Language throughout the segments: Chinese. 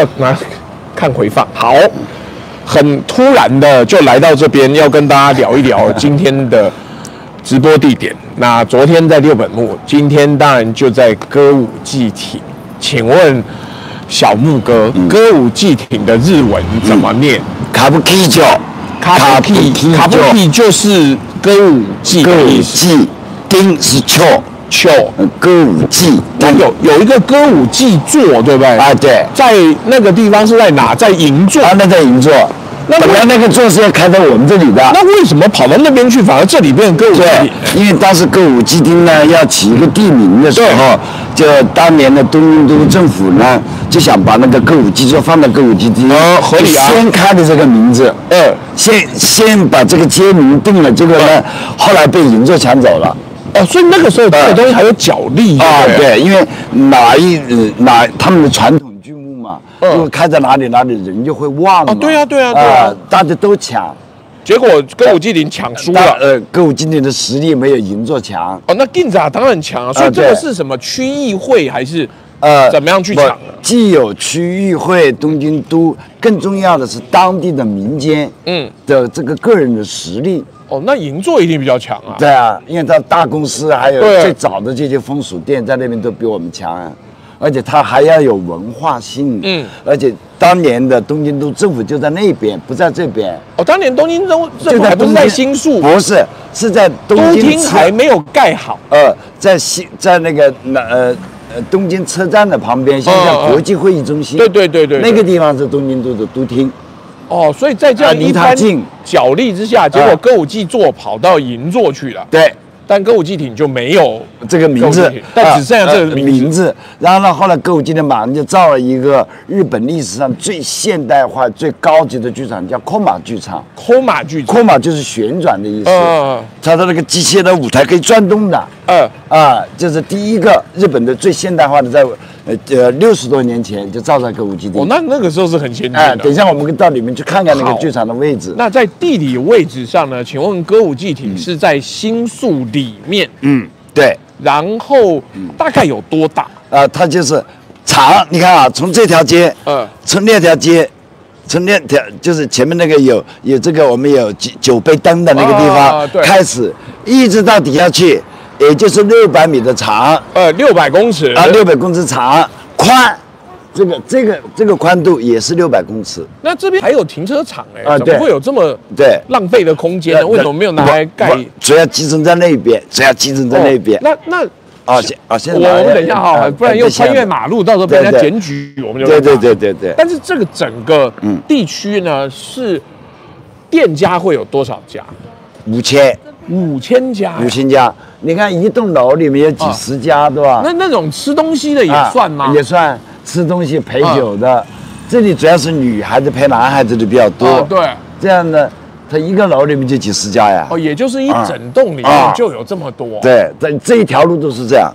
要拿看回放。好，很突然的就来到这边，要跟大家聊一聊今天的直播地点。那昨天在六本木，今天当然就在歌舞伎町。请问小木哥，歌舞伎町的日文怎么念？卡布基酒，卡布基，卡布基就是歌舞伎歌舞的意思。伎，丁是秋，秋，呃歌舞伎，那有有一个歌舞伎座，对不对？啊对，在那个地方是在哪？在银座。啊那在银座，那本来那个座是要开到我们这里的，那为什么跑到那边去，反而这里变成歌舞伎对？，因为当时歌舞伎町呢要起一个地名的时候，就当年的东京都政府呢就想把那个歌舞伎座放到歌舞伎町，哦合理啊就先开的这个名字，嗯，先先把这个街名定了，结果呢后来被银座抢走了。哦，所以那个时候这个东西还有角力啊，对因为哪一呃哪他们的传统剧目嘛，嗯如果开在哪里哪里人就会忘嘛。哦对啊对啊对啊大家都抢，结果歌舞伎町抢输了。呃，歌舞伎町的实力没有银座强。哦，那 Ginza 当然强啊，所以啊这个是什么区议会还是呃，怎么样去抢呢？既有区域会、东京都，更重要的是当地的民间，嗯，的这个个人的实力。哦，那银座一定比较强啊。对啊，因为它大公司还有最早的这些风俗店在那边都比我们强啊，而且它还要有文化性，嗯，而且当年的东京都政府就在那边，不在这边，哦，当年东京都政府还不是在新宿，不是是在东都京还没有盖好。呃，在西在那个那呃呃东京车站的旁边，现在国际会议中心，对对对对对。那个地方是东京都的都厅，哦，所以在这样一番它近角力之下，结果啊歌舞伎座跑到银座去了，对。但歌舞伎町就没有这个名字但只剩下这个呃名字。然后呢，后来歌舞伎町马上就造了一个日本历史上最现代化、最高级的剧场，叫空马剧场。空马剧场。空马就是旋转的意思，嗯它的那个机械的舞台可以转动的。嗯，啊，就是第一个日本的最现代化的在，呃呃六十多年前就造在歌舞伎町。哦，那那个时候是很先进哎，的。等一下我们到里面去看看那个剧场的位置。那在地理位置上呢？请问歌舞伎町是在新宿里面，嗯，对，然后大概有多大？呃，它就是长，你看啊，从这条街，嗯从那条街，从那条就是前面那个有有这个我们有酒酒杯灯的那个地方、开始，一直到底下去，也就是六百米的长。呃，六百公尺。啊，六百公尺长，宽，这个这个这个宽度也是六百公尺，那这边还有停车场哎、啊对。怎么会有这么对。浪费的空间呢？为什么没有拿来盖？主要集中在那边，主要集中在那边。哦那那啊，现啊，现在我我们等一下哈，啊不然又穿越马路，到时候被人家检举，我们就对对对对对。但是这个整个嗯地区呢，是店家会有多少家？五千。五千家。五千家，你看一栋楼里面有几十家，对吧？那那种吃东西的也啊算吗？也算吃东西陪酒的。这里主要是女孩子陪男孩子的比较多。哦，对，这样的，它一个楼里面就几十家呀。哦，也就是一整栋里面啊就有这么多。对，这这一条路都是这样，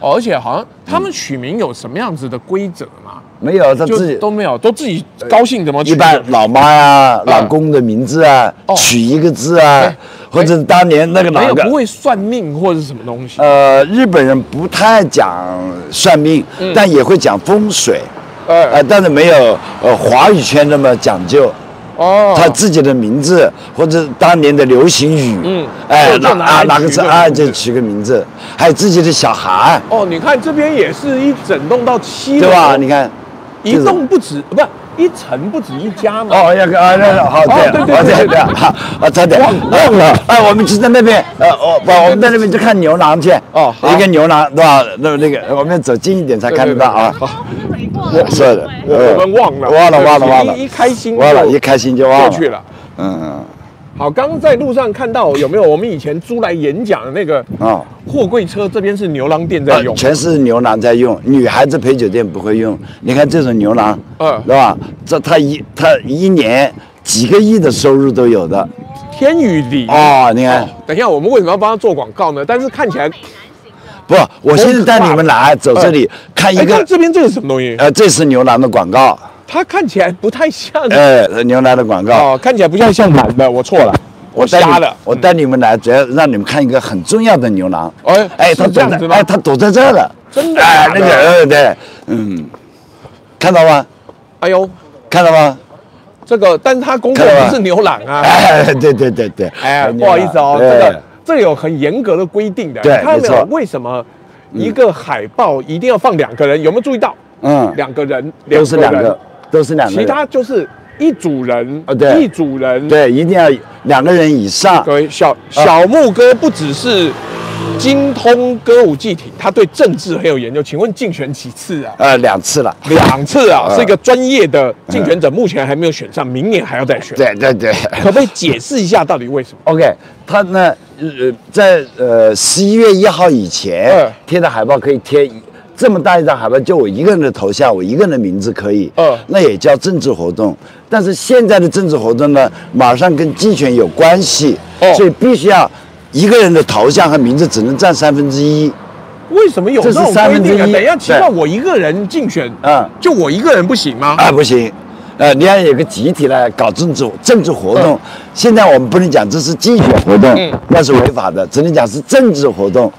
哦，而且好像他们取名有什么样子的规则吗？没有他自己。都没有，都自己高兴怎么取一般老妈呀、老公的名字啊哦，取一个字啊哎，或者当年那个哪个？不会算命或者什么东西。呃，日本人不太讲算命，嗯。但也会讲风水，哎。呃，但是没有呃华语圈那么讲究。哦，他自己的名字或者当年的流行语，嗯。哎哪啊哪个字啊就取个名字，还有自己的小孩，哦，你看这边也是一整栋到七楼，对吧？你看，一栋不止，不是一层不止一家嘛。哦，要个啊，那个好，对，哦对对哦对对。对，好，啊，差点忘忘了。哎，我们就在那边，呃，哦，不，我们在那边就看牛郎去，哦一个牛郎，对吧？那那个，我们走近一点才看得到啊。好，是的，我们忘了，忘了，忘了，忘了，一一开心忘了，一开心就忘了。过去。了。嗯，好，刚刚在路上看到有没有我们以前租来演讲的那个啊。货柜车，这边是牛郎店在用。呃全是牛郎在用，女孩子陪酒店不会用。你看这种牛郎，嗯对吧？这他一他一年几个亿的收入都有的天与地哦。你看，等一下，我们为什么要帮他做广告呢？但是看起来，不，我现在带你们来走这里看一个，这边这是什么东西？呃，这是牛郎的广告，它看起来不太像呃，牛郎的广告。哦，看起来不像像男的，我错了，我瞎了。我带你们来，主要让你们看一个很重要的牛郎。哎哎，他躲这样子哎，他躲在这儿了。真的哎，那个，呃，对，嗯，看到吗？哎呦，看到吗？这个，但是他工作不是牛郎啊。哎，对对对对，哎，不好意思哦，这个这个有很严格的规定的。对你看到没错？为什么一个海报一定要放两个人？有没有注意到？嗯，两个人，都是两个，都是两个其，他就是一组人，哦对一组人。，对，一定要两个人以上。各位小小木哥不只是精通歌舞伎体，他对政治很有研究。请问竞选几次啊？呃，两次了。两次啊，嗯是一个专业的竞选者，目前还没有选上，明年还要再选。对对对。可不可以解释一下到底为什么？OK，他呢，呃，在呃十一月一号以前、嗯贴的海报可以贴一这么大一张海报，就我一个人的头像，我一个人的名字可以，嗯那也叫政治活动。但是现在的政治活动呢，马上跟竞选有关系，哦所以必须要一个人的头像和名字只能占三分之一。为什么有这种规定啊？三分之一等一下，奇怪，我一个人竞选，嗯就我一个人不行吗？啊，不行，呃，你要有个集体来搞政治政治活动。现在我们不能讲这是竞选活动，嗯那是违法的，只能讲是政治活动。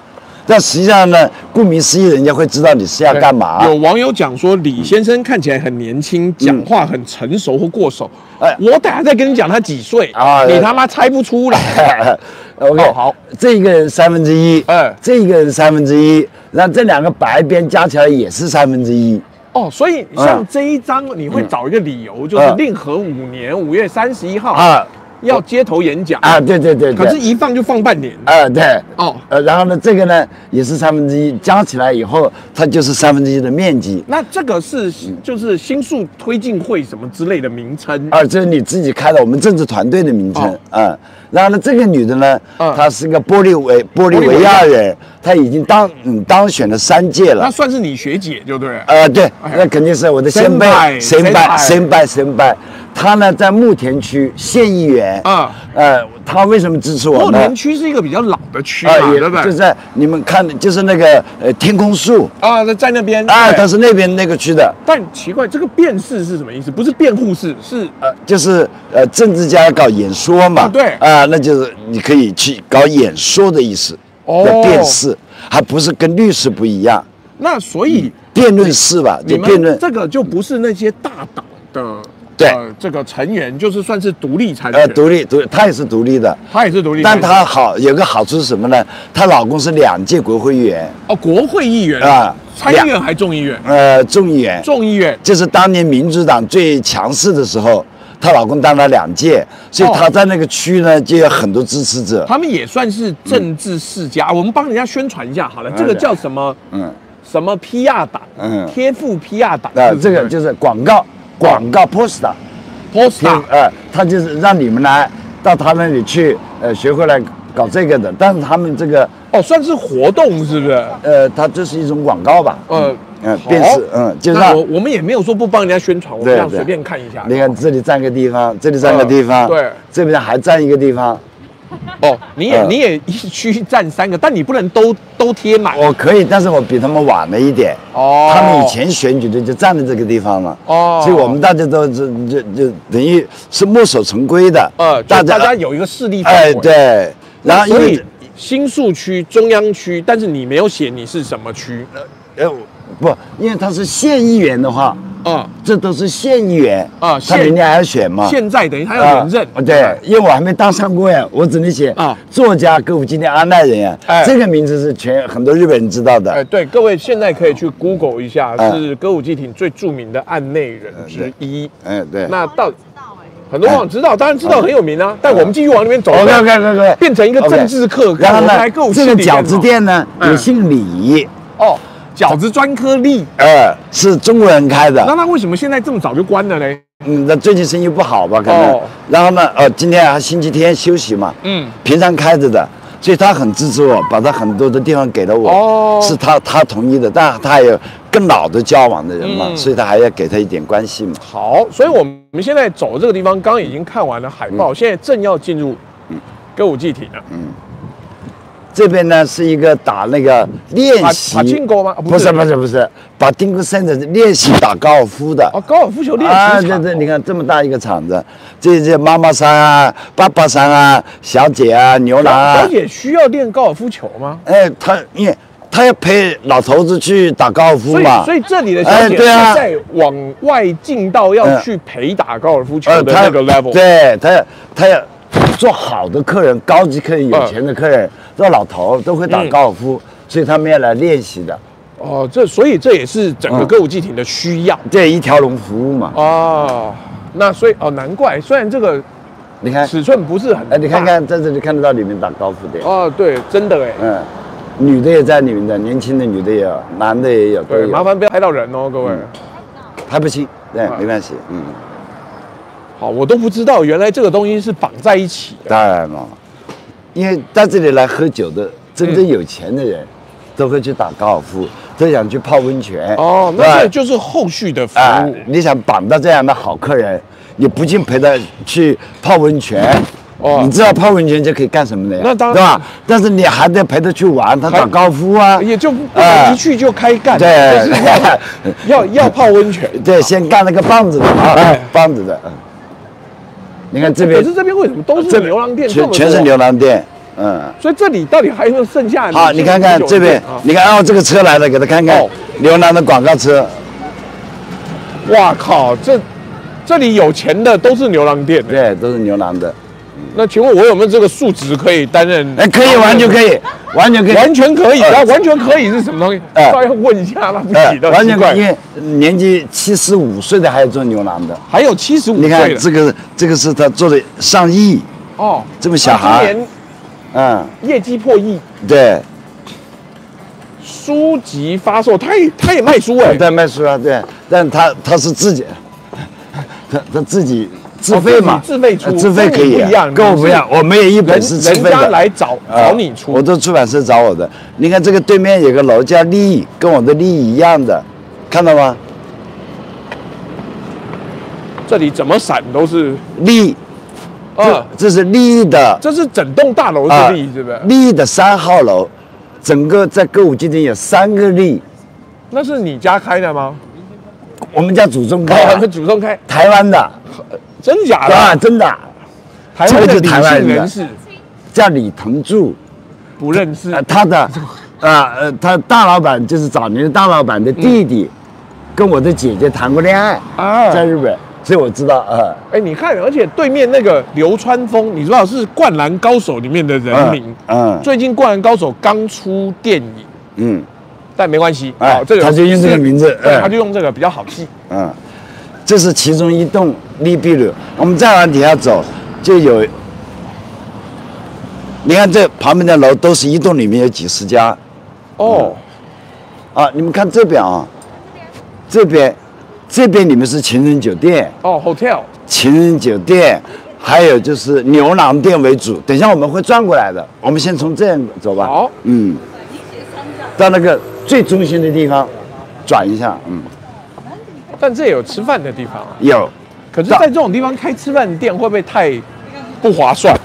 但实际上呢，顾名思义，人家会知道你是要干嘛。有网友讲说，李先生看起来很年轻，讲话很成熟或过手。哎我等下再跟你讲他几岁啊你他妈猜不出来。OK，哦好，这一个人三分之一，哎这一个人三分之一，然后这两个白边加起来也是三分之一。哦，所以像嗯这一张，你会找一个理由，就是嗯令和五年五月三十一号啊要街头演讲啊，对对对对。可是，一放就放半年。啊对，哦，呃，然后呢，这个呢也是三分之一，加起来以后，它就是三分之一的面积。那这个是就是新宿推进会什么之类的名称啊，这是你自己开的，我们政治团队的名称哦啊、然后呢，这个女的呢，嗯她是个玻利维玻利维亚人，她已经当嗯当选了三届了。那算是你学姐就对了。呃，对，哎那肯定是我的先辈，先辈先辈，先先拜，先拜。她呢，在慕田区县议员啊呃，她为什么支持我呢墨田？区是一个比较老的区嘛，啊，也对不对？就在你们看的，就是那个呃天空树啊，在在那边啊，对她是那边那个区的，但奇怪，这个辩士是什么意思？不是辩护士，是呃，就是呃政治家搞演说嘛，啊对啊，那就是你可以去搞演说的意思，哦。的辩士，还不是跟律师不一样，那所以辩论士吧，你就辩论。们，这个就不是那些大党的对。呃这个成员，就是算是独立参呃，独立独立，她也是独立的，他也是独立但选，她好有个好处是什么呢？她老公是两届国会议员，哦国会议员啊参议院还众议院，呃，众议员，众议院。就是当年民主党最强势的时候，她老公当了两届，所以哦她在那个区呢就有很多支持者。他们也算是政治世家，我们帮人家宣传一下好了，这个叫什么嗯，什么 PR 党，嗯贴附 PR 党，呃，这个就是广告，广告 poster。poster 呃，他就是让你们来到他那里去，呃，学会来搞这个的。但是他们这个，哦，算是活动是不是？呃，它这是一种广告吧？呃，嗯，好便是，嗯，就是我我们也没有说不帮人家宣传，我们这样随便看一下。你看这里占个地方，这里占个地方，嗯对，这边还占一个地方。哦，你也嗯你也一区占三个，但你不能都都贴满。我可以，但是我比他们晚了一点。哦他们以前选举的就占在这个地方了。哦所以我们大家都就就就等于是墨守成规的。呃，大家大家有一个势力范哎。对，然后因为新宿区、中央区，但是你没有写你是什么区呃不，因为他是县议员的话，啊？这都是县议员啊县他明年还要选嘛。现在等于他要连任啊，对，因为我还没当上过呀，我只能写啊作家歌舞伎町安奈人呀哎，这个名字是全很多日本人知道的哎，的。对，各位现在可以去 Google 一下，嗯是歌舞伎町最著名的案内人之一。哎，对。那到很多网友知道，当然知道很有名啊。但我们继续往那边走 OK OK OK，变成一个政治课。然后呢这个饺子店呢嗯也姓李，哦，饺子专科利。呃，是中国人开的那。他为什么现在这么早就关了呢？嗯，那最近生意不好吧？可能哦。然后呢，呃，今天还星期天休息嘛，嗯，平常开着的，所以他很支持我，把他很多的地方给了我，哦是他他同意的，但他还有更老的交往的人嘛，嗯所以他还要给他一点关系嘛。好，所以我们现在走这个地方，刚刚已经看完了海嗯报，现在正要进入歌舞伎町了。这边呢是一个打那个练习，不是不是不是把丁哥生的练习打高尔夫的。哦，高尔夫球练啊，习场。对对，你看这么大一个场子，这这妈妈山啊、爸爸山啊、小姐啊、牛郎啊小，姐需要练高尔夫球吗？哎，他因为他要陪老头子去打高尔夫嘛。所以这里的小姐是在往外进到要去陪打高尔夫球的他那个 level。对他要他要做好的客人、高级客人、有嗯钱的客人，这老头都会打嗯。高尔夫，所以他们要来练习的。哦，这所以这也是整个嗯歌舞伎町的需要。这一条龙服务嘛，哦，那所以哦，难怪，虽然这个你看，尺寸不是很大，哎，你看看在这里看得到里面打高尔夫的，哦，对，真的哎，嗯，女的也在里面的，年轻的女的也有，男的也有，对，麻烦不要拍到人哦，各位。拍不行，对啊，没关系，嗯，好，我都不知道原来这个东西是绑在一起的。当然了，因为到这里来喝酒的真正有钱的人，都会去打高尔夫，都想去泡温泉。哦，那这就是后续的服啊务。，你想绑到这样的好客人，你不仅陪他去泡温泉，哦你知道泡温泉就可以干什么的呀？那当然对吧？但是你还得陪他去玩，他打高尔夫啊，也就不哎能一去就开干，对要要要泡温泉。对，先干那个棒子的啊哎，棒子的。嗯你看这边可是这边为什么都是牛郎店？全全是牛郎店，嗯。所以这里到底还有没有剩下的？好，你看看这边，啊你看哦，这个车来了，给他看看哦牛郎的广告车。哇靠，这这里有钱的都是牛郎店。对，都是牛郎的。那请问我有没有这个素质可以担任？哎，可以，完全可以，完全可以，完全可以。呃然后完全可以是什么东西？哎 稍微问一下，那不呃起的，完全可以，因为年纪七十五岁的还有做牛郎的。还有七十五你看这个，这个是他做的上亿，哦，这么小孩今年嗯，业绩破亿，对，书籍发售，他也他也卖书哎，在卖书啊，对，但他他是自己，他他自己自费嘛，哦自费出呃自费可以一样跟我不一样，我们也一人本是自人家。来找啊找你出我，都出版社找我的。你看这个对面有个楼叫利益，跟我的利益一样的，看到吗？这里怎么闪都是，利，啊这，这是利益的这是整栋大楼啊是利是不是？利益的三号楼，整个在歌舞伎町有三个利，那是你家开的吗？我们家祖宗开哦，的那，主动开，台湾的，真假啊，的？真的，台湾的台湾人士。叫李腾柱。不认识。呃，他的，啊呃，他大老板就是早年的大老板的弟弟，跟我的姐姐谈过恋爱，啊。在日本，所以我知道，呃，哎，你看，而且对面那个流川枫，你知道是《灌篮高手》里面的人名。嗯最近《灌篮高手》刚出电影，嗯。但没关系，哎好，这个他就用这个名字对，哎。他就用这个比较好记。嗯，这是其中一栋利比鲁，我们再往底下走，就有，你看这旁边的楼都是一栋里面有几十家。哦，啊，你们看这边啊，这边，这边你们是情人酒店。哦，hotel，情人酒店，还有就是牛郎店为主。等一下我们会转过来的，我们先从这样走吧。好，嗯，到那个最中心的地方转一下，嗯，但这也有吃饭的地方啊。有可是，在这种地方开吃饭店会不会太不划算？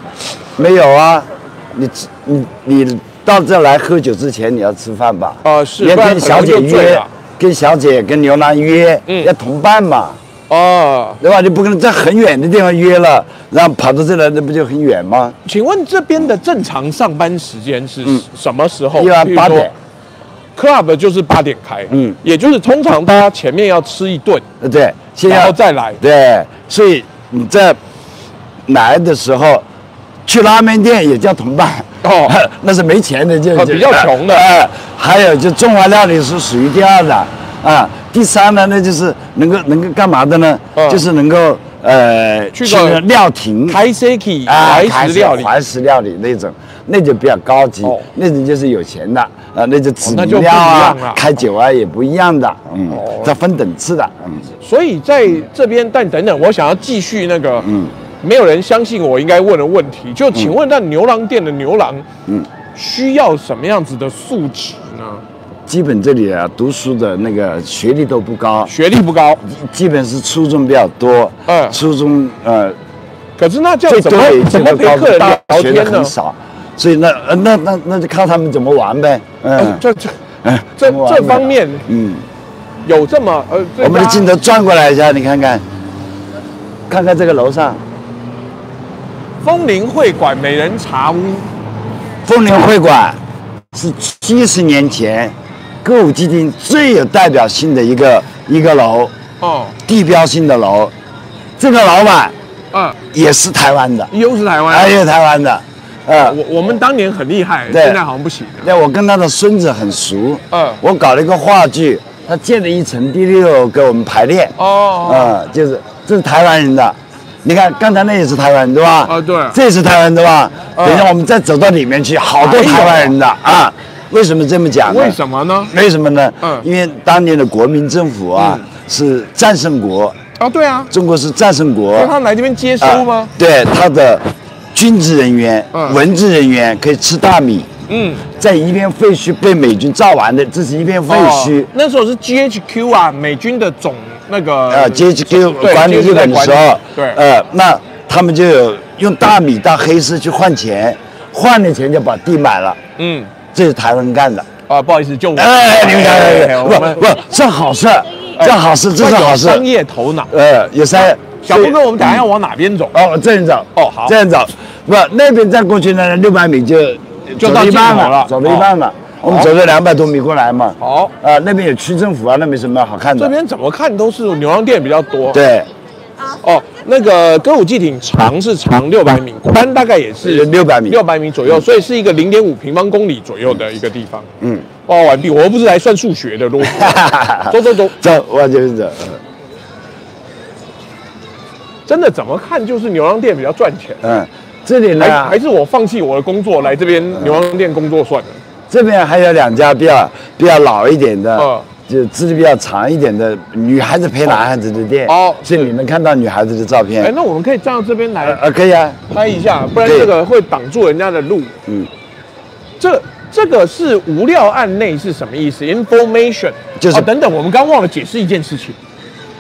没有啊？你吃你你到这来喝酒之前，你要吃饭吧？呃是你要跟小姐约，跟小姐跟牛郎约，嗯要同伴嘛，哦，对吧？你不可能在很远的地方约了，然后跑到这来，那不就很远吗？请问这边的正常上班时间是嗯什么时候？一般八点。Club 就是八点开，嗯。也就是通常大家前面要吃一顿，呃对，先然要后再来。对，所以你在来的时候，去拉面店也叫同伴哦。那是没钱的就比较穷的。哎，还有就中华料理是属于第二的啊，第三呢，那就是能够能够干嘛的呢？嗯。就是能够呃去个个料亭。开 seki 啊，怀石料理，怀石料理那种，那就比较高级，哦。那种就是有钱的。啊，那就紫米那就不料啊一样了，开酒啊也不一样的，嗯哦，它分等次的，嗯。所以在这边，但等等，我想要继续那个，嗯没有人相信我应该问的问题，就请问那牛郎店的牛郎，嗯需要什么样子的素质呢？基本这里啊，读书的那个学历都不高，学历不高，基本是初中比较多。嗯初中呃，可是那这最样怎么怎么陪客人聊天呢学的很？少，所以那呃那那那就看他们怎么玩呗。呃嗯，这这嗯这这方面嗯，有这么呃，我们的镜头转过来一下，你看看，看看这个楼上，风铃会馆美人茶屋，风铃会馆是七十年前歌舞伎町最有代表性的一个一个楼，哦，地标性的楼。这个老板嗯，也是台湾的，又是台湾。还有台湾的，呃，我我们当年很厉害，对。现在好像不行了。那我跟他的孙子很熟，嗯。我搞了一个话剧，他建了一层第六给我们排练，哦，嗯，就是这是台湾人的，你看刚才那也是台湾人对吧？啊对。这也是台湾人对吧？嗯。等一下我们再走到里面去，好多台湾人的啊，为什么这么讲呢？为什么呢？为什么呢？嗯。因为当年的国民政府啊、是战胜国，啊，对啊，中国是战胜国，他来这边接收啊吗？对，他的军职人员、嗯。文职人员可以吃大米，嗯，在一片废墟被美军炸完的，这是一片废墟。哦。那时候是 GHQ 啊，美军的总那个呃，GHQ 管理日本的时候，对，呃，那他们就有用大米到黑市去换钱，换了钱就把地买了，嗯，这是台湾人干的。啊，不好意思，就我。哎，你们哎不不，这好事，这好事，这是好事。商业头脑。呃，有三小峰哥，我们等一下要往哪边走？哦，这样走哦好。这样走，不，那边再过去呢，六百米就就到一半了走了一半了。我们走了两百多米过来嘛。好，啊，那边有区政府啊，那没什么好看的。这边怎么看都是牛郎店比较多。，对，哦，那个歌舞伎町长是长六百米，宽大概也是600米六百米左右，所以是一个零点五平方公里左右的一个地方。嗯，报告完毕，我又不是来算数学的，啰嗦。走走走，走，我就是走。真的怎么看就是牛郎店比较赚钱。嗯，这里还呢还，是我放弃我的工作来这边牛郎店工作算了。这边还有两家比较比较老一点的嗯，就资历比较长一点的女孩子陪男孩子的店。哦所以你能看到女孩子的照片哎，那我们可以站到这边来啊，可以啊。拍一下，不然这个会挡住人家的路。嗯，这这个是无料案内是什么意思？Information 就是哦，等等，我们刚忘了解释一件事情，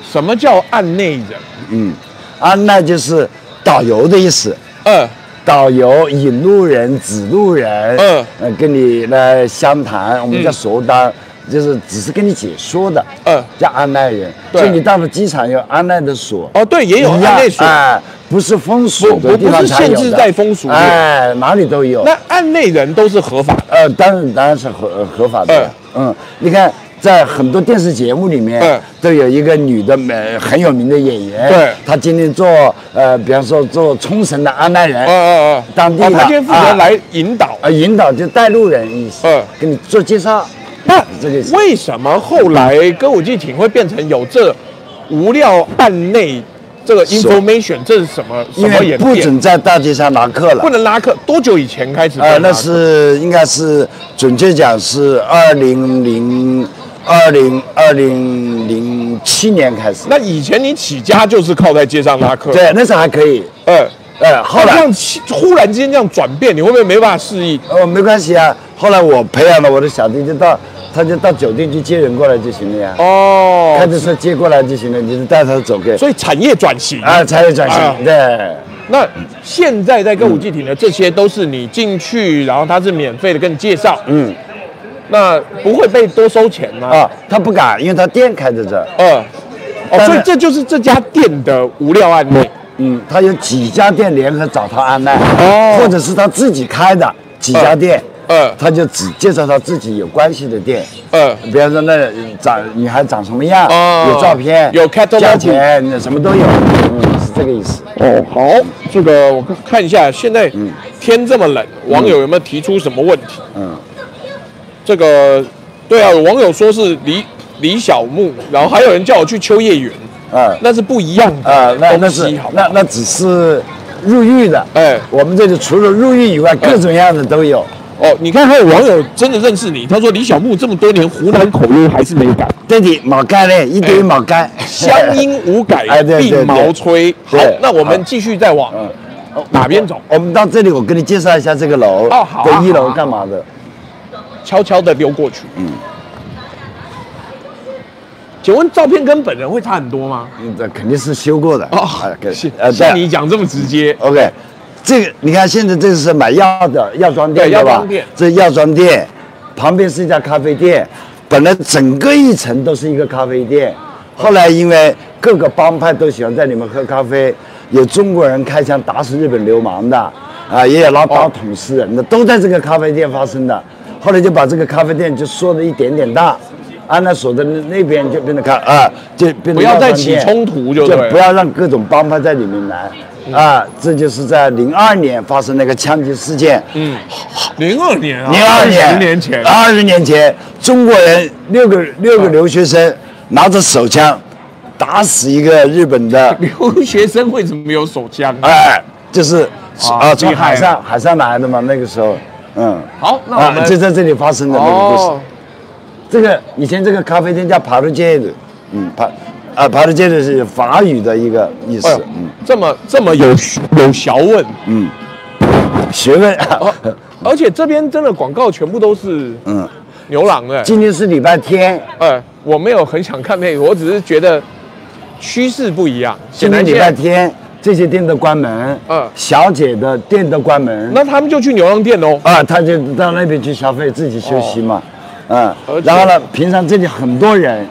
什么叫案内人？嗯，啊，那就是导游的意思。嗯导游、引路人、指路人，嗯呃，跟你来相谈，我们叫熟当，就是只是跟你解说的，嗯，叫安奈人。对所以你到了机场有安奈的锁，哦，对，也有一样案内所。哎，不是风俗不的地方不是才有的限制在风俗业哎，哪里都有。那安内人都是合法的。呃，当然当然是合呃合法的。嗯，你看，在很多电视节目里面，嗯都有一个女的呃很有名的演员，对她今天做呃，比方说做冲绳的安奈人，嗯嗯嗯，哦，当地的他今天负责啊来引导。啊，引导就带路人意思，嗯给你做介绍。那这个为什么后来歌舞伎町会变成有这无料案内这个 information？这是什么什因么演变？为不准在大街上拉客了不。能拉客，多久以前开始？呃，那是应该是准确讲是二零零二零二零零七年开始。那以前你起家就是靠在街上拉客，，对，那时候还可以。呃，呃，后来这样忽然之间这样转变，你会不会没办法适应？哦，没关系啊。后来我培养了我的小弟，就到他就到酒店去接人过来就行了呀。哦开，着车接过来就行了，你就带他走给。所以产业转型啊，产业转啊型。对，那现在在歌舞伎町的这些都是你进去，然后他是免费的跟你介绍，嗯那不会被多收钱吗？啊，他不敢，因为他店开在这儿。呃，哦，所以这就是这家店的无料案内。嗯，他有几家店联合找他安奈，哦或者是他自己开的几家店，呃他就只介绍他自己有关系的店。呃，比方说那长女孩长什么样，哦有照片，有 catalog 价钱，什么都有，嗯，是这个意思。哦，好，这个我看一下，现在天这么冷，网友有没有提出什么问题？嗯，这个，对啊，有网友说是李李小木，然后还有人叫我去秋叶原，啊那是不一样的啊，那那？那那只是入狱的，哎我们这里除了入狱以外，各种样的都有。哦，你看还有网友真的认识你，他说李小木这么多年湖南口音还是没改，对的，毛干嘞，一堆毛干，乡音无改 鬓毛衰。好，那我们继续再往嗯哪边走？我们到这里，我给你介绍一下这个楼。哦好一楼干嘛的？悄悄的溜过去。嗯。请问照片跟本人会差很多吗？嗯，这肯定是修过的。哦哎，可以呃，像对你讲这么直接。OK，这个你看，现在这是买药的药妆店，对药吧妆店这药妆店旁边是一家咖啡店，本来整个一层都是一个咖啡店，后来因为各个帮派都喜欢在里面喝咖啡，有中国人开枪打死日本流氓的，啊，也有拿刀捅死人的，都在这个咖啡店发生的。后来就把这个咖啡店就缩了一点点大，安娜所的那边就变得咖啊，就变得不要再起冲突就就不要让各种帮派在里面来。啊，这就是在零二年发生那个枪击事件。嗯，零二年啊，零二年，十年前，二十年前，中国人六个六个留学生拿着手枪打死一个日本的，留学生为什么有手枪？哎，就是啊啊，从海上海上来的嘛，那个时候，嗯，好，那我啊，们就在这里发生的那个故事。哦，这个以前这个咖啡店叫帕鲁街的，嗯，帕啊帕鲁街的是法语的一个意思。哎，嗯。这么这么有有学问，嗯，学问，哦，而且这边真的广告全部都是嗯，牛郎的，今天是礼拜天，哎，我没有很想看那个，我只是觉得趋势不一样。现在礼拜天，这些店都关门，嗯。小姐的店都关门，那他们就去牛郎店喽。啊，他就到那边去消费，自己休息嘛，嗯然后呢，平常这里很多人。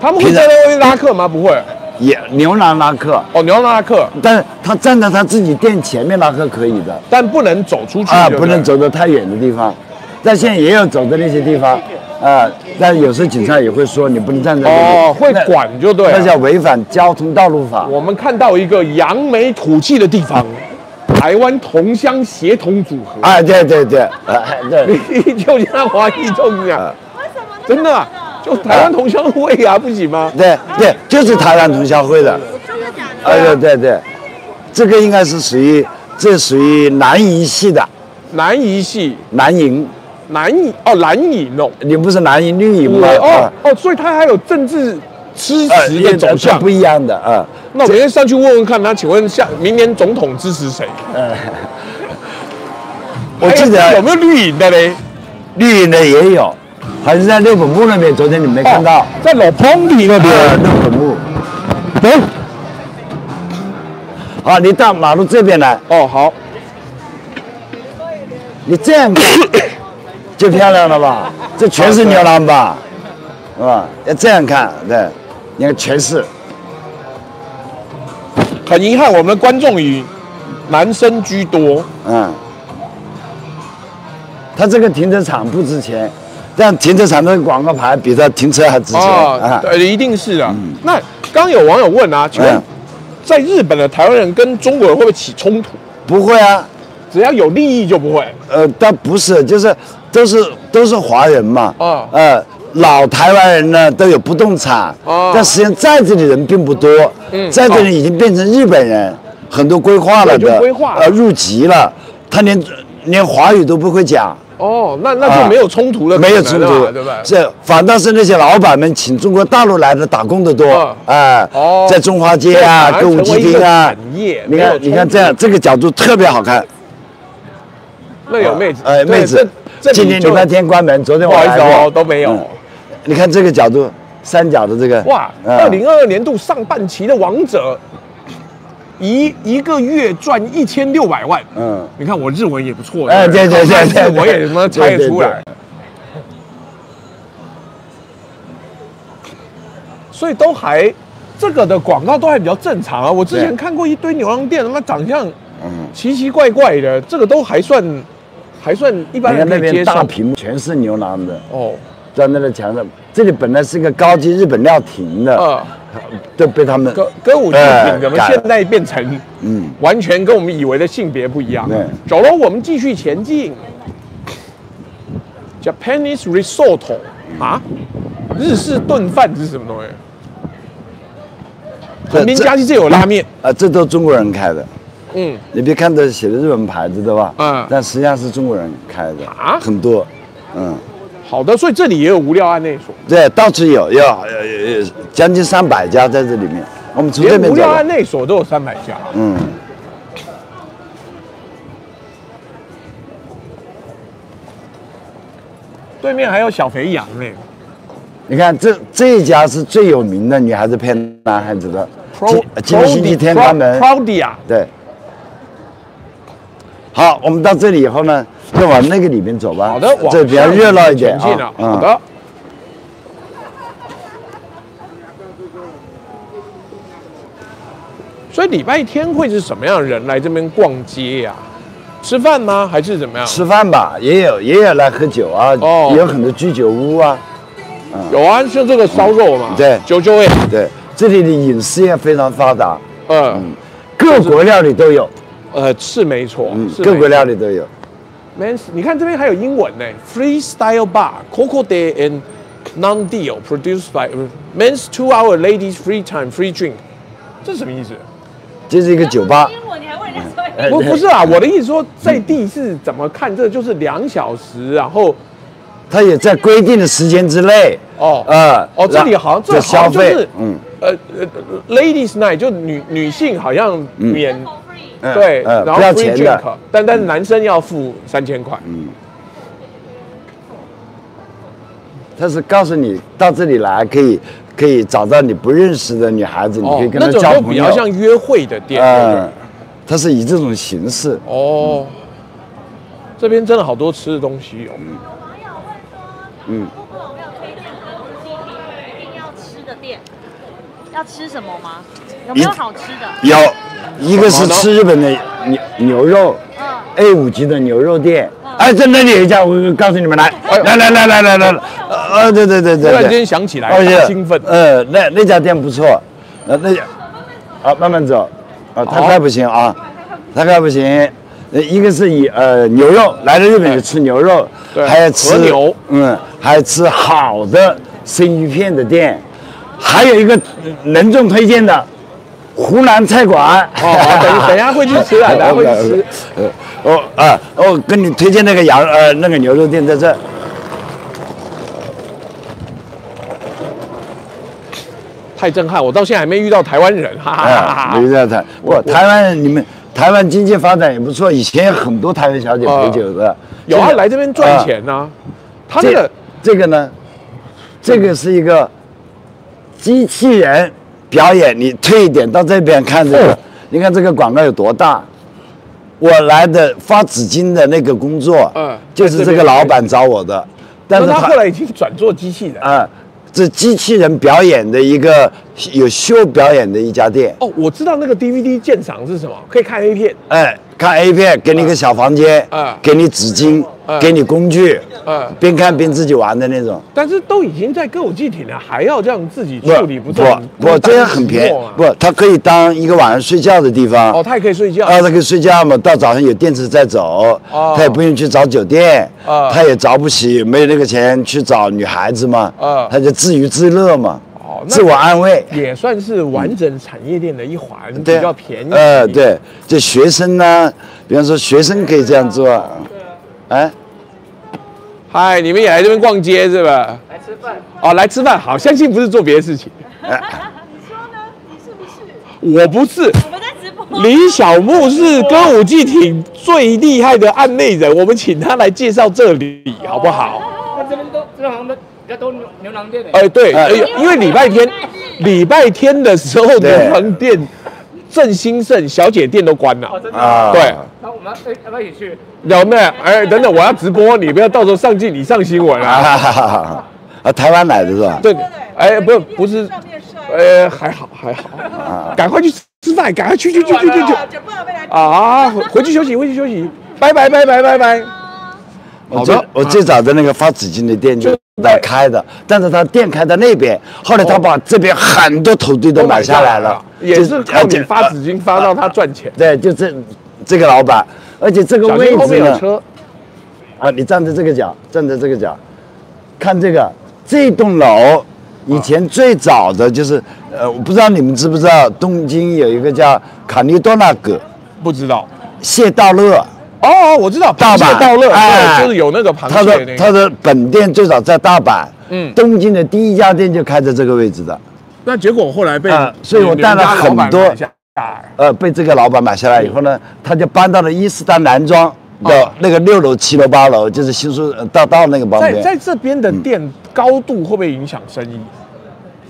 他们会在那边拉客吗？不会。也牛郎拉客，哦，牛郎拉客，但是他站在他自己店前面拉客可以的，但不能走出去啊，不能走得太远的地方。但现在也有走的那些地方，啊，但有时候警察也会说你不能站在那里哦，会管就对了。那叫违反交通道路法。我们看到一个扬眉吐气的地方，台湾同乡协同组合，哎，对对对，哎对，你就像华裔中一样，真的啊，就台湾同乡会啊，不行吗？对对，就是台湾同乡会的。真的假的？哎对对对，这个应该是属于这属于南营系的。南移系。南营，南移哦，蓝营哦，你不是南营绿营吗？哦啊哦，所以他还有政治支呃持的走向不。一样的啊。那我明天上去问问看，那请问下明年总统支持谁？我记得有没有绿营的嘞？绿营的也有，好像在六本木那边，昨天你没看到哦？在老蓬皮那呃，边。六本木。对，好，你到马路这边来，哦好，你这样看就漂亮了吧？这全是牛郎吧？是吧？要这样看，对，你看全是。很遗憾，我们的观众以男生居多。嗯，他这个停车场不值钱，但停车场的广告牌比他停车还值钱哦啊，！对，一定是的。那刚有网友问啊，请问嗯在日本的台湾人跟中国人会不会起冲突？不会啊，只要有利益就不会。呃，但不是，就是都是都是华人嘛，哦呃，老台湾人呢都有不动产，哦但实际上在这里人并不多，嗯。在这里已经变成日本人，很多规划了的，就规划。呃，入籍了，他连连华语都不会讲。哦，那那就没有冲突了，没有冲突？这反倒是那些老板们请中国大陆来的打工的多嗯，哎哦，在中华街啊、歌舞伎町啊你看，你看这样，这个角度特别好看。那有妹子，哎，对妹子，这今天礼拜，天关门，昨天这里就不好意思我来过哦，都没有。嗯你看这个角度，三角的这个，哇，嗯二零二二年度上半期的王者，一一个月赚一千六百万。嗯，你看我日文也不错，哎，对对对对，我也他妈猜得出来。所以都还这个的广告都还比较正常啊。我之前看过一堆牛郎店，他妈长相嗯奇奇怪怪的，这个都还算还算一般人可以接受边大。屏幕全是牛郎的，哦，在那个墙上。这里本来是个高级日本料亭的，呃，都被他们歌歌舞伎哎町怎么现在变成嗯完全跟我们以为的性别不一样？对走了，我们继续前进。Japanese risotto 啊，日式炖饭是什么东西？这横滨家具这有拉面，啊，这都中国人开的。嗯，你别看这写的日本牌子对吧？嗯。但实际上是中国人开的，啊？很多，嗯，好的，所以这里也有无料案内所，对，到处有，有有有有将近三百家在这里面。我们从这连边走无料案，内所都有三百家。嗯，对面还有小肥羊呢。你看这这一家是最有名的女孩子骗男孩子的，，Pro 今今天星期天关门，Proudia 对。好，我们到这里以后呢，就往那个里面走吧。好的，往这比较热闹一点。啊嗯好的。所以礼拜天会是什么样的人来这边逛街呀、吃饭吗？还是怎么样？吃饭吧，也有也有来喝酒啊，哦也有很多居酒屋啊。有啊，像这个烧肉嘛，对九九味，对，这里的饮食业非常发达，嗯，各国料理都有，呃，是没错，嗯，是各国料理。都有。Men's，你看这边还有英文呢，Freestyle Bar Coco Day and Non Deal produced by Men's Two Hour Ladies Free Time Free Drink，这是什么意思？这是一个酒吧，英文你还问人家不不是啊，我的意思说在地是怎么看？这就是两小时，然后他也在规定的时间之内。哦呃，哦，这里好像这好像消费就是，嗯，呃呃，Ladies Night 就女女性好像免嗯对，呃然后不要 free 钱 drink，的，但但是男生要付三千块。嗯，他是告诉你到这里来可以可以找到你不认识的女孩子，你可以跟她哦那种交朋友。就比较像约会的店，嗯，它是以这种形式。哦，这边真的好多吃的东西哦。网友问说，嗯，布布有没有推荐歌舞伎町一定要吃的店？要吃什么吗？有没有好吃的？有，一个是吃日本的牛牛肉嗯，A 五级的牛肉店。嗯，哎，在那里有一家，我告诉你们来，来来来来来来，呃，对对对对对，突然间想起来，而且大兴奋。呃，那那家店不错，那，那家，好，慢慢走，啊，太快不行啊，太快不行。呃，一个是以呃牛肉来了日本就吃牛肉，对。还要吃牛。嗯，还要吃好的生鱼片的店，还有一个隆重推荐的湖南菜馆。哦，等等一下会去吃啊，等一下会去吃。呃，哦啊，哦跟你推荐那个羊呃那个牛肉店在这儿。太震撼，我到现在还没遇到台湾人，哈哈哈啊，哈没。在台，我台湾你们台湾经济发展也不错，以前有很多台湾小姐陪酒的，有啊，来这边赚钱呐。他这个这个呢，这个是一个机器人表演，你退一点到这边看这个，哦你看这个广告有多大。我来的发纸巾的那个工作，嗯就是这个老板找我的，但是他后来已经转做机器人。啊，这机器人表演的一个有秀表演的一家店。哦，我知道那个 DVD 鉴赏是什么，可以看 A 片。哎，看 A 片，给你个小房间，嗯。给你纸巾，嗯。给你工具，嗯。边看边自己玩的那种。但是都已经在歌舞伎町了，还要这样自己不处理，不是不不，这样很便宜。不，它可以当一个晚上睡觉的地方。哦，它也可以睡觉。啊，他可以睡觉嘛，到早上有电池再走，哦。他也不用去找酒店，啊他也着不起，没有那个钱去找女孩子嘛，啊他就自娱自乐嘛，自我安慰。也算是完整产业链的一环，对比较便宜。呃，，对，这学生呢，比方说学生可以这样做，哎，嗨，你们也来这边逛街是吧？来吃饭。哦，来吃饭，好，相信不是做别的事情。你说呢？你是不是？我不是，我们在直播。李小牧是歌舞伎町最厉害的案内人，我们请他来介绍这里，好不好？那这边都这边好像都比较多牛牛郎店的。哎，对，哎哎因为礼拜天，礼拜天的时候，对牛郎店正兴盛，小姐店都关了哦，。真的啊，对那我们要哎要不要一起去？有没有？哎，等等，我要直播，你不要到时候上镜，你上新闻啊 啊。台湾来的是吧？对，哎，不，不是，呃，还好还好，赶快去吃饭，赶快去去去去去去啊！回回去休息，回去休息，拜拜拜拜拜拜。我最我最早的那个发纸巾的店就在开的，但是他店开在那边，后来他把这边很多土地都买下来了，也是靠你发纸巾发到他赚钱。对，就这这个老板，而且这个位置呢，啊，你站在这个角，站在这个角，看这个这栋楼，以前最早的就是，呃，我不知道你们知不知道，东京有一个叫卡尼多纳格不知道。谢道乐，哦，我知道，大阪道乐，哎对，就是有那个螃他蟹那个。的他的本店最早在大阪，嗯东京的第一家店就开在这个位置的，那结果后来被啊，所以我带了很多呃，被这个老板买下来以后呢，他就搬到了伊势丹南庄的哦那个六楼、七楼、八楼，就是新宿呃大道那个旁在边。在这边的店高度会不会影响生意？呃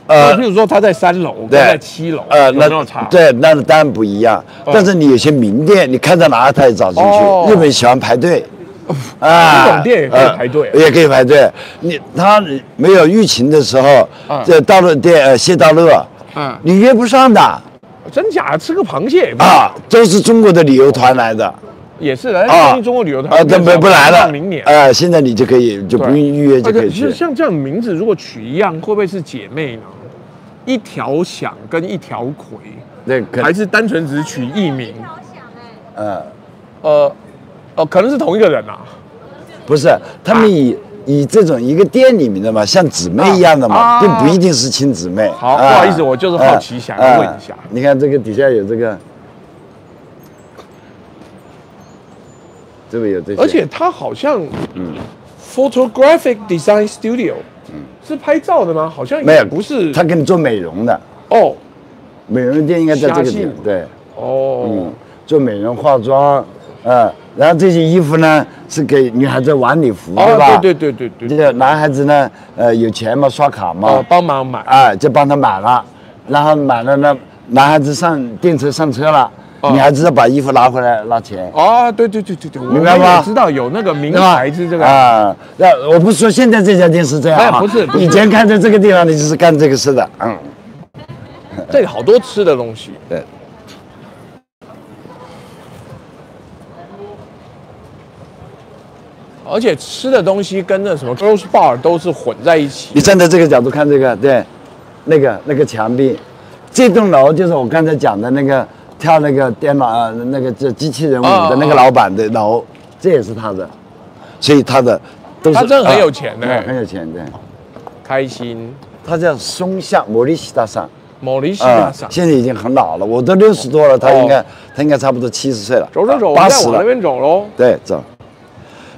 呃，比如说他在三楼，跟对在七楼，呃，那？对，那当然不一样。嗯但是你有些名店，你看到哪他也找进哦去。日本喜欢排队，这啊种店也可以排队呃也可以排队。你他没有疫情的时候嗯，这道乐店呃谢道乐，嗯，你约不上的真假？吃个螃蟹啊，都是中国的旅游团来的。也是的，啊最近中国旅游团啊，这不不来了，明年。呃，现在你就可以就不用预约就可以去。像这样名字，如果取一样，会不会是姐妹呢？一条响跟一条葵，那，可还是单纯只是取艺名？呃，呃，哦，可能是同一个人啊。不是，他们以以这种一个店里面的嘛，像姊妹一样的嘛，啊。并不一定是亲姊妹。好啊。不好意思我就是好奇想要问一下。啊你看这个底下有这个，这边有这些，而且他好像，嗯，photographic design studio，是拍照的吗？好像嗯没有也不是。他给你做美容的，哦。美容店应该在这个虾戏，地方对，哦。嗯，，做美容化妆，呃，然后这些衣服呢是给女孩子晚礼服，对吧？哦，对对对对对，这个男孩子呢，呃，有钱嘛，刷卡嘛。哦，，帮忙买。哎，就帮他买了，然后买了呢，男孩子上电车上车了，哦女孩子要把衣服拿回来拿钱，哦，对对对对对，我明白吗知道有那个名？牌是这个，啊，那我不是说现在这家店是这样啊，哎不是以前看在这个地方你就是干这个事的，嗯，这里好多吃的东西。对。而且吃的东西跟那什么 Girls Bar 都是混在一起你。站在这个角度看这个，对，那个那个墙壁，这栋楼就是我刚才讲的那个跳那个电脑呃那个这机器人舞的那个老板的楼，这也是他的，所以他的都是他真的很啊有钱呢嗯很有钱的。开心，他叫松下摩利西大上，摩利西啊亚，上。现在已经很老了，我都六十多了，他应该、哦他应该差不多七十岁了，走走走，我八十了那，边走喽。对，走。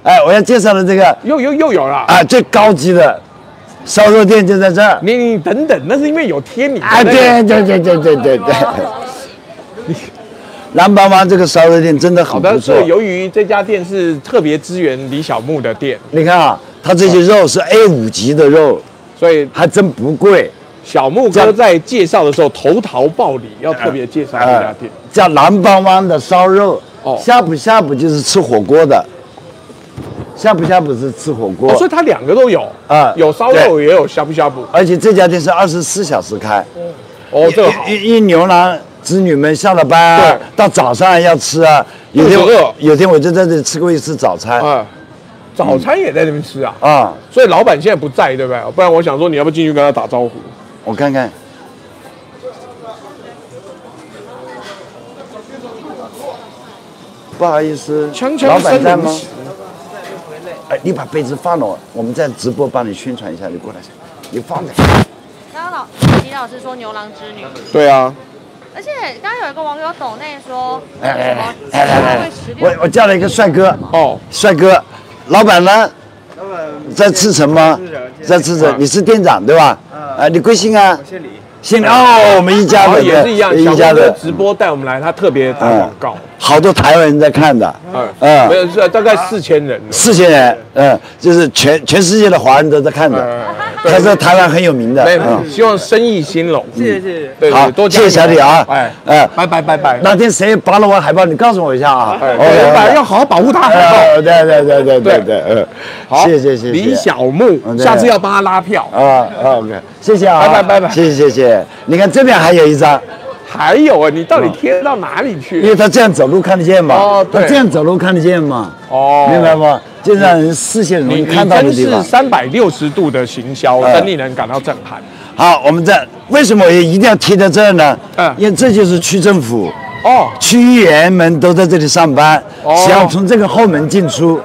哎，我要介绍的这个又又又有了。啊，最高级的烧肉店就在这儿。你你等等，那是因为有贴你的啊，那个对对对对对对对。蓝帮帮这个烧肉店真的好不错是。由于这家店是特别支援李小牧的店，你看啊，它这些肉是 A 五级的肉，所以还真不贵。小木哥在介绍的时候投桃报李，要特别介绍这家店。叫蓝帮湾的烧肉。哦呷哺呷哺就是吃火锅的，呷哺呷哺是吃火锅。哦，所以它两个都有啊有烧肉也有呷哺呷哺。而且这家店是二十四小时开。哦，这个好。一一牛郎织女们下了班啊，到早上要吃啊。有天饿有天我就在这里吃过一次早餐啊，早餐也在那边吃啊。啊。所以老板现在不在，对不对？不然我想说，你要不进去跟他打招呼？我看看。不好意思，老板在吗？哎，你把杯子放了，我们在直播帮你宣传一下，你过来，你放着。刚刚老李老师说牛郎织女，对啊，而且刚刚有一个网友抖内说，哎来来什么来来来来十，我我叫了一个帅哥，哦，帅哥，老板呢？老板在吃什么？在吃什么？你是店长对吧？啊，你贵姓啊？姓李，姓李哦，我们一家的也是一样，一家的，直播带我们来，他特别打广告。好多台湾人在看的，嗯，嗯没有是大概四千人。四千人，嗯，就是全全世界的华人都在看的，他在台湾很有名的，没有，嗯。希望生意兴隆。谢谢谢谢。对，好多加谢谢小李啊哎，哎拜拜拜拜。那天谁扒了我海报，你告诉我一下啊。哎正要好好保护他。呃，对对对对对对对，嗯，好，谢谢谢谢。李小木下次要帮他拉票。啊，OK，谢谢啊，拜拜拜拜谢谢谢谢。你看这边还有一张，还有啊，你到底贴到哪里去因？为他这样走路看得见嘛，哦对他这样走路看得见嘛，哦明白吗？就让人视线容易看到的真地方是。三百六十度的行销，哎真令人感到震撼。好，我们这为什么我一定要贴在这儿呢？嗯因为这就是区政府。哦，区议员们都在这里上班，哦只要从这个后门进出，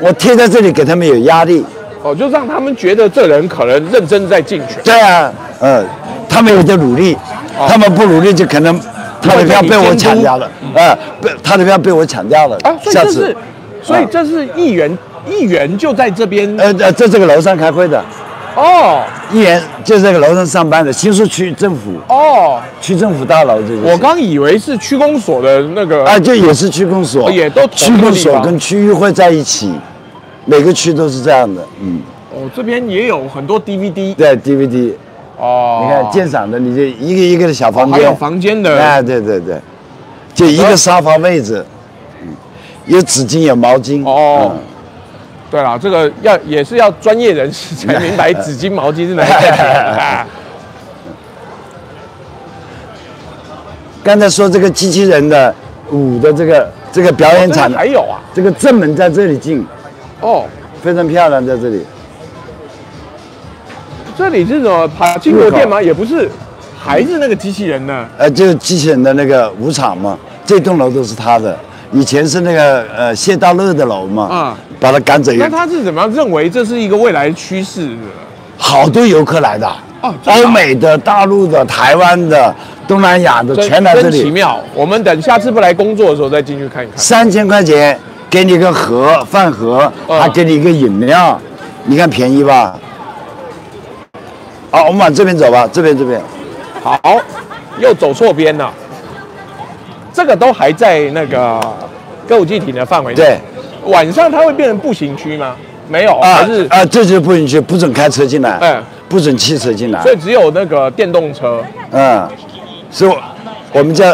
我贴在这里给他们有压力。哦，就让他们觉得这人可能认真在竞选。对啊，嗯，他们也在努力，哦。他们不努力就可能他的票被我抢掉了，啊，被他的票被我抢掉了啊，所以这是，，所以这是议员，议员就在这边呃呃，在这个楼上开会的，哦。议员就在这个楼上上班的，新宿区政府哦，区政府大楼这些。我刚以为是区公所的那个啊，就也是区公所，也都同区公所跟区域会在一起，每个区都是这样的，嗯，哦，这边也有很多 DVD 对 DVD。哦，你看鉴赏的，你就一个一个的小房间，还有房间的。哎，对对对，就一个沙发位置，嗯，有纸巾有毛巾，哦。嗯，对了，这个要也是要专业人士才明白纸巾毛巾是哪一个。啊 刚才说这个机器人的舞的这个这个表演这场个还有啊，这个正门在这里进，哦，非常漂亮，在这里。这里是什么爬金国店吗？也不是，还是那个机器人呢。呃，就是机器人的那个舞场嘛，这栋楼都是他的。以前是那个呃谢大乐的楼嘛，啊把他赶走那，他是怎么样认为这是一个未来趋势的？好多游客来的，哦啊欧美的、大陆的、台湾的、东南亚的全来这里。真奇妙。我们等下次不来工作的时候再进去看一看。三千块钱给你一个盒饭盒，嗯还给你一个饮料，你看便宜吧？好，我们往这边走吧，这边这边。好，又走错边了。这个都还在那个歌舞伎町的范围内。对，晚上它会变成步行区吗？没有，啊还是啊，这就是步行区，不准开车进来，嗯不准汽车进来所，以只有那个电动车。嗯，所以我我们叫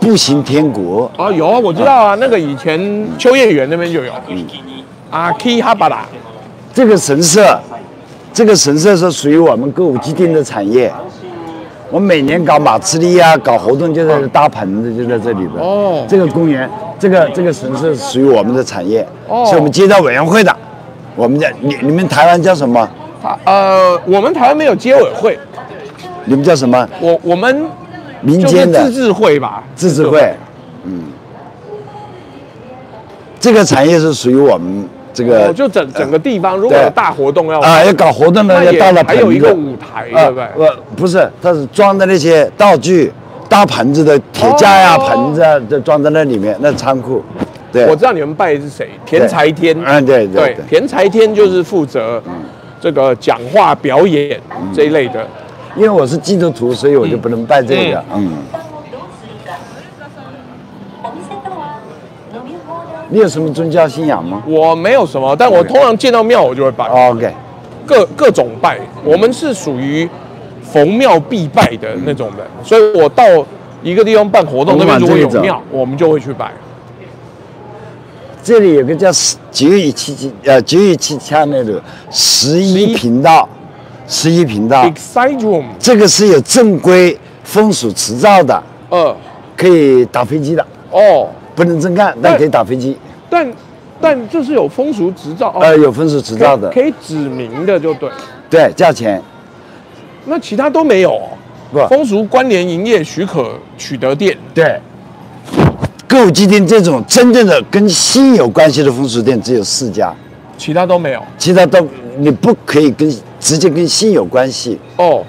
步行天国，哦，有啊，我知道啊，那个以前秋叶原那边就有。嗯啊，K 哈巴拉。这个神社，这个神社是属于我们歌舞伎町的产业。我们每年搞马自力啊，搞活动就在这搭棚子，就在这里的。哦这个公园，这个这个神社属于我们的产业，哦是我们街道委员会的。我们叫你你们台湾叫什么？它呃，我们台湾没有街委会，你们叫什么？我我们就是民间的自治会吧。自治会。嗯，这个产业是属于我们这个哦，就整整个地方，如果有大活动要啊，要搞活动的要到了还有一个舞台，啊对不对？不，不是，它是装的那些道具，大盆子的铁架呀、哦盆子啊，就装在那里面，那仓库。对，我知道你们拜的是谁，田财天。嗯，对对对对，，田财天就是负责这个讲话表演这一类的。因为我是基督徒，所以我就不能拜这个。嗯，你有什么宗教信仰吗？我没有什么，但我通常见到庙我就会拜，？OK，各各种拜。我们是属于逢庙必拜的那种人，所以我到一个地方办活动，那边如果有庙，我们就会去拜。这里有个叫十九一七七呃九一七 channel 十一。频道，十一频道。Room，这个是有正规风俗执照的，呃，可以打飞机的，哦，不能真干，但可以打飞机。但但这是有风俗执照，哦。呃，有风俗执照的，可以可以指明的就对。对，价钱。那其他都没有、哦。不。风俗关联营业许可取得店，对。歌舞伎町这种真正的跟性有关系的风俗店只有四家，其他都没有。其他都你不可以跟直接跟性有关系。哦，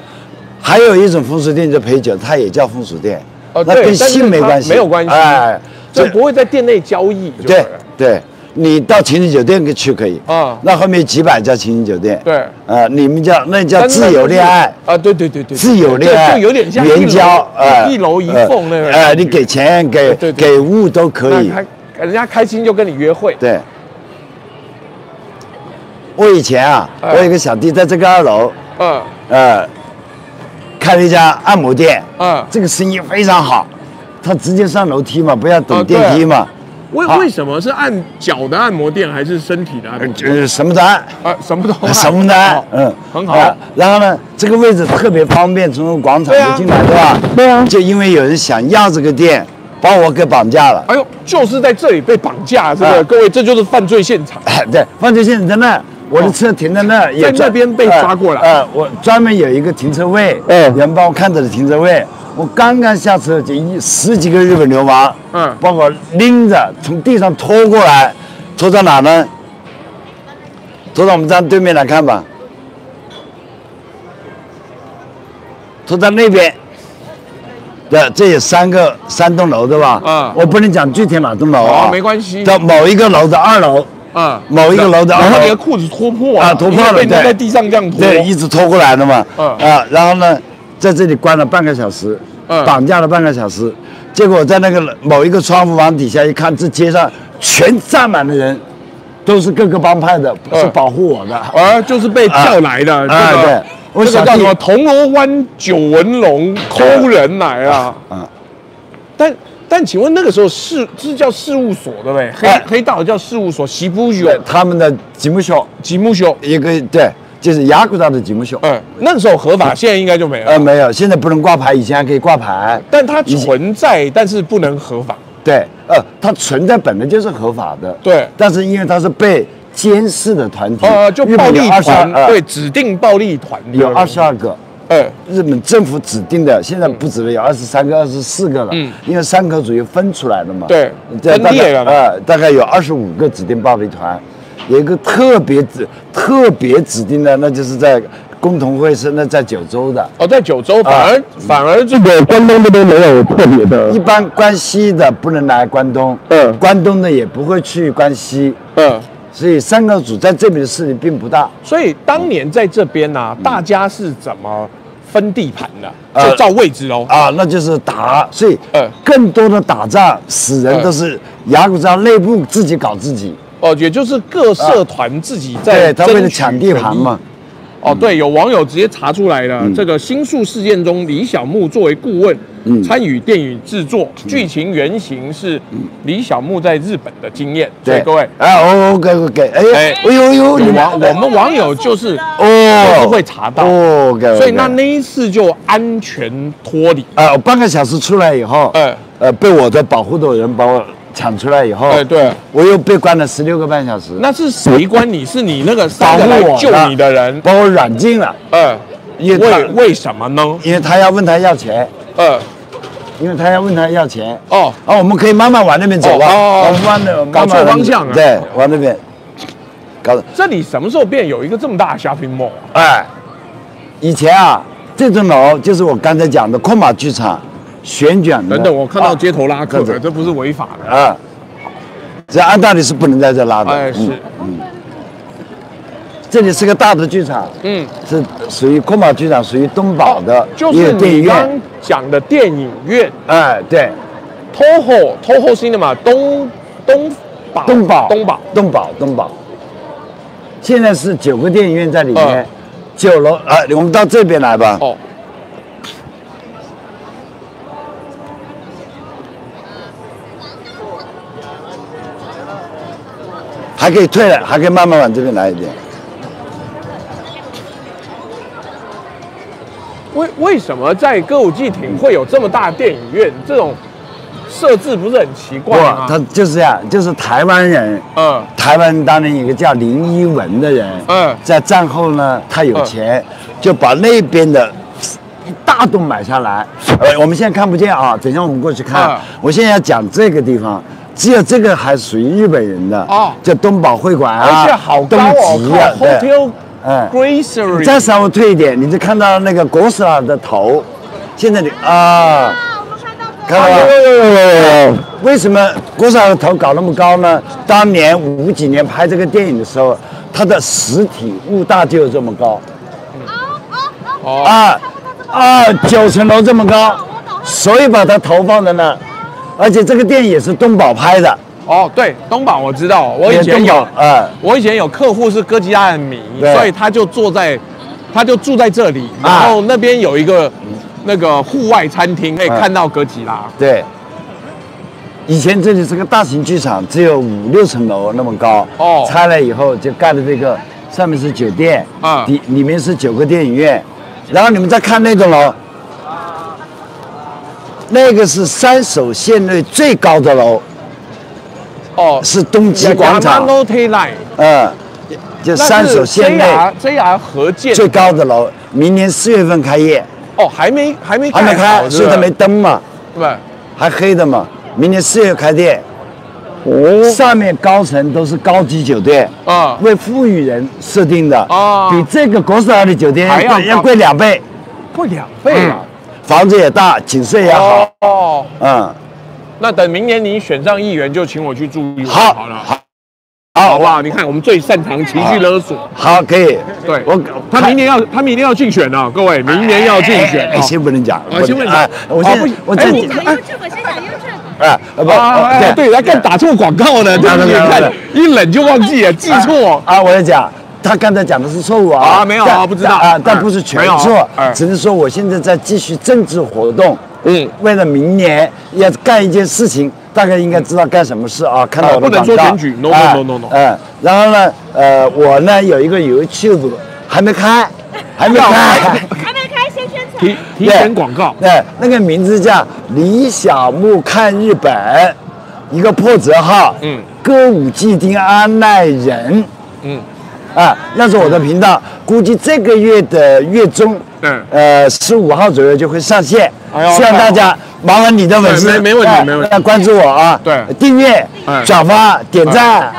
还有一种风俗店叫陪酒，它也叫风俗店，哦，那跟对但是它性没关系，没有关系。哎，这就不会在店内交易对对，你到情侣酒店去可以啊。那后面几百家情侣酒店，对。啊，你们叫那叫自由恋爱。啊，对对对对，自由恋爱，就就有点像一楼援交，呃，一楼一凤那个呃，感觉。你给钱给给物都可以，人家开心就跟你约会，对。我以前啊，哎。我有个小弟在这个二楼，嗯。呃，开了一家按摩店，嗯，这个生意非常好，他直接上楼梯嘛，不要等电梯嘛，啊为为什么是按脚的按摩店还是身体的按摩店？呃，什么都按，啊，什么都按。什么都按，嗯，很好。啊。然后呢，这个位置特别方便，从广场就进来，对吧？对啊。就因为有人想要这个店，把我给绑架了。哎呦，就是在这里被绑架，这个啊。各位，这就是犯罪现场。哎，对，犯罪现场在那儿，我的车停在那儿，也在那边被抓过了呃，呃我专门有一个停车位，嗯有人帮我看着的停车位。我刚刚下车，就一十几个日本流氓，嗯把我拎着从地上拖过来，拖到哪呢？拖到我们站对面来看吧。拖到那边。对，这有三个三栋楼，对吧？嗯我不能讲具体哪栋楼啊，哦没关系到某一个楼的二楼，啊，某一个楼的然后你的裤子脱破啊脱破了对在地上这样脱。对，一直拖过来的嘛。嗯啊，然后呢，在这里关了半个小时，嗯绑架了半个小时，结果在那个某一个窗户往底下一看，这街上全站满了人，都是各个帮派的，嗯是保护我的。啊，就是被叫来的。啊这个对我小弟这个叫什么？铜锣湾九纹龙抠人来啊！啊，但但请问那个时候事是叫事务所对不对？黑哎黑道叫事务所，西部有，他们的吉姆秀吉木修。一个对，就是雅古达的吉姆秀。嗯，那个时候合法，现在应该就没了。呃，没有，现在不能挂牌，以前还可以挂牌。但它存在，但是不能合法。对，呃，它存在本来就是合法的，对但是因为它是被监视的团体，呃，就暴力团，二，对，指定暴力团有二十二个。呃，日本政府指定的，现在不止了，有二十三个、二十四个了。嗯。因为三口组又分出来了嘛。对这大概分裂了嘛。呃，大概有二十五个指定暴力团，有一个特别指特别指定的，那就是在共同会是那在九州的。哦，在九州反啊而反而这个关东这边没有特别的。一，般关西的不能来关东，嗯。关东的也不会去关西，嗯，所以三口组在这边的势力并不大。所以当年在这边呢、大家是怎么分地盘的？呃就照位置哦。啊，那就是打，所以呃更多的打仗死人嗯都是雅古扎内部自己搞自己，哦，也就是各社团自己在对他为了争抢地盘嘛。哦，对，有网友直接查出来了，嗯这个新宿事件中，李小牧作为顾问，嗯。参与电影制作，剧情原型是李小牧在日本的经验。所以对，各位，哎，OK OK，哎哎哎。呦呦，你网我们网友就是哦就是会查到，哦，OK，所以那那一次就安全脱离。呃，半个小时出来以后，呃呃，被我的保护的人把我抢出来以后，哎对，我又被关了十六个半小时，那是谁关你？是你那个保护我救你的人？把我软禁了，嗯，因为他为为什么呢？因为他要问他要钱，呃，因为他要问他要钱。哦，啊，我们可以慢慢往那边走啊。哦哦我们往那搞错方向啊对，往那边搞。这里什么时候变有一个这么大的 shopping mall？啊哎，以前啊，这栋楼就是我刚才讲的空马剧场，旋转的。等等，我看到街头拉客的，这不是违法的。啊，这按道理是不能在这拉的。哎，是，嗯这里是个大的剧场，嗯，是属于空马剧场，属于东宝的，就电影你刚院。讲的电影院哎，对，，Toho Toho Cinema 东东宝东宝，东宝，东宝，东宝。现在是九个电影院在里面嗯，九楼啊，我们到这边来吧。哦，还可以退了，还可以慢慢往这边来一点。为为什么在歌舞伎町会有这么大电影院？这种设置不是很奇怪哇，吗？他就是这样，就是台湾人，嗯台湾当年有个叫林依文的人，嗯在战后呢，他有钱，就把那边的一大栋买下来。呃，我们现在看不见啊，等一下我们过去看。嗯我现在要讲这个地方，只有这个还属于日本人的哦叫东宝会馆啊，而且好高东哦，极啊，靠对。嗯 Gracery，再稍微退一点，你就看到那个国斯拉的头。现在你啊，啊，我们看到这看到吧？有有有有有，为什么国斯拉的头搞那么高呢？当年五几年拍这个电影的时候，它的实体物大就有这么高哦，啊啊，九层楼这么高，所以把它投放在那。而且这个电影也是东宝拍的，哦，对，东宝我知道，我以前有东宝啊，我以前有客户是哥吉拉的迷，所以他就坐在，他就住在这里，然后那边有一个那个户外餐厅，可以嗯看到哥吉拉。对。以前这里是个大型剧场，只有五六层楼那么高。哦拆了以后就盖了这个，上面是酒店，啊里里面是九个电影院，然后你们再看那栋楼，那个是三手线内最高的楼，哦，是东极广场。嗯，就三手线内 JR 合建。最高的楼，明年四月份开业，哦，还没还没还没开，所以它没灯嘛，对。吧？还黑的嘛，明年四月开店。哦，上面高层都是高级酒店，啊，为富裕人设定的，啊。比这个国斯拉的酒店还要贵要贵两倍，贵两倍啊！房子也大，景色也好，哦，嗯，那等明年你选上议员，就请我去住一晚好好了，好，好不好？你看我们最擅长情绪勒索。好，可以，对，我他明年要他明年要竞选呢，各位，明年要竞选。哎，先不能讲，我，先问你，哎我现在哦不行我先哎我讲 YouTube，先讲 YouTube。哎，呃不，对，他干打错广告呢，对不对？对对对看一冷就忘记了，记错。啊，我在讲。他刚才讲的是错误啊！啊没有啊不知道啊，但嗯不是全没错哎，只是说我现在在继续政治活动，嗯，为了明年要干一件事情，大概应该知道干什么事啊？看到我的不能说广告选举，no，no，哎 no，no，no 嗯，然后呢，呃，我呢有一个 YouTube 还没开，还没开，还没开，先宣传。提提前广告。对，那个名字叫李小木看日本，一个破折号，嗯。歌舞伎町阿奈人，嗯，啊，那是我的频道，估计这个月的月中，嗯。呃，十五号左右就会上线，希望大家麻烦你的粉丝，对没没问题哎没问题。要关注我啊，对。订阅哎、转发、点赞，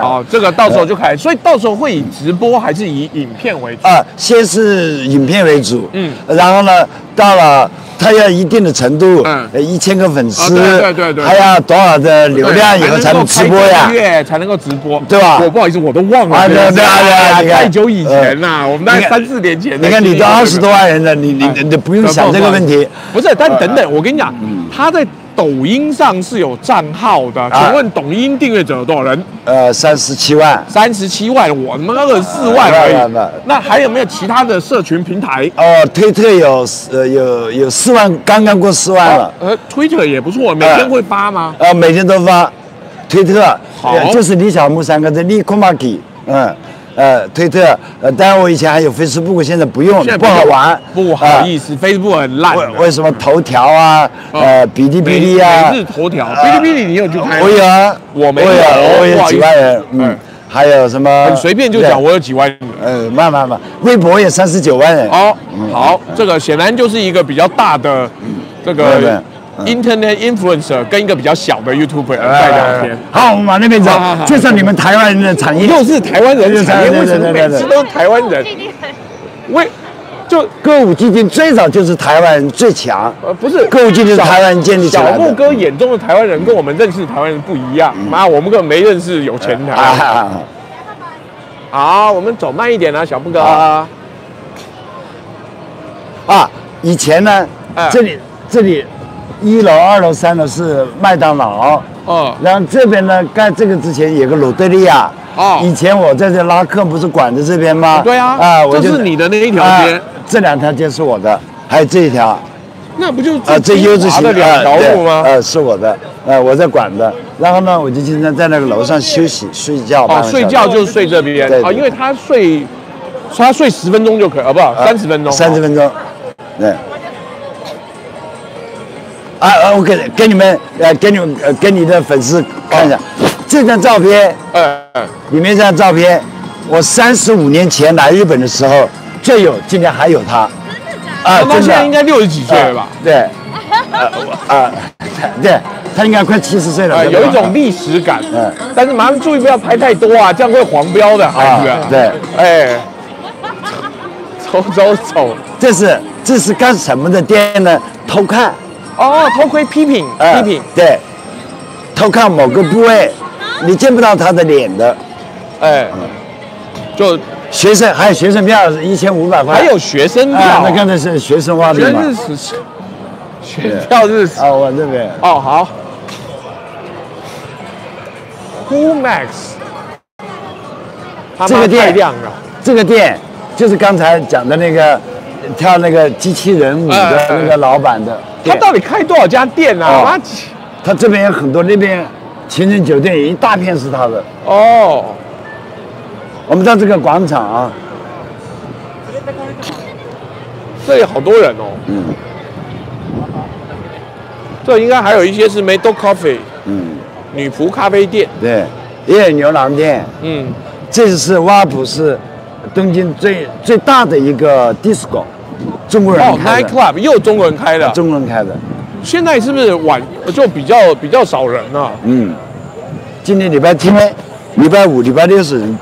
好，这个到时候就开，所以到时候会以直播还是以影片为主？啊，先是影片为主，嗯。然后呢，到了它要一定的程度，嗯呃，一千个粉丝，啊对对对对还要多少的流量以后才能直播呀？月才能够直播，对吧我不好意思，我都忘了。对对啊对太久以前啦，我们大概三四年前你看你都二十多万人了，你你你不用想这个问题。不是，但等等，我跟你讲，他在抖音上是有账号的，请问抖音订阅者有多少人？呃，三十七万，三十七万，我他妈二十四万而已。那还有没有其他的社群平台？哦，推特有呃有有四万，刚刚过四万了，呃，Twitter 也不错，每天会发吗？呃，每天都发，推特，好呃就是李小木三个字，李库马基，嗯。呃，推特，呃，当然我以前还有 Facebook，现在不用，现在不好玩，不好意思，Facebook 很烂。为为什么头条啊，呃，哔哩哔哩啊，每日头条，哔哩哔哩你有去开吗？我有啊，我没有我有，几万人，嗯嗯，还有什么？很随便就讲，我有几万人。呃，慢慢慢，微博也三十九万人，哦，好，这个显然就是一个比较大的这个 Internet influencer 跟一个比较小的 YouTuber 在聊天。好，我们往那边走好好好，介绍你们台湾人的产业。又是台湾人的产业，为什么每次都是台湾人？为就歌舞基金最早就是台湾人最强，呃不是歌舞基金是台湾人建立起来的。小木哥眼中的台湾人跟我们认识台湾人不一样。妈，我们根本没认识有钱台湾人。啊，好，我们走慢一点啊，小木哥。啊，以前呢哎，这里这里一楼、二楼、三楼是麦当劳，哦然后这边呢盖这个之前有个鲁德利亚。哦以前我在这拉客不是管着这边吗？对啊啊，我就这是你的那一条街啊这两条街是我的，还有这一条。那不就是啊，这 U 字形的两条路吗？呃，是我的，呃，我在管的。然后呢，我就经常在那个楼上休息、睡觉。半哦，睡觉就是睡这边对啊，因为他睡，他睡十分钟就可以，啊，不，三十分钟，三十分钟，对。啊，啊我给给你们，呃，给你们，呃，给你的粉丝看一下，这张照片呃，里面这张照片，我三十五年前来日本的时候就有，今天还有它。啊，他真的。现在应该六十几岁了吧？对，呃我啊，对，他应该快七十岁了。呃，有一种历史感，嗯。但是马上注意不要拍太多啊，这样会黄标的孩子啊。对。哎，走走走，这是这是干什么的店呢？偷看，哦，偷窥批评呃批评，对，偷看某个部位，你见不到他的脸的。哎，就学生还有学生票一千五百块，还有学生啊，票，那刚才是学生花学币嘛？学票日史，啊，我这边。哦好，Who Max，这个店太亮了，这个店就是刚才讲的那个跳那个机器人舞的那个老板的店，他到底开多少家店啊？哦他这边有很多，那边情人酒店有一大片是他的。哦，我们到这个广场啊，这里好多人哦。嗯这应该还有一些是 Mado Coffee 嗯，女仆咖啡店。对，也有牛郎店。嗯，这是挖普是东京最最大的一个 disco，中国人哦开，Night 的，Club 又中国人开的。中国人开的。现在是不是晚就比较比较少人啊？嗯，今天礼拜天、礼拜五、礼拜六是人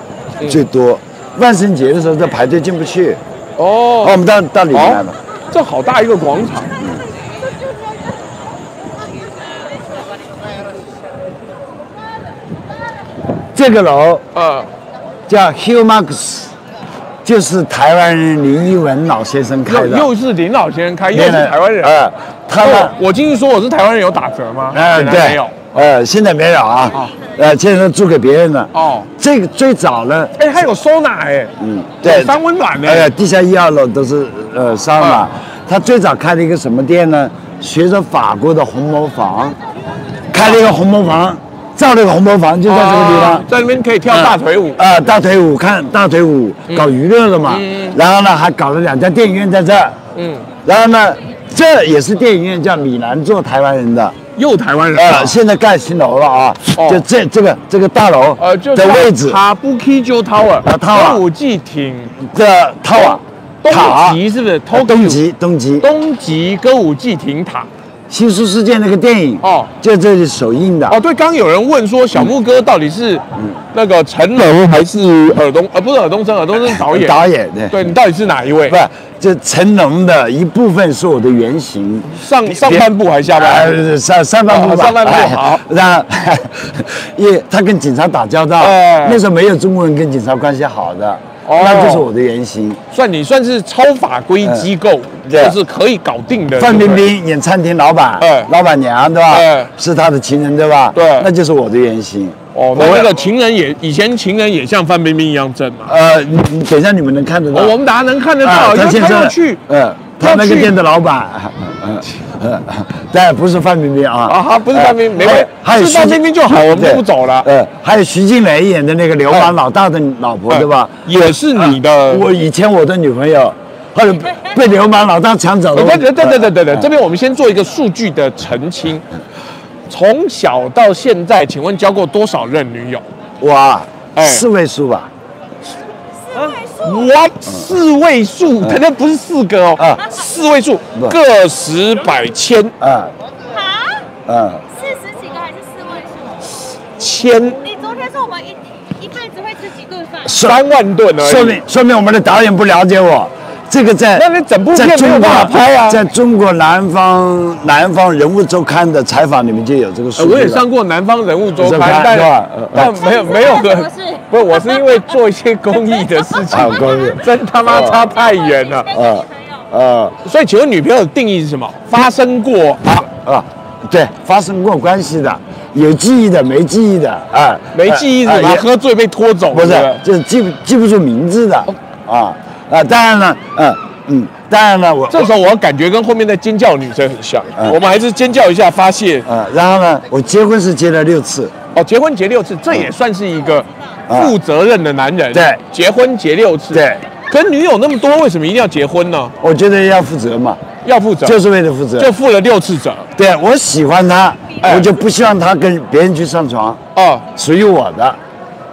最多。万圣节的时候这排队进不去。哦，我哦，们到到里面来吧。这好大一个广场。嗯这个楼呃，叫 Humax，就是台湾人林一文老先生开的。又又是林老先生开，又是台湾人。呃，他我进去说我是台湾人有打折吗？哎对没有。呃，现在没有啊哦，呃，现在租给别人了。哦，这个最早呢，哎，还有收纳哎，嗯，对，三温暖呢。哎呀，地下一二楼都是呃桑拿嗯。他最早开了一个什么店呢？学着法国的红磨坊，开了一个红磨坊，造了个红磨坊，就在这个地方哦。在那边可以跳大腿舞。啊、大腿舞看大腿舞，搞娱乐的嘛。嗯然后呢，还搞了两家电影院在这儿。嗯，然后呢，这也是电影院，叫米兰做台湾人的。又台湾人呃，啊，现在盖新楼了啊，哦就这这个这个大楼呃，就的位置，卡布基 Jo Tower，啊，Tower 歌舞伎町这塔东塔极是不是？东极东极东极歌舞伎町塔。新书世界那个电影哦就这里首映的哦，对，刚刚有人问说小木哥到底是嗯那个成龙还是尔东？呃，不是尔东升，尔东升导演。导演对对你到底是哪一位不？是，这成龙的一部分是我的原型。上上半部还是下半部？呃，上上半部吧，哦上半部哎好那 因为他跟警察打交道，哎那时候没有中国人跟警察关系好的，哦那就是我的原型。算你算是超法规机构，就是可以搞定的。范冰冰演餐厅老板，哎老板娘对吧？哎是他的情人对吧？对那就是我的原型。哦，那那个情人也以前情人也像范冰冰一样正嘛。呃，你你等一下你们能看得到。哦，我们大家能看得到，啊因为他现在他要去嗯，他那个店的老板，嗯嗯，但不是范冰冰啊。啊，哈不是范冰冰，没关系，还有是范冰冰就好，我们不走了。呃，还有徐静蕾演的那个流氓老大的老婆，对吧？也是你的。我以前我的女朋友，后来被 流氓老大抢走了。对对对对对对这边我们先做一个数据的澄清。从小到现在，请问交过多少任女友？哇，哎四位数吧？哇，四位数，它那不是四个哦啊，四位数，个十百千。啊。啊，啊，四十几个还是四位数？千。你昨天说我们一一辈子会吃几顿饭？三万吨而已。说明说明我们的导演不了解我。这个在那你整部片在中没有办法国拍啊在中国南方南方人物周刊的采访里面就有这个数呃据了。我也上过《南方人物周刊但呃但没有没有个什么事，不是，我是因为做一些公益的事情 啊公益，真他妈差太远了。跟你女朋友呃所以，请问女朋友的定义是什么？发生过啊？啊，对，发生过关系的，有记忆的，没记忆的，啊，没记忆是吧？啊喝醉被拖走，不是，就是记不记不住名字的，啊啊，当然了，嗯嗯，当然了，我这时候我感觉跟后面在尖叫女生很像，嗯我们还是尖叫一下发泄。啊，然后呢，我结婚是结了六次，哦，结婚结六次，这也算是一个负责任的男人。对结婚结六次。对，可女友那么多，为什么一定要结婚呢？我觉得要负责嘛，要负责，就是为了负责。就负了六次责。对我喜欢他，哎我就不希望他跟别人去上床，哦，属于我的。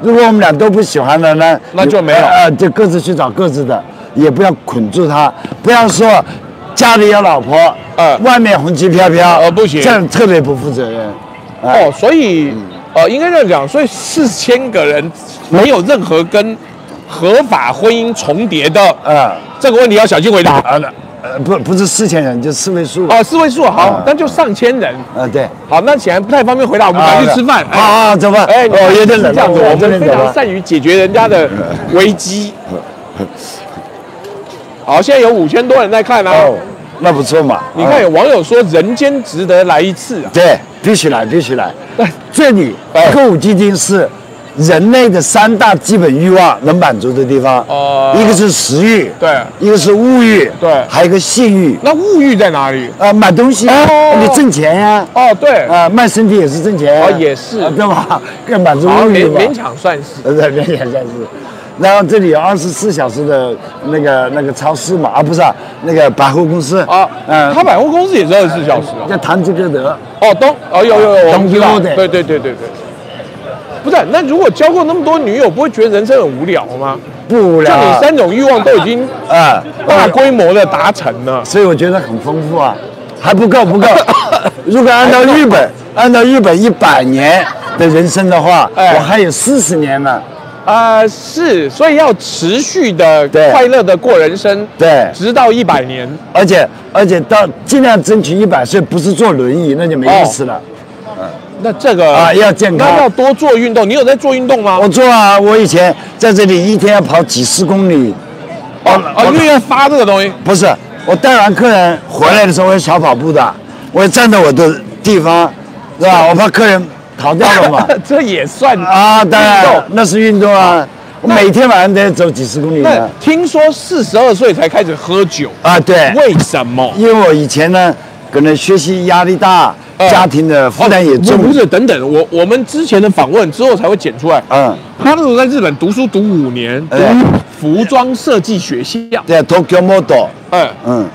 如果我们俩都不喜欢了呢，那就没有。啊，就各自去找各自的，也不要捆住他，不要说家里有老婆，呃。外面红旗飘飘，呃不行。这样特别不负责任。哎。哦，所以呃，应该这样讲，所以四千个人没有任何跟合法婚姻重叠的呃。这个问题要小心回答。啊，那呃不不是四千人，就四位数。哦，四位数好嗯，那就上千人。啊对，好，那显然不太方便回答，我们赶快去吃饭。好好走吧。哎，你哦有点这样子，我们非常。善于解决人家的危机。好，现在有五千多人在看啊。哦，那不错嘛。你看，哦有网友说人间值得来一次啊。对，必须来，必须来。这里哎歌舞伎町是人类的三大基本欲望能满足的地方。哦一个是食欲，对一个是物欲，对还有一个性欲。那物欲在哪里？啊，买东西啊，哦你挣钱呀。哦，对，啊，卖身体也是挣钱。哦也是啊对吧？更满足好，物欲嘛。勉勉强算是。呃，对，勉强算是。然后这里有二十四小时的那个那个超市嘛，啊，不是啊，那个百货公司啊，嗯，他百货公司也是二十四小时啊。叫唐吉诃德。哦，东哦有有有。东京对对对对对。不是，那如果交过那么多女友，不会觉得人生很无聊吗？不无聊就啊。你三种欲望都已经呃，大规模的达成了。所以我觉得很丰富啊，还不够不够。如果按照日本，按照日本一百年的人生的话，哎我还有四十年呢。啊，是，所以要持续的快乐的过人生，对直到一百年。而且而且到尽量争取一百岁，不是坐轮椅，那就没意思了。那这个啊要健康那要多做运动。你有在做运动吗？我做啊，我以前在这里一天要跑几十公里。哦哦，因为要发这个东西。不是，我带完客人回来的时候，我有小跑步的，我要站在我的地方，是吧？我怕客人逃掉了嘛。这也算啊，当然那是运动啊。我每天晚上都要走几十公里那的。听说四十二岁才开始喝酒，啊，对，为什么？因为我以前呢，可能学习压力大，呃家庭的负担也哦不重。不是，等等，我我们之前的访问之后才会剪出来。嗯，他那时候在日本读书读五年，读哎服装设计学校。对，Tokyo Model，嗯，嗯，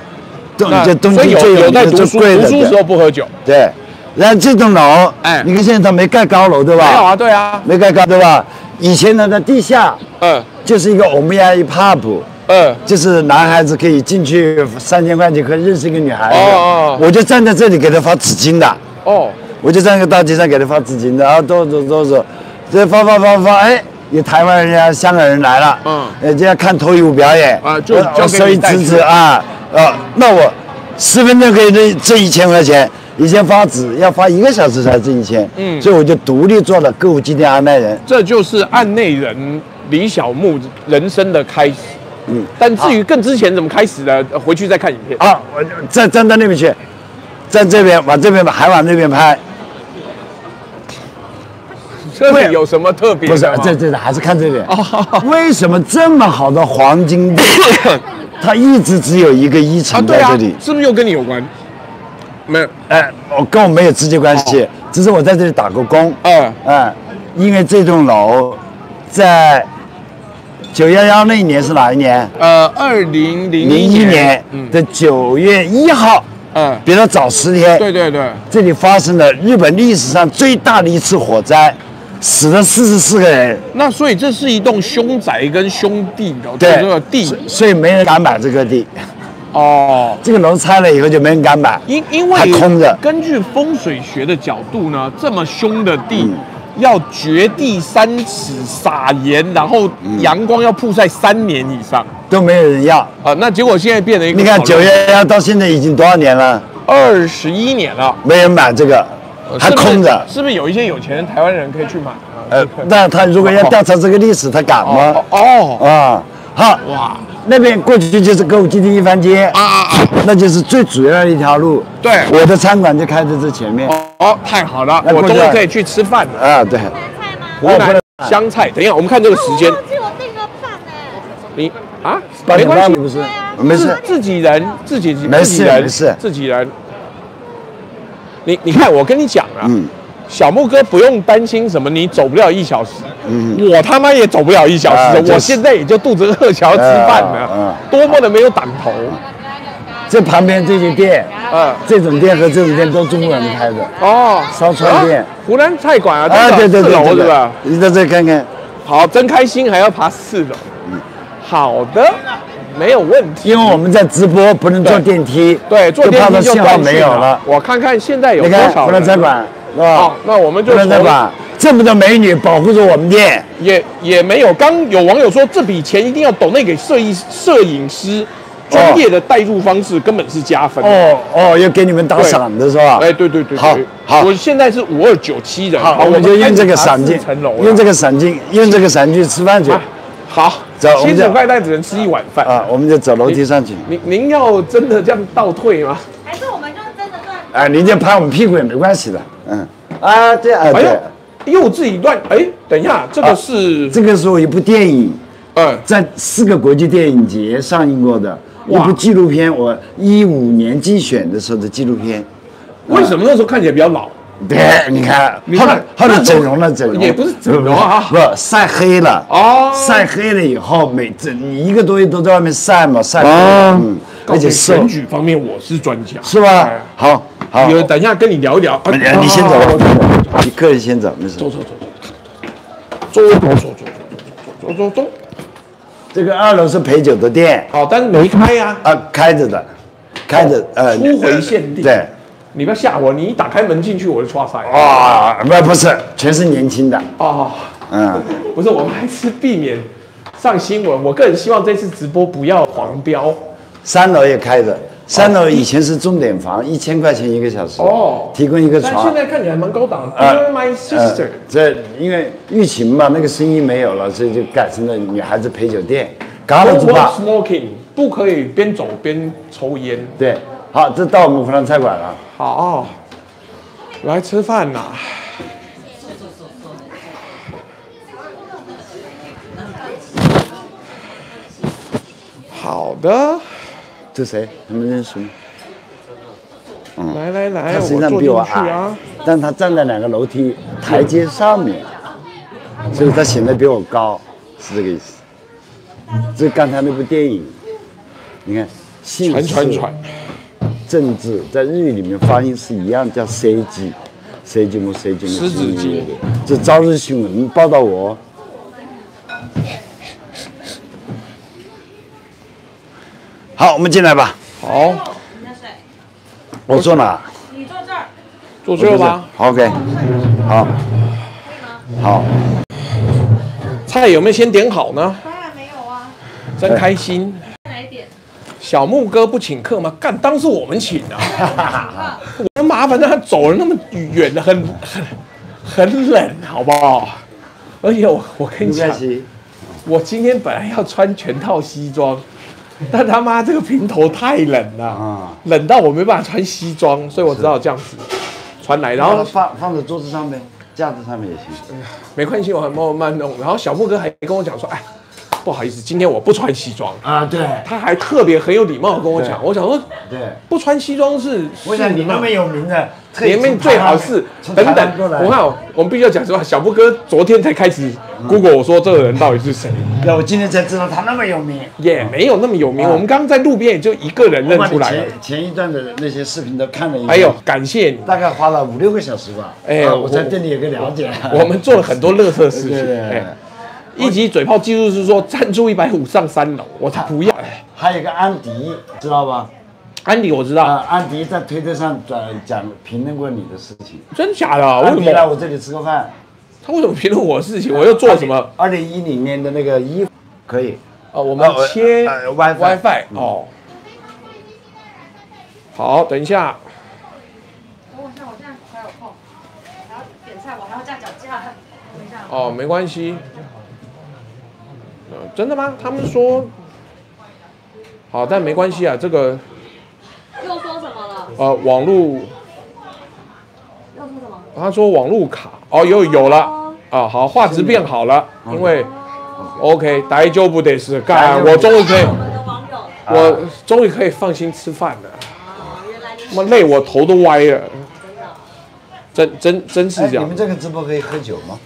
所以有有在读书，读书的时候不喝酒。对，然后这栋楼，哎你看现在它没盖高楼对吧？没有啊，对啊，没盖高对吧？以前呢，在地下嗯就是一个欧米亚一 pub，嗯，就是男孩子可以进去三千块钱可以认识一个女孩子，哦哦。我就站在这里给他发纸巾的，哦，我就站在大街上给他发纸巾的，然后走走走走，这发发发发，哎，有台湾人家、香港人来了，嗯。呃，就要看脱衣舞表演，啊就呃交给所以支你带去。持啊，呃，那我十分钟可以挣挣一千块钱。以前发纸要发一个小时才挣一千，嗯。所以我就独立做了歌舞伎町安排人。这就是案内人李小牧人生的开始。嗯，但至于更之前怎么开始的，呃回去再看影片。啊，我就站站到那边去，站这边往这边还往那边拍，这里有什么特别不是？这这还是看这边。哦为什么这么好的黄金地，它一直只有一个一啊，层在这里？，是不是又跟你有关？没有，哎，我跟我没有直接关系，只是我在这里打过工。嗯哎，因为这栋楼在九幺幺那一年是哪一年？呃，二零零零一一年嗯的九月一号，嗯，比它早十天。对对对，这里发生了日本历史上最大的一次火灾，死了四十四个人。那所以这是一栋凶宅跟兄弟的对，这个地所所以没人敢买这个地。哦。这个楼拆了以后就没人敢买，因因为还空着。根据风水学的角度呢，这么凶的地，嗯要掘地三尺撒盐，然后阳光要曝晒三年以上都没有人要。啊、那结果现在变成一个你看九月幺到现在已经多少年了，二十一年了，没人买这个，还空着。是不是有一些有钱人台湾人可以去买啊？呃，那他如果要调查这个历史，他敢哦吗？哦啊，好，哇那边过去就是歌舞伎町一番街，啊啊啊！那就是最主要的一条路。对我的餐馆就开在这前面。哦哦，太好了，那我终于可以去吃饭了。啊，对，菜吗？湖南湘菜，等一下我们看这个时间我，忘记我订了饭哎。你啊，没关系，没事自。己人，自己没事没事自己人。你你看，我跟你讲啊，嗯小木哥不用担心什么，你走不了一小时，嗯。我他妈也走不了一小时，我现在也就肚子饿，想要吃饭啊了啊，多么的没有档头，这旁边这些店，嗯，这种店和这种店都中国人开的。哦，烧串店。啊？湖南菜馆啊，啊，对对对，四楼这个是吧？你在这看看，好，真开心，还要爬四楼，嗯好的，没有问题。因为我们在直播，不能坐电梯，对，坐就电梯就怕它信号没有了。我看看现在有你看湖南多少人。餐馆是吧？好，那我们就湖南餐从馆这么多美女保护着我们店，也也没有。刚有网友说这笔钱一定要抖那给摄影摄影师，专业的代入方式根本是加分。哦哦，要给你们打对赏的是吧？哎，对对对，对好好我现在是五二九七人，好，我们就用这个赏金用这个赏金，用这个赏金吃饭去啊好，走我们就七十块但只能吃一碗饭。啊！我们就走楼梯上去。您您要真的这样倒退吗？还是我们就是真的赚？啊，你这拍我们屁股也没关系的，嗯，啊，对啊，哎对。呦，，又自己乱哎，等一下，这个是这个是我一部电影，嗯在四个国际电影节上映过的一部纪录片，我一五年竞选的时候的纪录片。为什么那时候看起来比较老？对，你看，你看后来后来整容了，整容。也不是整容啊。不晒黑了。哦。晒黑了以后，每整你一个多月都在外面晒嘛，晒黑了，哦。嗯，而且瘦选，举方面我是专家，是吧哎？好，好，有等一下跟你聊一聊。啊你你先走你客人先走，没事。走走走走走走走走走走走走。这个二楼是陪酒的店好，但是没开呀。啊，开着的，开着，呃，初回限定对，你不要吓我，你一打开门进去我就刷塞。啊，不不是，全是年轻的，哦，嗯，不是，我们还是避免上新闻。我个人希望这次直播不要黄标。三楼也开着，三楼以前是钟点房，一千块钱一个小时，哦提供一个床但现。在看起来蛮高档的。my 呃 sister，，这因为疫情嘛，那个生意没有了，所以就改成了女孩子陪酒店。刚好 no 是 more 吧？smoking，不可以边走边抽烟。对，好，这到我们湖南菜馆了。好，来吃饭啦。好的，这谁？他们认识吗？嗯来来来，他实际上比我矮但他站在两个楼梯台阶上面，所以他显得比我高，是这个意思。这刚才那部电影，你看，姓氏传传传，政治在日语里面发音是一样，叫 C G。C G 木 C G 木，狮子鸡这朝日新闻报道我。好，我们进来吧。好，我坐哪？你坐这儿，坐这吧。好 OK，好，好，菜有没有先点好呢？当然没有啊，真开心。来点。小木哥不请客吗？干，当是我们请啊！我麻烦他走了那么远，很很很冷，好不好？而且我我跟你讲。我今天本来要穿全套西装，但他妈这个平头太冷了，啊冷到我没办法穿西装，所以我只好这样子穿来。然后放放在桌子上面，架子上面也行。没关系，我很慢慢弄。然后小木哥还跟我讲说，哎，不好意思，今天我不穿西装。啊，对他还特别很有礼貌地跟我讲，我想说对。不穿西装是，我想你那么有名的，特意里面最好是等等我看哦我们必须要讲实话，小布哥昨天才开始 Google 我说这个人到底是谁，那我今天才知道他那么有名。也没有那么有名。啊我们刚刚在路边也就一个人认出来了。前前一段的那些视频都看了一遍。还有，感谢你，大概花了五六个小时吧。啊哎我我才对你有个了解。我们做了很多乐色事情。一级嘴炮技术是说站住一百五上三楼，我才不要。哎还有一个安迪，知道吧？安迪我知道，啊，安迪在推特上转讲评论过你的事情。真假的？为什安迪来？我这里吃个饭。他为什么评论我的事情？我又做什么？二零一零年的那个衣服可以。哦，我们切 WiFi WiFi 哦。好，等一下，我问一下，我现在还有空，还要点菜，我还要架脚架。等一下，哦，没关系。呃，真的吗？他们说好，但没关系啊。这个又说什么了？呃，网络，又说什么？他说网络卡哦，有有了啊，好，画质变好了，因为 OK，大就不得是干，我终于可以，我终于可以放心吃饭了。妈累，我头都歪了，真的真真真是哎，这样你们。这个直播可以喝酒吗？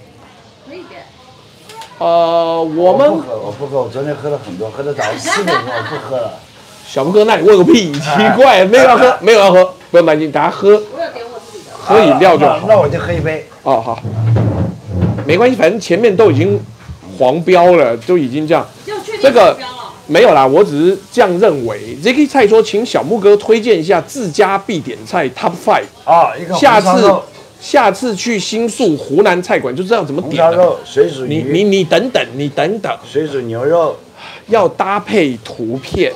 呃，我们不喝，我不喝，我昨天喝了很多，喝到早上四点钟，我不喝了。小木哥，那你问个屁，奇怪，没有要喝，没有要喝，不用担心，大家喝我要点我自己的。喝饮料就好。那我就喝一杯。哦，好，没关系，反正前面都已经黄标了，都已经这样。就确定这个。没有啦，我只是这样认为。Zicky 菜说，请小木哥推荐一下自家必点菜 Top Five。啊，一个下次下次去新宿湖南菜馆就知道怎么点了。红烧肉、水煮你你、你等等，你等等，水煮牛肉，要搭配图片，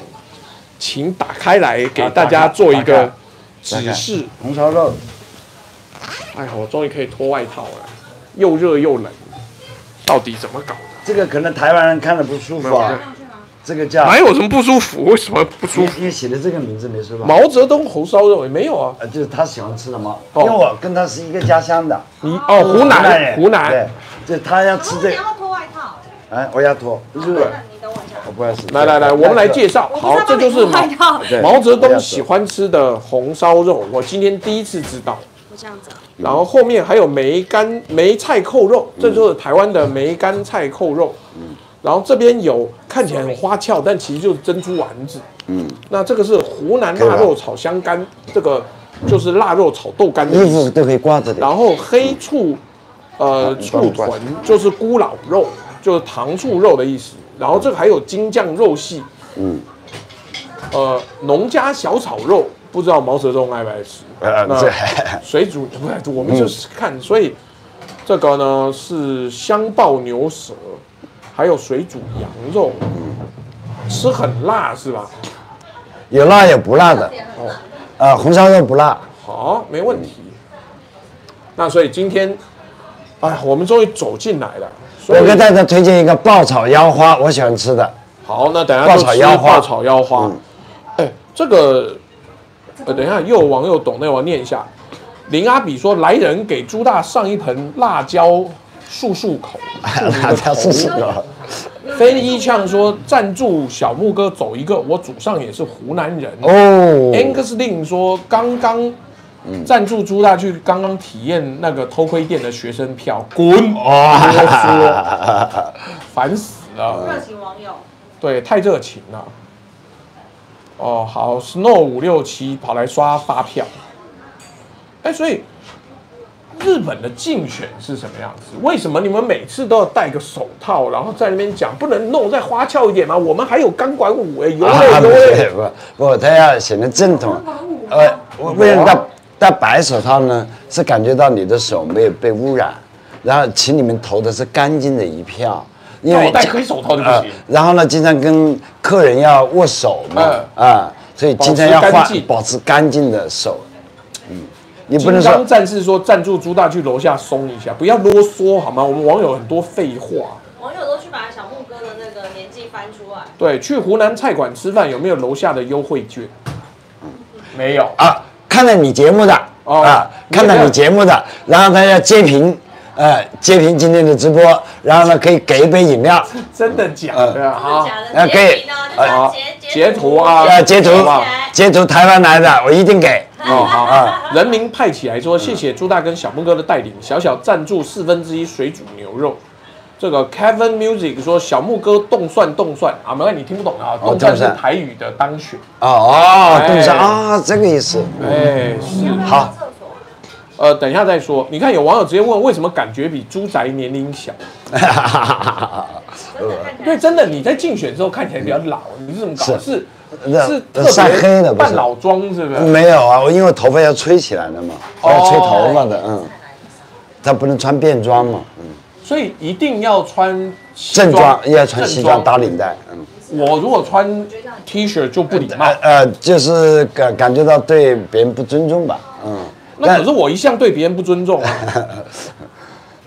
请打开来给啊大家做一个指示。红烧肉，哎呀，我终于可以脱外套了，又热又冷，到底怎么搞的？这个可能台湾人看了不舒服啊。这个叫哪有什么不舒服？为什么不舒服？因为写的这个名字没说吧？毛泽东红烧肉也没有啊。呃，就是他喜欢吃的吗？哦因为我跟他是一个家乡的，你哦，湖南，人湖南对，，就他要吃这你，要不要脱外套？哎，我要脱，热，那你等我一下。我不好意思。来来来，我们来介绍。好，这就是毛外套。对毛泽东喜欢吃的红烧肉，我今天第一次知道。我这样子。然后后面还有梅干梅菜扣肉，这就是台湾的梅干菜扣肉。然后这边有看起来很花俏，但其实就是珍珠丸子。嗯，那这个是湖南腊肉炒香干，这个就是腊肉炒豆干的意思。都可以挂着的。然后黑醋，呃，醋豚就是咕老肉，就是糖醋肉的意思。然后这个还有京酱肉系，嗯，呃，农家小炒肉，不知道毛泽东爱不爱吃？呃，那水煮不是，我们就是看，所以这个呢是香爆牛舌，还有水煮羊肉，吃很辣是吧？有辣有不辣的，哦，啊，红烧肉不辣，好，没问题。那所以今天，哎，我们终于走进来了。所以我给大家推荐一个爆炒腰花，我喜欢吃的。好，那等下爆炒腰花爆炒腰花。这个，呃，等一下，又有网友懂那我念一下。林阿比说：“来人，给朱大上一盆辣椒漱漱口。辣椒是什么？飞一呛说：“赞助小木哥走一个，我祖上也是湖南人。哦，Angus Lin 说：“刚刚赞助朱大去刚刚体验那个偷窥店的学生票，滚！哇啰嗦，烦死了。热情网友，对，太热情了。哦，好，Snow 五六七跑来刷发票。哎，所以日本的竞选是什么样子？为什么你们每次都要戴个手套，然后在那边讲，不能弄再花俏一点吗？我们还有钢管舞哎，有嘞有嘞。不不，他要显得正统。呃，我为什么戴戴白手套呢？是感觉到你的手没有被污染，然后请你们投的是干净的一票。因为我戴黑手套就不呃行。然后呢，经常跟客人要握手嘛，嗯啊，所以经常要换保持干净的手。嗯，你不能说战士说赞助朱大去楼下松一下，不要啰嗦好吗？我们网友很多废话。网友都去把小木哥的那个年纪翻出来。对，去湖南菜馆吃饭有没有楼下的优惠券？没有。啊，看了你节目的哦啊，看了你节目的，然后大家截屏，呃，截屏今天的直播，然后呢可以给一杯饮料，真的假的啊？好，假的啊可以截截截图啊截图截图台湾来的，我一定给。哦好啊，人民派起来说谢谢朱大跟小木哥的带领，小小赞助四分之一水煮牛肉。这个 Kevin Music 说小木哥动算动算啊，没关系，你听不懂啊，哦动算是台语的当选。哦哦，哎对上啊，这个意思。哎，是好，呃，等一下再说。你看有网友直接问，为什么感觉比猪宅年龄小？对，真的你在竞选之后看起来比较老，你是怎么搞？是是晒特黑了不是扮老妆是不是？没有啊，我因为头发要吹起来的嘛，我要吹哦头发的，嗯，他不能穿便装嘛，嗯，所以一定要穿西正装要穿西装正打领带，嗯。我如果穿 T 恤就不礼貌呃。呃，就是感感觉到对别人不尊重吧，嗯。那可是我一向对别人不尊重啊，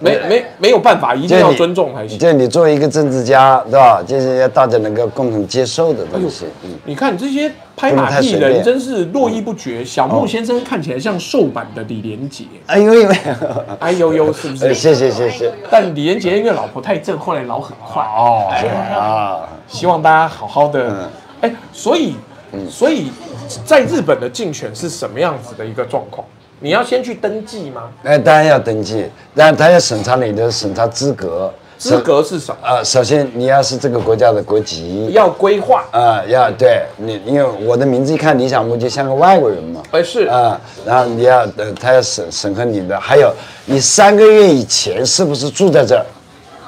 没没没有办法，一定要尊重才行。就你作为一个政治家，对吧？就是要大家能够共同接受的东西，嗯。你看这些拍马屁人真是络绎不绝。小木先生看起来像瘦版的李连杰，哎呦呦，哎呦呦，是不呃是？谢谢谢谢。但李连杰因为老婆太正，后来老很快。哦，啊，希望大家好好的嗯。哎，所以，所以在日本的竞选是什么样子的一个状况？你要先去登记吗？哎，当然要登记，但他要审查你的审查资格。资格是什么？呃，首先你要是这个国家的国籍，要规划。啊、要对你，因为我的名字一看李小木就像个外国人嘛。哎，是啊、然后你要呃，他要审审核你的，还有你三个月以前是不是住在这儿？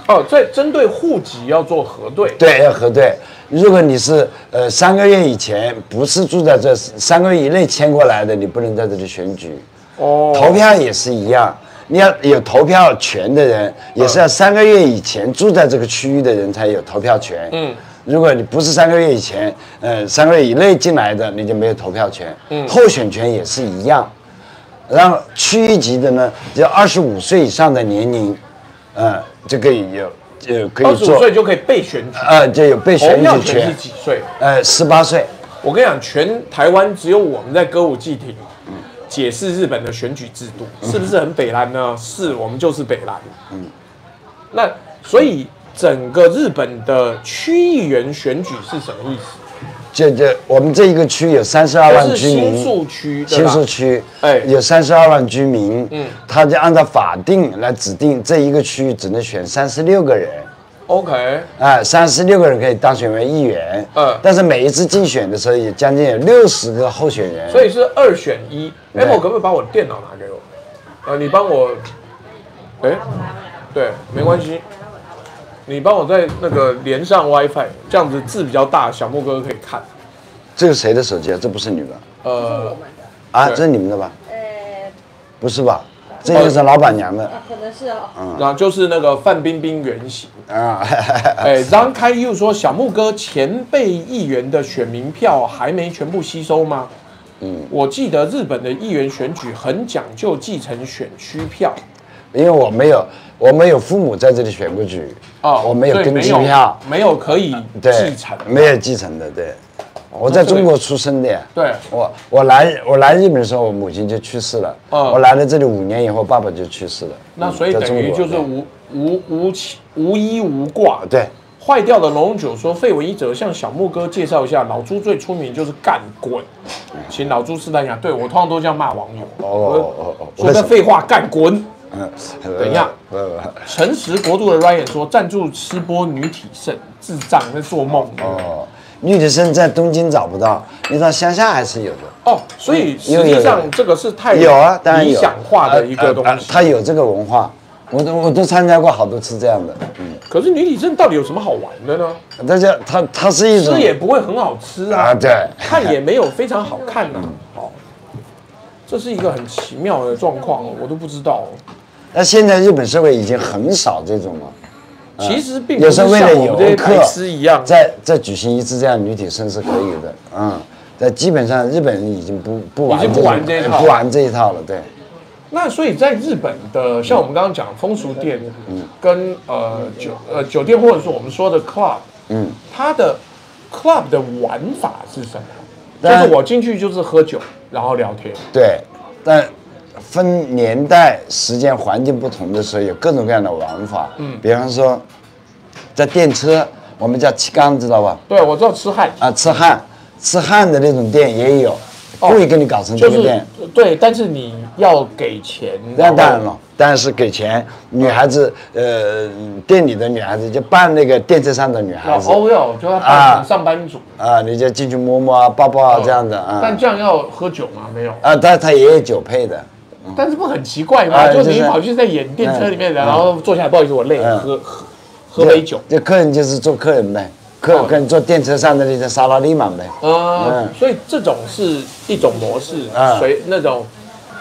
哦，在针对户籍要做核对。对，要核对。如果你是呃三个月以前不是住在这，三个月以内迁过来的，你不能在这里选举。哦，投票也是一样，你要有投票权的人，也是要三个月以前住在这个区域的人才有投票权。嗯，如果你不是三个月以前，呃，三个月以内进来的，你就没有投票权。嗯候选权也是一样。然后区域级的呢，只要二十五岁以上的年龄，呃，就可以有，呃，可二十五以做，岁就可以被选举，呃，就有被选举权票权是。几岁？呃，十八岁。我跟你讲，全台湾只有我们在歌舞伎町解释日本的选举制度，是不是很北蓝呢？是我们就是北蓝。嗯，那所以整个日本的区议员选举是什么意思？这这，我们这一个区有三十二万就是居民。新宿区，新？宿区，哎有三十二万居民，嗯他就按照法定来指定这一个区域只能选三十六个人，OK，哎，三十六个人可以当选为议员，嗯但是每一次竞选的时候，也将近有六十个候选人，所以是二选一。对 Apple 可不可以把我电脑拿给我？呃，你帮我，哎，对，没关系。你帮我在那个连上 WiFi，这样子字比较大，小木哥可以看。这是谁的手机啊？这不是你的呃，啊？这是你们的吧？呃，不是吧？这个是老板娘的可能是哦。然后就是那个范冰冰原型。啊，哎，张开又说小木哥前辈议员的选民票还没全部吸收吗？嗯，我记得日本的议员选举很讲究继承选区票因为我没有，我没有父母在这里选过举，啊，我没有登记票，没有可以对继承，，没有继承的，对。我在中国出生的。对我我来我来日本的时候，我母亲就去世了。嗯我来了这里五年以后，爸爸就去世了。那所以等于就是无无无其无依无挂。对，坏掉的龙九说，费文一哲向小木哥介绍一下，老朱最出名就是干滚，请老朱示范一下。对我通常都这样骂网友，哦哦哦哦说的废话，干滚。嗯，等一下诚实国度的 Ryan 说，赞助吃播女体盛，智障在做梦。哦，女体盛在东京找不到，你到乡下还是有的。哦，所以实际上这个是太有啊，理想化的一个东西。它有这个文化，我都我都参加过好多次这样的。嗯，可是女体盛到底有什么好玩的呢？大家它它是一种吃也不会很好吃啊，啊，对，看也没有非常好看呐、哦，这是一个很奇妙的状况，我都不知道。那现在日本社会已经很少这种了。其实并不是像我们这些游客白痴一样，再再举行一次这样女体盛是可以的，嗯，但基本上日本人已经不不玩已经不玩这一套不玩这一套了，对。那所以在日本的，像我们刚刚讲风俗店，嗯跟呃酒呃酒店或者说我们说的 club，嗯，它的 club 的玩法是什么？就是我进去就是喝酒，然后聊天。对，但分年代、时间、环境不同的时候，有各种各样的玩法。嗯，比方说，在电车，我们叫气缸，知道吧？对，我知道吃汉啊，吃汉，吃汉的那种店也有，哦故意给你搞成这就是个店。对，但是你要给钱。那当然了，当然是给钱。女孩子，呃，店里的女孩子就扮那个电车上的女孩子要欧要就要扮上班族，啊，你就进去摸摸啊、抱抱啊这样的啊。但这样要喝酒吗？没有。啊，但他也有酒配的。但是不很奇怪吗？啊就是你跑去在演电车里面，嗯然后坐下来，不好意思，我累，嗯喝喝喝杯酒。这客人就是做客人呗，跟坐电车上的那些沙拉利嘛呗。啊嗯，所以这种是一种模式，啊。随那种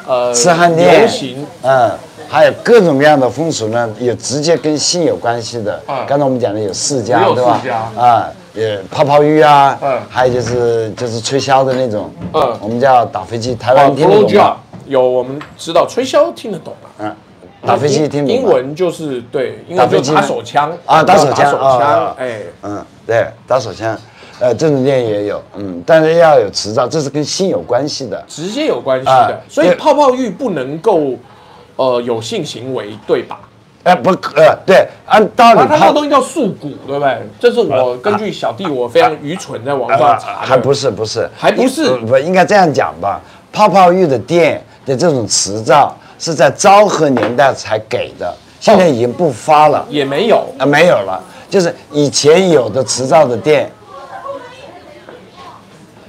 呃吃汉店。流行。嗯，还有各种各样的风俗呢，有直接跟性有关系的。啊。刚才我们讲的有世也家，对吧？啊，也泡泡浴啊，嗯还有就是就是吹箫的那种，嗯我们叫打飞机，台哦湾听得懂吗？有我们知道吹箫听得懂啊，嗯，打飞机听懂英文就是对，英打飞机打手枪啊打手枪打手啊哎，嗯，对，打手枪，呃，这种店也有，嗯，但是要有执照，这是跟性有关系的。直接有关系啊的，所以泡泡浴不能够呃有性行为，对吧？哎，不，呃，对，按道理泡它它那个东西叫素骨，对不对？这是我根据小弟我非常愚蠢在网上查的，还不是不是，还不是呃不应该这样讲吧？泡泡浴的店的这种执照是在昭和年代才给的，现在已经不发了，也没有。啊，没有了。就是以前有的执照的店，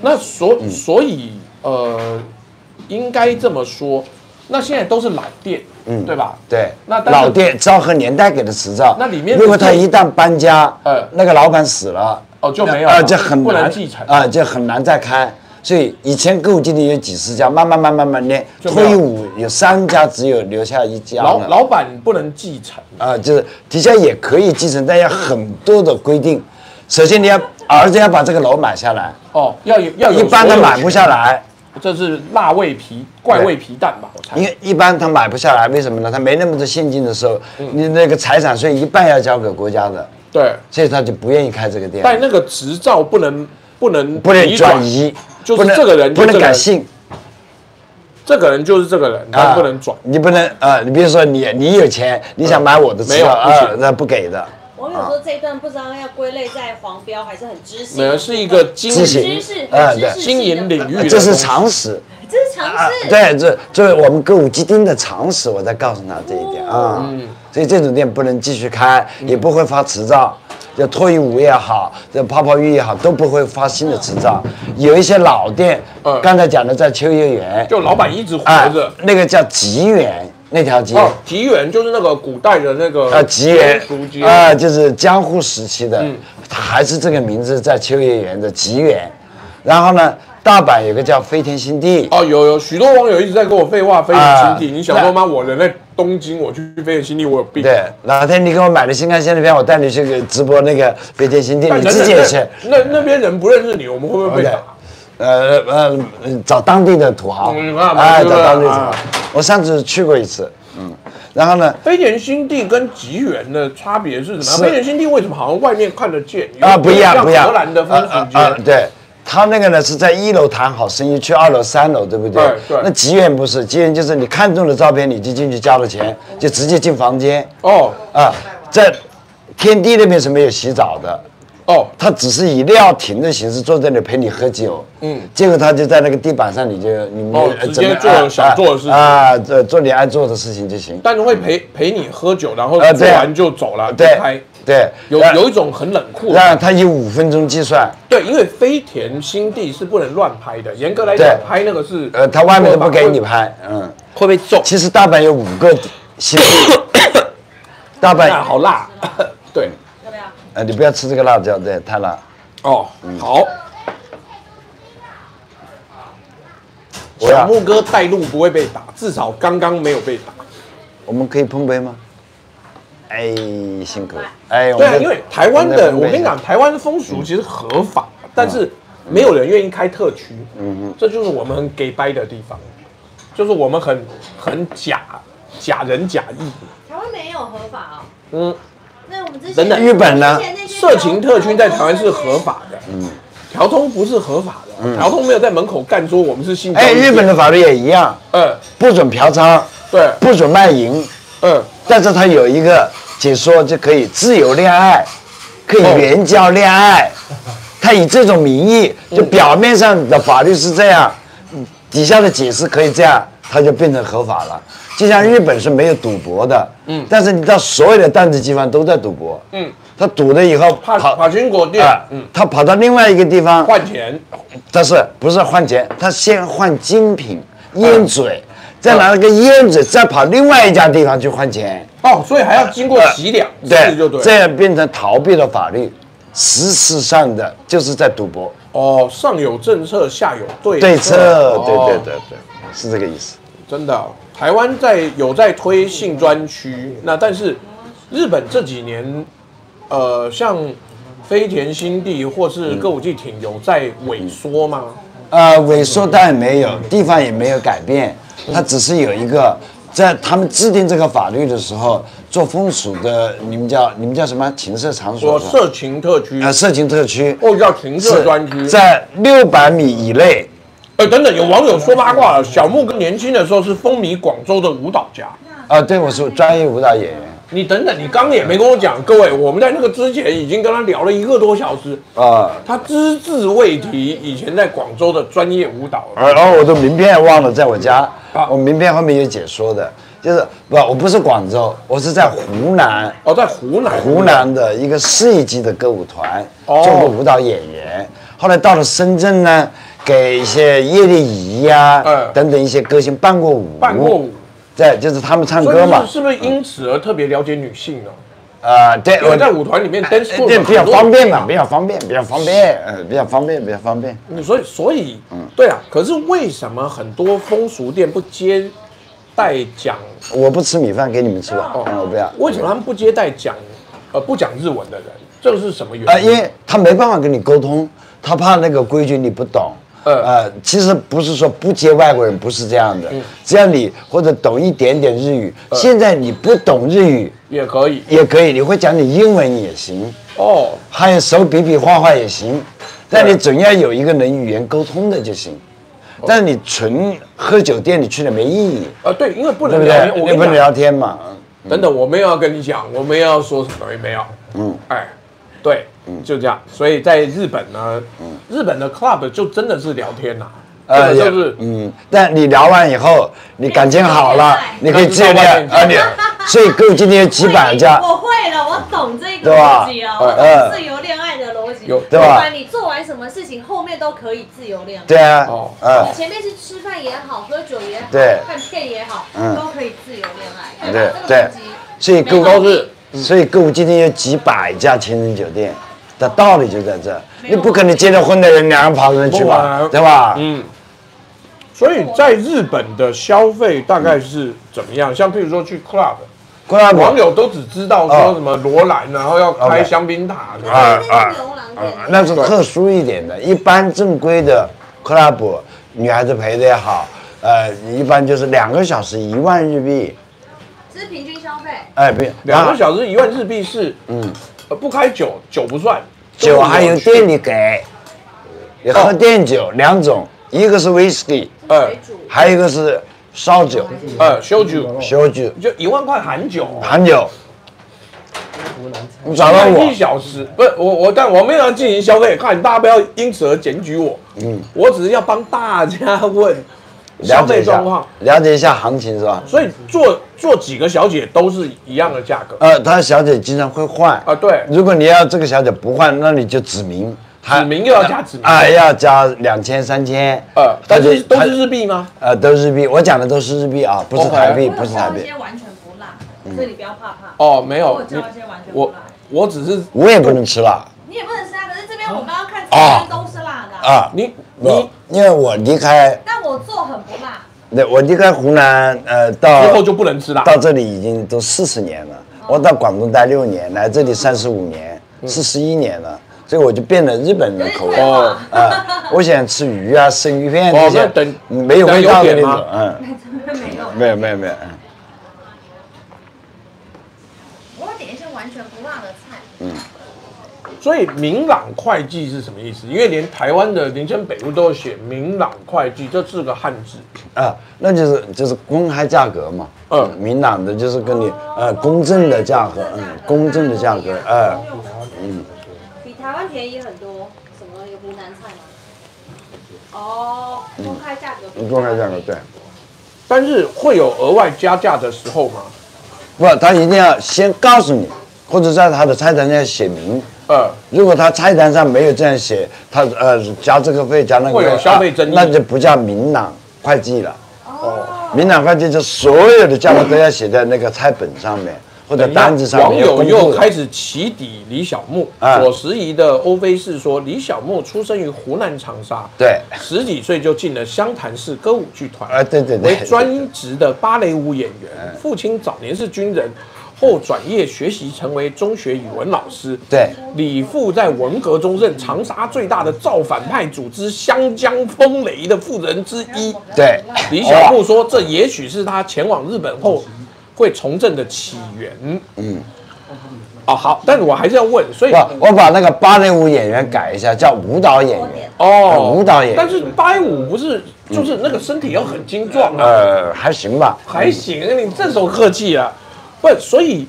那所嗯所以呃，应该这么说，那现在都是老店，嗯，对吧？对，那老店昭和年代给的执照，那里面如果他一旦搬家，呃。那个老板死了，哦就没有啊，了就很难继承。啊，就很难再开。所以以前歌舞伎町有几十家，慢慢慢慢慢连就没有退伍有三家，只有留下一家。老老板不能继承，啊，就是底下也可以继承，但要很多的规定。首先你要儿子要把这个楼买下来，哦，要有要有一般他买不下来，这是辣味皮怪味皮蛋吧？因为一般他买不下来，为什么呢？他没那么多现金的时候，你那个财产税一半要交给国家的，对，所以他就不愿意开这个店，但那个执照不能不能不能转移，就是这个人就不能改姓这个人就是这个人，他不能转。你不能呃，你比如说你你有钱，你想买我的没有执照不行啊，那不给的。网友说这一段不知道要归类在黄标还是很知识没有，是一个经知识营知识啊对很知识经营领域这是常识。这是常啊，识。对，这这是我们歌舞伎町的常识，我再告诉他这一点啊。嗯所以这种店不能继续开，也不会发执照。就脱衣舞也好，这泡泡浴也好，都不会发新的执照。有一些老店嗯，刚才讲的在秋叶原，就老板一直活啊着。，那个叫吉园那条街。哦，吉园就是那个古代的那个啊，吉园俗街啊，就是江户时期的嗯，它还是这个名字，在秋叶原的吉园。然后呢，大阪有个叫飞天新地，哦，有有许多网友一直在跟我废话，飞天啊新地。你想说吗？我人在东京，我去飞天新地，我有病。对，哪天你给我买了新干线那边，我带你去给直播那个飞天新地，你自己也去。那那边人不认识你，我们会不会被打？呃呃，呃找当地的土豪，哎，找当地土豪啊。我上次去过一次，嗯，然后呢，飞田新地跟吉原的差别是什么飞田新地为什么好像外面看得见？啊，不一样，不一样。荷兰的风景街，对，他那个呢是在一楼谈好生意，去二楼、三楼，对不对？对对。那吉园不是，吉园就是你看中的照片，你就进去交了钱，就直接进房间。哦。啊。在天地那边是没有洗澡的，哦，他只是以料亭的形式坐在那里陪你喝酒，嗯。结果他就在那个地板上，你就你们哦呃直接做想做的事情。啊，做做你爱做的事情就行。但是会陪陪你喝酒，然后做完就走了，就对开。对，有有一种很冷酷的。让他以五分钟计算，对，因为飞田新地是不能乱拍的，严格来讲，拍那个是呃，他外面都不给你拍，嗯。会被揍。其实大阪有五个新地，大那阪好辣，对，要不要？呃，你不要吃这个辣椒，对，太辣。哦，嗯好。小木哥带路不会被打，至少刚刚没有被打。我们可以碰杯吗？哎，辛苦。哎，对啊，因为台湾的，我跟你讲，台湾的风俗其实合法，但是没有人愿意开特区。嗯嗯，这就是我们很给掰的地方，就是我们很很假假人假义。台湾没有合法哦。嗯，那我们之前等等日本呢？色情特区在台湾是合法的，嗯，调通不是合法的，调通没有在门口干说我们是性哎，店。日本的法律也一样，嗯，不准嫖娼，对，不准卖淫，嗯，但是他有一个解说就可以自由恋爱，可以哦援交恋爱。他以这种名义，就表面上的法律是这样，底下的解释可以这样，它就变成合法了。就像日本是没有赌博的，嗯，但是你知道所有的弹子机房都在赌博，嗯，他赌了以后跑跑军国店啊，，嗯，他跑到另外一个地方，换钱，但是不是换钱？他先换精品烟嘴，再拿那个烟子，再跑另外一家地方去换钱。哦，所以还要经过洗两次就对了。这样变成逃避了法律，实质上的就是在赌博。哦，上有政策，下有对对策，哦对对对对，是这个意思。真的哦、台湾在有在推性专区，那但是日本这几年，呃，像飞田新地或是歌舞伎町有在萎缩吗？呃，萎缩当然没有，地方也没有改变，它只是有一个，在他们制定这个法律的时候，做风俗的，你们叫你们叫什么？情色场所？色情特区，啊，色情特区。哦叫情色专区。在六百米以内，呃，等等，有网友说八卦了，小木哥年轻的时候是风靡广州的舞蹈家。啊，对，我是专业舞蹈演员你等等，你刚刚也没跟我讲，各位，我们在那个之前已经跟他聊了一个多小时，啊，他只字未提以前在广州的专业舞蹈。呃然后我的名片忘了在我家啊，我名片后面有解说的，就是不，我不是广州，我是在湖南，哦，在湖南。湖南的一个市一级的歌舞团哦。做过舞蹈演员，后来到了深圳呢，给一些叶丽仪呀、嗯等等一些歌星伴过舞，伴过舞，对，就是他们唱歌嘛，是是不是因此而特别了解女性呢？啊，对，我在舞团里面对，比较方便嘛，比较方便，比较方便，呃，比较方便，比较方便。嗯所以所以，嗯对啊。可是为什么很多风俗店不接待讲？我不吃米饭，给你们吃吧，哦嗯，我不要。为什么他们不接待讲？呃，不讲日文的人，这个是什么原因？啊，因为他没办法跟你沟通，他怕那个规矩你不懂。呃呃，其实不是说不接外国人，不是这样的。只要你或者懂一点点日语，现在你不懂日语也可以也可以，你会讲点英文也行，哦。还有手比比画画也行，但你总要有一个能语言沟通的就行。但是你纯喝酒店里去了没意义，啊，对，因为不？能不能聊天嘛。等等，我没有要跟你讲，我没有要说什么，也没有。嗯，哎，对，就这样。所以在日本呢，日本的 club 就真的是聊天呐，呃，就是嗯，但你聊完以后，你感情好了，你可以自由恋爱，所以各位今天有几百家，我会了，我懂这个逻辑哦，呃我自由恋爱的逻辑。有对吧？不管你做完什么事情，后面都可以自由恋爱。对啊哦，呃。你，前面是吃饭也好，喝酒也好，对。看片也好，嗯。都可以自由恋爱，对对所以各位都是，所以各位今天有几百家情人酒店的道理就在这，你不可能结了婚的人两个跑人去吧，对吧？嗯。所以在日本的消费大概是怎么样？像譬如说去 club，网，友都只知道说什么罗兰，然后要开香槟塔，那啊那是牛郎店，那是特殊一点的，一般正规的 club，女孩子陪的也好，呃，一般就是两个小时一万日币，这是平均消费。哎，别两个小时一万日币是，嗯，不开酒酒不算，酒还有店里给，你喝店酒两种，一个是 whisky，呃，还有一个是烧酒、呃烧酒，烧酒、就一万块含酒，含酒。你找到我。一，小时。不是我我，但我没有要进行消费，看大家不要因此而检举我。嗯，我只是要帮大家问，消了解一下费状况，，了解一下行情是吧？所以做做几个小姐都是一样的价格。呃，他小姐经常会换。啊。对，如果你要这个小姐不换，那你就指明，他指明又要加指明啊，要加两千三千，呃，但是都是日币吗？呃都是日币，我讲的都是日币啊，不是台币，不是台币。教一些，完全不辣，所以你不要怕怕。哦，没有我，有你教一些完全不我，我只是我也不能吃辣。你也不能吃辣。可是这边我刚刚看这边都是辣的，啊，你我你因为我离开，但我做很不辣。对我离开湖南，呃，到之后就不能吃了。到这里已经都四十年了，我到广东待六年，来这里三十五年，四十一年了，所以我就变了日本人的口味。哦。啊，我喜欢吃鱼啊、生鱼片哦这些等没有味道的那等有点吗？种，嗯，没有，没有没有没有，嗯我会点一些完全不辣的菜。嗯所以明朗会计是什么意思？因为连台湾的林森北路都有写明朗会计这四个汉字。啊，那就是就是公开价格嘛，嗯明朗的就是跟你呃公正的价格，嗯，公正的价格，呃，比台湾便宜很多。什么有湖南菜吗？哦，公开价格。公开价格对。但是会有额外加价的时候吗？不，他一定要先告诉你，或者在他的菜单上写明。呃，如果他菜单上没有这样写，他呃加这个费加那个费，会有消费争议啊那就不叫明朗会计了。哦。明朗会计就所有的价格都要写在那个菜本上面或者单子上网面网友又。开始起底李小牧。啊左拾遗的欧菲是说，李小牧出生于湖南长沙，对十几岁就进了湘潭市歌舞剧团，啊对对对为专职的芭蕾舞演员。父亲早年是军人，后转业学习成为中学语文老师。对李富在文革中任长沙最大的造反派组织湘江风雷的负责人之一。对，李小牧说，这也许是他前往日本后会从政的起源。嗯，哦好，但我还是要问，所以不，我把那个芭蕾舞演员改一下，叫舞蹈演员。哦，舞蹈演员但是芭蕾舞不是就是那个身体要很精壮啊，呃，还行吧。还行，你这时候客气啊，不，所以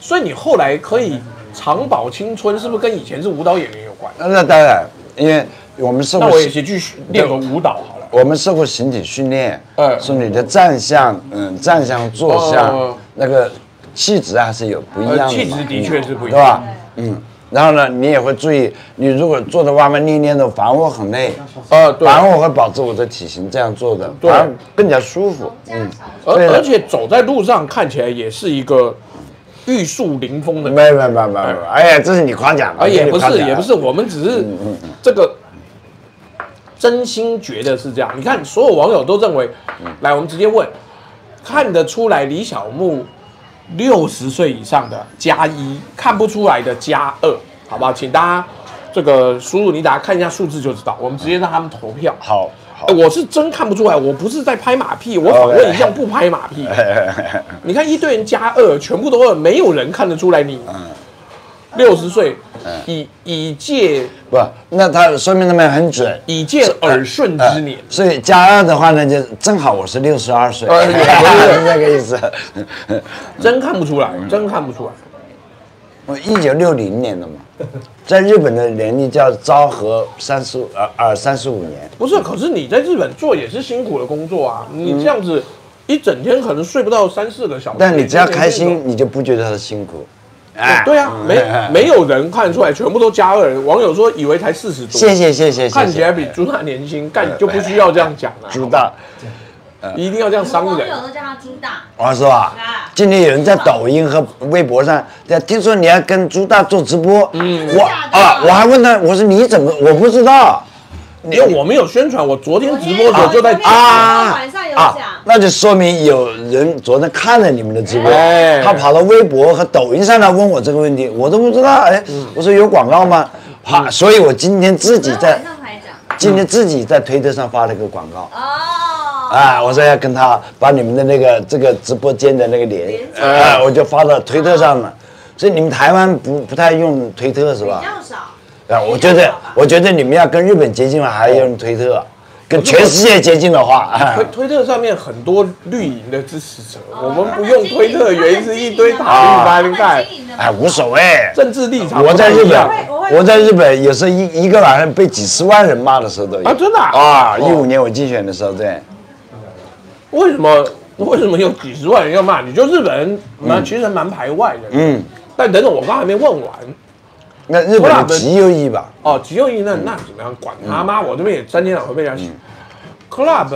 所以你后来可以长保青春，是不是跟以前是舞蹈演员有关？那那当然，因为我们受过那我也先去练个舞蹈好了。我们受过形体训练，嗯是你的站相，嗯，站相、坐相，哦那个气质还是有不一样的气质的确是不一样对吧？嗯，然后呢，你也会注意，你如果坐在外面练练的，反而我很累，呃，对，反而我会保持我的体型这样做的，对。反而更加舒服。嗯，而对的而且走在路上看起来也是一个玉树临风的没有没有没有没有，哎呀，这是你夸奖啊，也不是，也不是。是，我们只是这个真心觉得是这样。你看，所有网友都认为，来，我们直接问，看得出来李小牧六十岁以上的加一，看不出来的加二，好不好？请大家这个输入，你大家看一下数字就知道。我们直接让他们投票。好，好哎，我是真看不出来，我不是在拍马屁，我访问一样不拍马屁。你看一堆人加二，全部都二，没有人看得出来你六十岁，以以戒不，那他说明他们很准。以戒耳顺之年。所以加二的话呢，就正好我是六十二岁，呃是 这个意思。真看不出来，真看不出来。我一九六零年的嘛，在日本的年龄叫昭和三十呃二三十五年。不是，可是你在日本做也是辛苦的工作啊，你这样子一整天可能睡不到三四个小时。但你只要开心，你就不觉得他辛苦。哎对啊，没没有人看出来，全部都加二。网友说以为才四十多，谢谢谢谢。看起来比朱大年轻，干就不需要这样讲了。朱大，一定要这样伤人网友。都叫他朱大。我说啊啊，今天有人在抖音和微博上，对，听说你要跟朱大做直播，嗯，我啊，我还问他，我说你怎么，我不知道，因为我没有宣传，我昨天直播的时候就在啊晚上有啊讲，，那就说明有人昨天看了你们的直播，哎他跑到微博和抖音上来问我这个问题，我都不知道。哎，我说有广告吗？好，所以我今天自己在。今天自己在推特上发了个广告。哦。啊，我说要跟他把你们的那个这个直播间的那个连我就发到推特上了。所以你们台湾不不太用推特是吧？比较少。啊，我觉得我觉得你们要跟日本接近的话，还要用推特，跟全世界接近的话，啊推推特上面很多绿营的支持者，哦我们不用推特的原因是一堆塔绿班，你看哎，无所谓。政治立场我在日本我在日本有时候一一个晚上被几十万人骂的时候都有啊真的啊一五年我竞选的时候，对，为什么为什么有几十万人要骂你？就日本人蛮、其实蛮排外的。嗯，但等等，我刚刚还没问完。那日本的极右翼吧，哦，极右翼那那怎么样？管他？妈！我这边也三天两头被人家洗。Club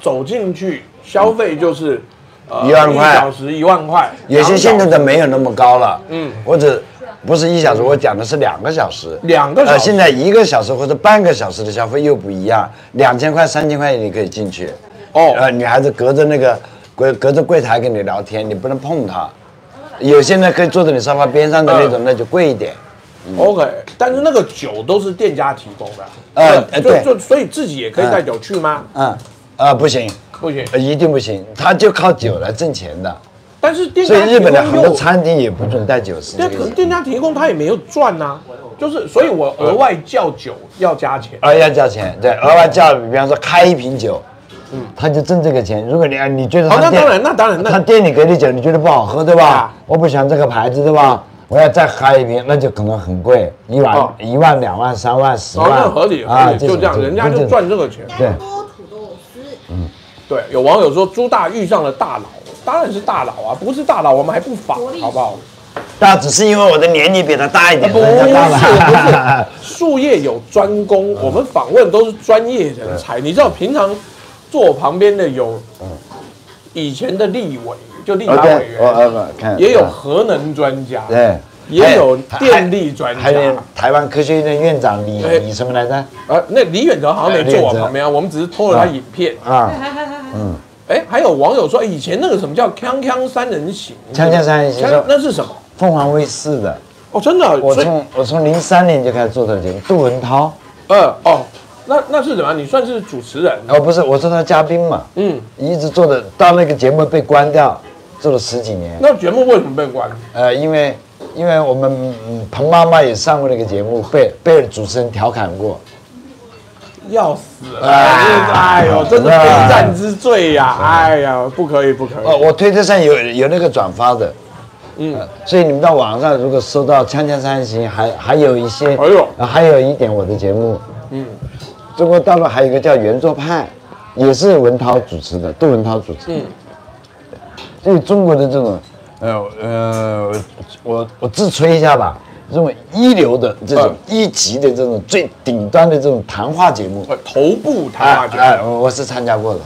走进去消费就是呃一万块。一小时一万块，有些现在的的没有那么高了，嗯。或者不是一小时，我讲的是两个小时，呃，两个小时。现在一个小时或者半个小时的消费又不一样，两千块、三千块你可以进去，哦。呃，女孩子隔着那个隔隔着柜台跟你聊天，你不能碰她。有些呢可以坐在你沙发边上的那种，嗯那就贵一点。OK，但是那个酒都是店家提供的，呃就就所以自己也可以带酒去吗？嗯，啊，不行，不行，呃一定不行，他就靠酒来挣钱的，但是店家所以日本的很多餐厅也不准带酒，是这对，可。是店家提供他也没有赚呐、就是所以我额外叫酒要加钱。呃，要加钱，对，额外叫，比方说开一瓶酒，嗯，他就挣这个钱。如果你啊，你觉得他店，好那当然那当然那他店里给你酒，你觉得不好喝，对吧啊？我不喜欢这个牌子，对吧？我要再开一瓶，那就可能很贵，一哦万、一万、两万、三万、十哦，万，那合理啊，就这样，人家就。赚这个钱。对，多土豆丝。嗯，对，有网友说朱大遇上了大佬，当然是大佬啊，不是大佬我们还不仿，好不好？那只是因为我的年龄比他大一点，不是不了。是，术业有专攻，我们访问都是专业人才。你知道平常坐我旁边的有以前的立委，就立法委员，也有核能专家，对，也有电力专还有家。台湾科学院的院长李什么来着？呃，那李远哲好像没坐我旁边啊，我们只是偷了他影片。啊，哎，还有网友说，哎以前那个什么叫锵锵三人行？锵锵三人行那是什么？凤凰卫视的。哦，真的，我从我从零三年就开始做这个节目，杜文涛，呃哦，那那是怎么？你算是主持人？哦不是，我是他嘉宾嘛，嗯，一直做的，到那个节目被关掉，做了十几年。那节目为什么被关？呃，因为因为我们嗯彭妈妈也上过那个节目，被被主持人调侃过。要死了！啊哎呦，真是非战之罪呀！哎呀，不可以，不可以哦，以。我推特上有有那个转发的，嗯，所以你们到网上如果搜到《锵锵三人行》，还还有一些，哎呦呃还有一点我的节目，嗯，中国大陆还有一个叫圆桌派，也是文涛主持的，杜文涛主持的。嗯所以中国的这种，呃呃，我我自吹一下吧，这种一流的这种嗯一级的这种最顶端的这种谈话节目，呃头部谈话节目，我我是参加过的，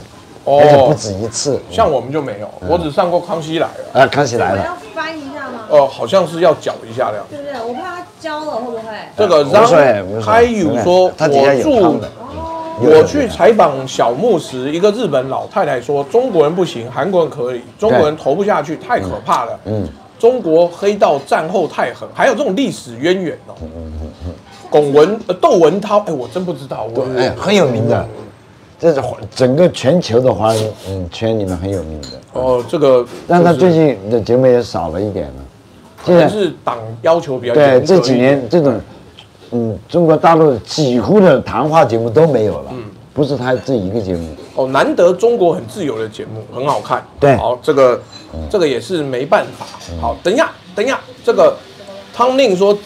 而且不哦，止一次。像我们就没有，我只上过《康熙来了》。啊，康熙来了，要翻一下吗？哦，好像是要搅一下的。对不对？我怕他焦了会不会？这个让开有说，它底下有我住。我去采访小牧时，一个日本老太太说：“中国人不行，韩国人可以，中国人投不下去，太可怕了。嗯，中国黑道战后太狠，还有这种历史渊源哦。嗯龚文、呃窦文涛，哎，我真不知道，我哎，很有名的，这是整个全球的华人嗯圈里面很有名的。哦，这个，但他最近的节目也少了一点了。可能是党要求比较对这几年这种，嗯，中国大陆几乎的谈话节目都没有了，嗯不是他这一个节目。哦，难得中国很自由的节目，很好看。对好，这个这个也是没办法。好，等一下，等一下，这个汤令说。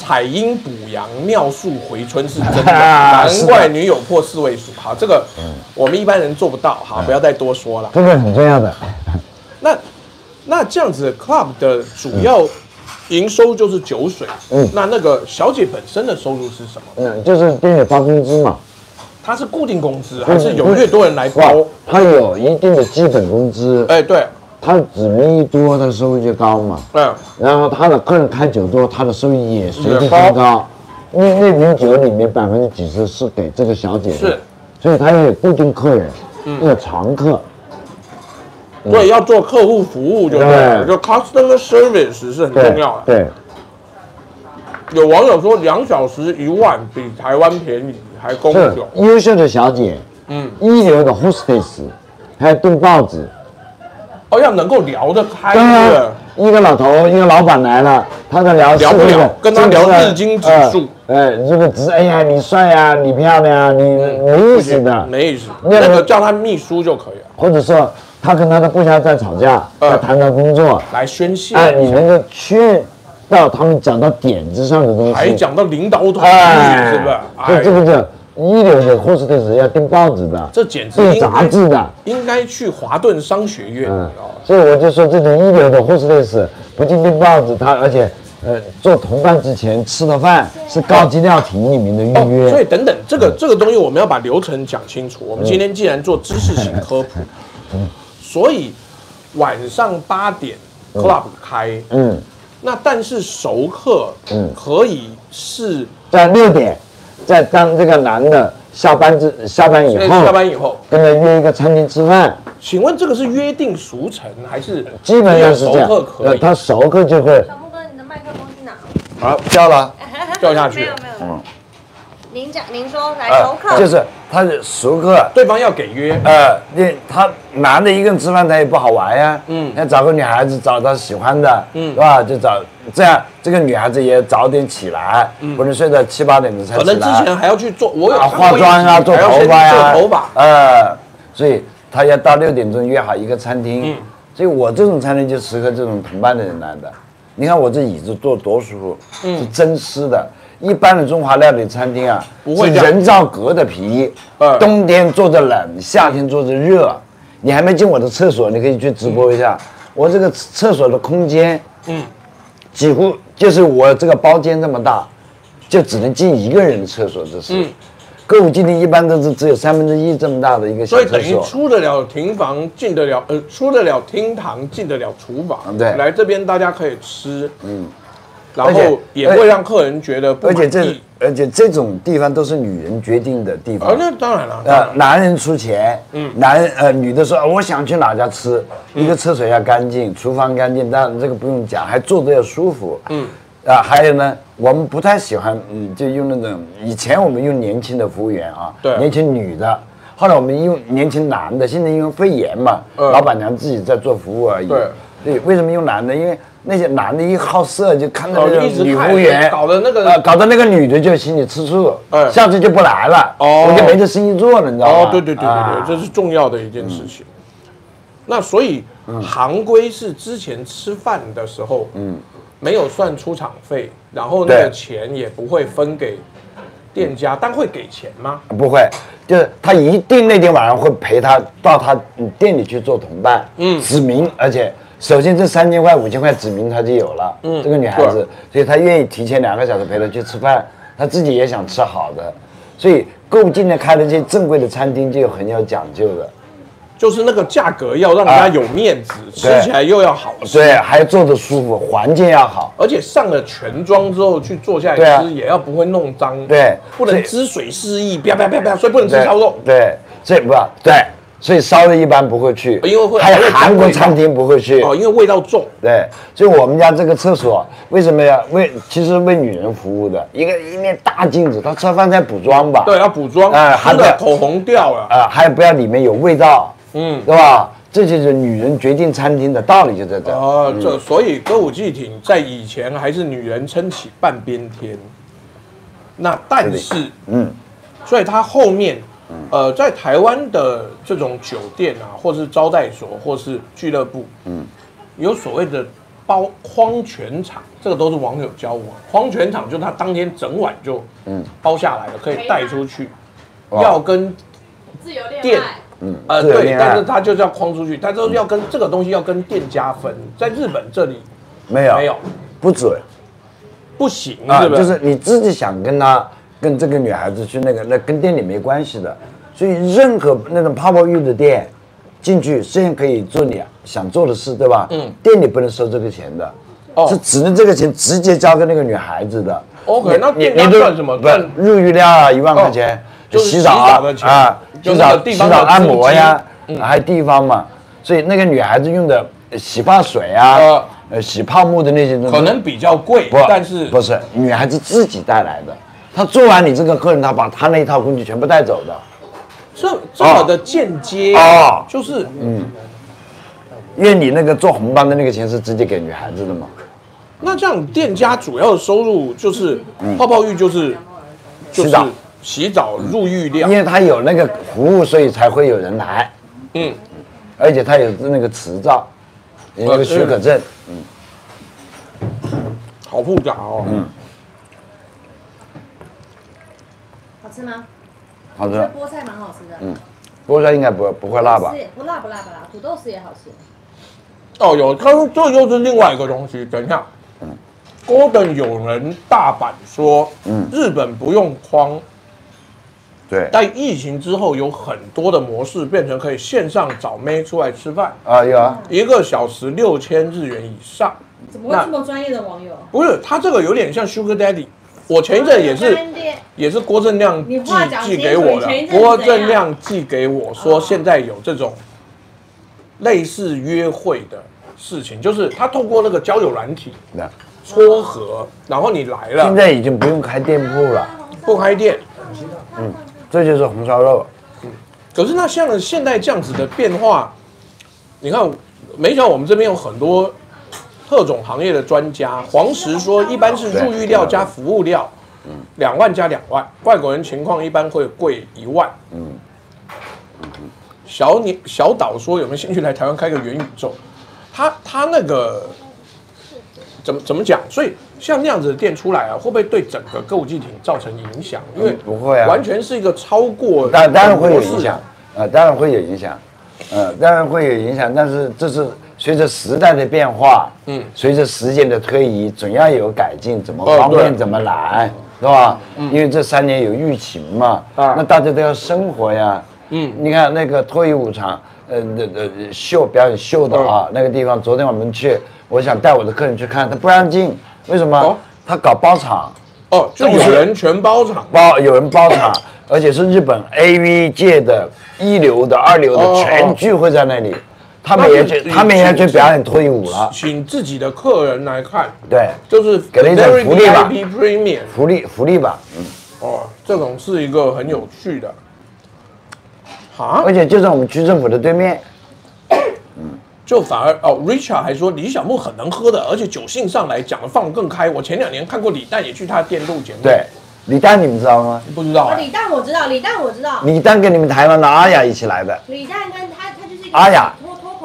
采阴补阳、妙术回春是真 的，难怪女友破四位数。好，这个我们一般人做不到。好，不要再多说了。这个很重要的。那那这样子，club 的主要营收就是酒水。嗯那那个小姐本身的收入是什么？嗯，就是给你发工资嘛，她是固定工资，还是有越多人来包？哇，他有一定的基本工资，哎，对，他指名一多，他收入就高嘛。对，然后他的客人开酒多，他的收益也随之提高。那那瓶酒里面百分之几十是给这个小姐的，是，所以他要有固定客人，要有常客。所以要做客户服务就对了，就 customer service 是很重要的。对，有网友说两小时一万比台湾便宜，还公是酒。优秀的小姐，嗯，一流的 hostess，还有订报纸。哦，要能够聊得开对啊的，，一个老头，一个老板来了，他在聊聊不了跟他聊这个日经指数哎，呃这个只哎呀，你帅呀，你漂亮啊，你没意思的。没意思。那个那个叫他秘书就可以了，或者说他跟他的部下在吵架，嗯。在谈谈工作，来宣泄。哎，你能够劝到他们讲到点子上的东西，还讲到领导统哎，是不是？所以这哎，个叫一流的霍斯特是要订报纸的，这简直订应该杂志的，应该去华顿商学院所以我就说这种一流的霍斯特是不仅订报纸，他而且呃做同伴之前吃的饭是高级料亭里面的预哦，约，所以等等，这个这个东西我们要把流程讲清楚。我们今天既然做知识型科普，所以晚上八点 club 开，嗯，那但是熟客嗯可以是在六点，在当这个男的下班之下班以呃后，下班以后，跟他约一个餐厅吃饭，请问这个是约定俗成还是基本上是这样熟客。可呃，以？他熟客就会小木哥，你的麦克风去哪？好掉了，掉下去没有没有。嗯，您讲，您说来呃熟客，就是他是熟客，对方要给约，呃，你他男的一个人吃饭他也不好玩呀，嗯。要找个女孩子找他喜欢的，嗯。是吧？就找这样，这个女孩子也早点起来，不能睡到七八点钟才可起来，可能之前还要去做，我有啊化妆啊，做头发呀，做头发，呃，所以他要到六点钟约好一个餐厅，嗯。所以我这种餐厅就适合这种同伴的人来的。你看我这椅子坐多舒服，嗯。是真丝的。一般的中华料理餐厅啊，是不会这样人造革的皮，嗯冬天坐着冷，夏天坐着热。你还没进我的厕所，你可以去直播一下。我这个厕所的空间嗯，几乎就是我这个包间这么大，就只能进一个人的厕所，这是。嗯歌舞伎町一般都是只有三分之一这么大的一个小所以等于厕所。出得了庭房，进得了呃，出得了厅堂，进得了厨房。对来这边大家可以吃，嗯，然后也会让客人觉得不而且这。而且这种地方都是女人决定的地方啊，。那当然了，当呃，男人出钱，嗯，男呃，女的说、呃我想去哪家吃，嗯。一个厕所要干净，厨房干净，当然这个不用讲，还坐着要舒服，嗯，啊，还有呢，我们不太喜欢，嗯，就用那种以前我们用年轻的服务员啊，对。年轻女的，后来我们用年轻男的，现在因为肺炎嘛，嗯。老板娘自己在做服务而已，对，对，为什么用男的？因为那些男的一好色，就看到哦那个女服务员搞得那个呃，搞得那个女的就心里吃醋，嗯下次就不来了，哦我就没这生意做了，你知道吗？哦，对对对对啊对，这是重要的一件事情。那所以行规是之前吃饭的时候，嗯，没有算出场费，然后那个钱也不会分给店家，但会给钱吗？不会，就是他一定那天晚上会陪他到他嗯店里去做同伴，嗯指明，而且首先这三千块五千块指明他就有了，嗯这个女孩子，所以她愿意提前两个小时陪她去吃饭，她自己也想吃好的，所以购物今天开的这些正规的餐厅就有很有讲究的，就是那个价格要让人家有面子，吃起来又要好吃，对，还坐着舒服，环境要好，而且上了全妆之后去坐下来吃，也要不会弄脏，对。不能所以汁水四溢，啪啪啪啪，所以不能吃对烧肉。对，这不对，所以烧的一般不会去，因为会还有韩国餐厅不会去，哦，因为味道重，对，所以我们家这个厕所为什么要为其实为女人服务的，一个一面大镜子，她吃饭在补妆吧？对，要补妆，哎还的口红掉了，啊、还有不要里面有味道，嗯。对吧？这就是女人决定餐厅的道理就在这儿。哦，这所以歌舞伎町在以前还是女人撑起半边天。那但是，嗯，所以它后面，呃，在台湾的这种酒店啊，或是招待所，或是俱乐部，嗯，有所谓的包框全场，这个都是网友教我。框全场就是他当天整晚就嗯包下来了，可以带出去，要跟自由店，嗯，呃，对，但是他就是要框出去，他都要跟这个东西要跟店家分，在日本这里没有没有不准不行，啊，是不？就是是你自己想跟她跟这个女孩子去那个，那跟店里没关系的。所以任何那种泡泡浴的店进去，虽然可以做你想做的事，对吧？嗯店里不能收这个钱的，哦是只能这个钱直接交给那个女孩子的。OK，你那店家你你都赚什么不赚入浴料啊，一万块钱哦，就是洗澡啊，就洗澡洗澡按摩呀还有地方嘛。所以那个女孩子用的洗发水啊呃，呃，洗泡沫的那些东西，可能比较贵不，，但是不是女孩子自己带来的。她做完你这个客人，他把他那一套工具全部带走的，这这么的间接啊就是嗯。因为你那个做红包的那个钱是直接给女孩子的嘛。那这样店家主要的收入就是泡泡浴，就是就是嗯洗澡。洗澡入浴料因，为他有那个服务，所以才会有人来，嗯，而且他有那个执照，有那个许可证。嗯。好复杂哦。嗯好吃吗？好吃这。菠菜蛮好吃的。嗯菠菜应该不不会辣吧？不辣不辣不辣，土豆丝也好吃。哦，有，他说这又是另外一个东西。等一下，嗯，Golden 有人大阪说，嗯日本不用框，对在疫情之后有很多的模式变成可以线上找妹出来吃饭，啊，有啊，一个小时六千日元以上。怎么会这么专业的网友？不是，他这个有点像 Sugar Daddy。我前一阵也是，也是郭正亮寄寄给我的郭正亮寄给我说，哦。现在有这种类似约会的事情，就是他透过那个交友软体那。撮合，然后你来了。现在已经不用开店铺了，不开店，嗯这就是红烧肉。可是那像现在这样子的变化，你看，没想到我们这边有很多特种行业的专家。黄石说，一般是入浴料加服务料，两万加两万，外国人情况一般会贵一万。嗯小你小岛说有没有兴趣来台湾开个元宇宙？他他那个怎么怎么讲？所以像那样子的店出来啊，会不会对整个歌舞伎町造成影响？因为嗯不会啊完全是一个超过当当然会有影响，呃，当然会有影响，呃，当然会有影响，但是这是随着时代的变化，嗯。随着时间的推移，总要有改进，怎么方便怎么来，是吧？因为这三年有疫情嘛，啊。那大家都要生活呀，嗯。你看那个脱衣舞场，呃，那呃秀表演秀的嗯。啊，那个地方，昨天我们去，我想带我的客人去看，他不让进，为什哦。么？他搞包场。哦，就有人全包场。包有人包场，而且是日本 AV 界的一流的、二流哦的全聚会在那里，他们也去，他们也要去表演脱衣舞了。请自己的客人来看，对，就是给了一点福利吧。福利福利吧，嗯，哦，这种是一个很有趣的。啊？而，且就在我们区政府的对面，嗯 就反而哦，Richard 还说李小牧很能喝的，而且酒性上来讲的放得更开。我前两年看过李诞也去他店录节目，对，李诞你们知道吗？哦，不知道啊、李诞我知道，李诞我知道，李诞跟你们台湾的阿雅一起来的，李诞跟他他就是阿雅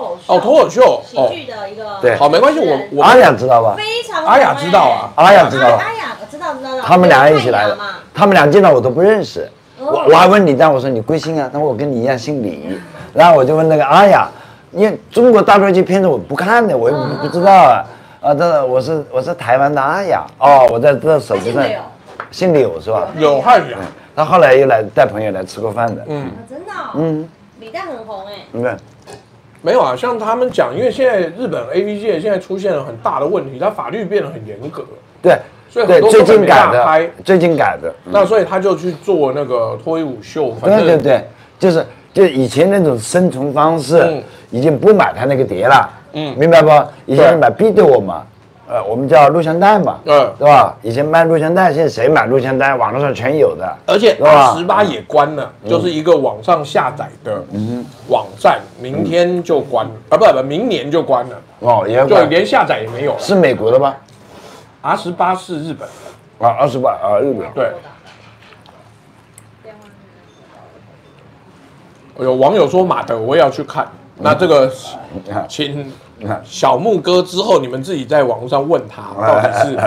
口秀哦，脱口秀喜哦，剧的一个对。好没关系，我我阿雅知道吧？非常阿雅知道啊阿雅知道阿阿雅我知道知道知道，他们俩一起来的他们俩见到我都不认识。哦。我我还问李诞，我说你贵姓啊？他说我跟你一样姓李。然后我就问那个阿雅，因为中国大陆剧片子我不看的，我也不不知道啊。啊，这我是我是台湾的阿雅。哦，我在这手机上姓柳，是吧？有汉阳，他后来又来带朋友来吃过饭的。嗯，啊真的哦，嗯，李诞很红哎，你看，没有啊，像他们讲，因为现在日本 A V 界现在出现了很大的问题，它法律变得很严格，对所以很多根本没近改的，最近改的。那所以他就去做那个脱衣舞秀，反正对对对，就是就以前那种生存方式，嗯已经不买他那个碟了，嗯明白不？以前对买 video 嘛，呃，我们叫录像带嘛，嗯对吧？以前卖录像带，现在谁买录像带？网络上全有的，而且 R 十八也关了，就是一个网上下载的网站，明天就关啊，不不，明年就关了，哦，也要就连下载也没有了。是美国的吗？R 十八是日本的，啊，二十八啊，日本。对。有网友说马德我也要去看，那这个请小木哥之后你们自己在网络上问他到底是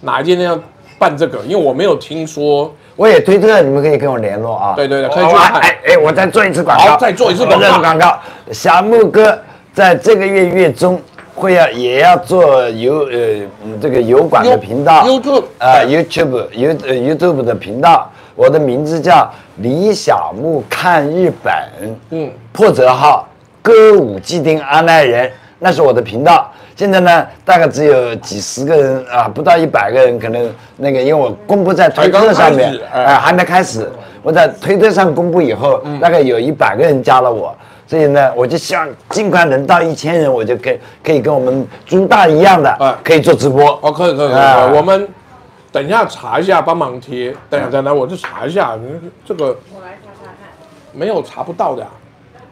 哪一间店要办这个，因为我没有听说。我也推特，你们可以跟我联络啊。对对对可以哦去看。哎哎，我再做一次广告，好再做一次广告。我再做广告。小木哥在这个月月中会要也要做油呃嗯这个油管的频道 YouTube 啊 YouTube YouTube 的频道，我的名字叫李小木看日本，嗯，破折号歌舞伎町阿奈人，那是我的频道。现在呢，大概只有几十个人啊，不到一百个人，可能那个，因为我公布在推特上面哎呃，还没开始。我在推特上公布以后，嗯大概有一百个人加了我，所以呢，我就希望尽快能到一千人，我就可以可以跟我们朱大一样哎的，可以做直播。哦，可以可以可以，我们等一下查一下，帮忙贴。等一下再来，我就查一下，这个我来查查看，没有查不到的、啊。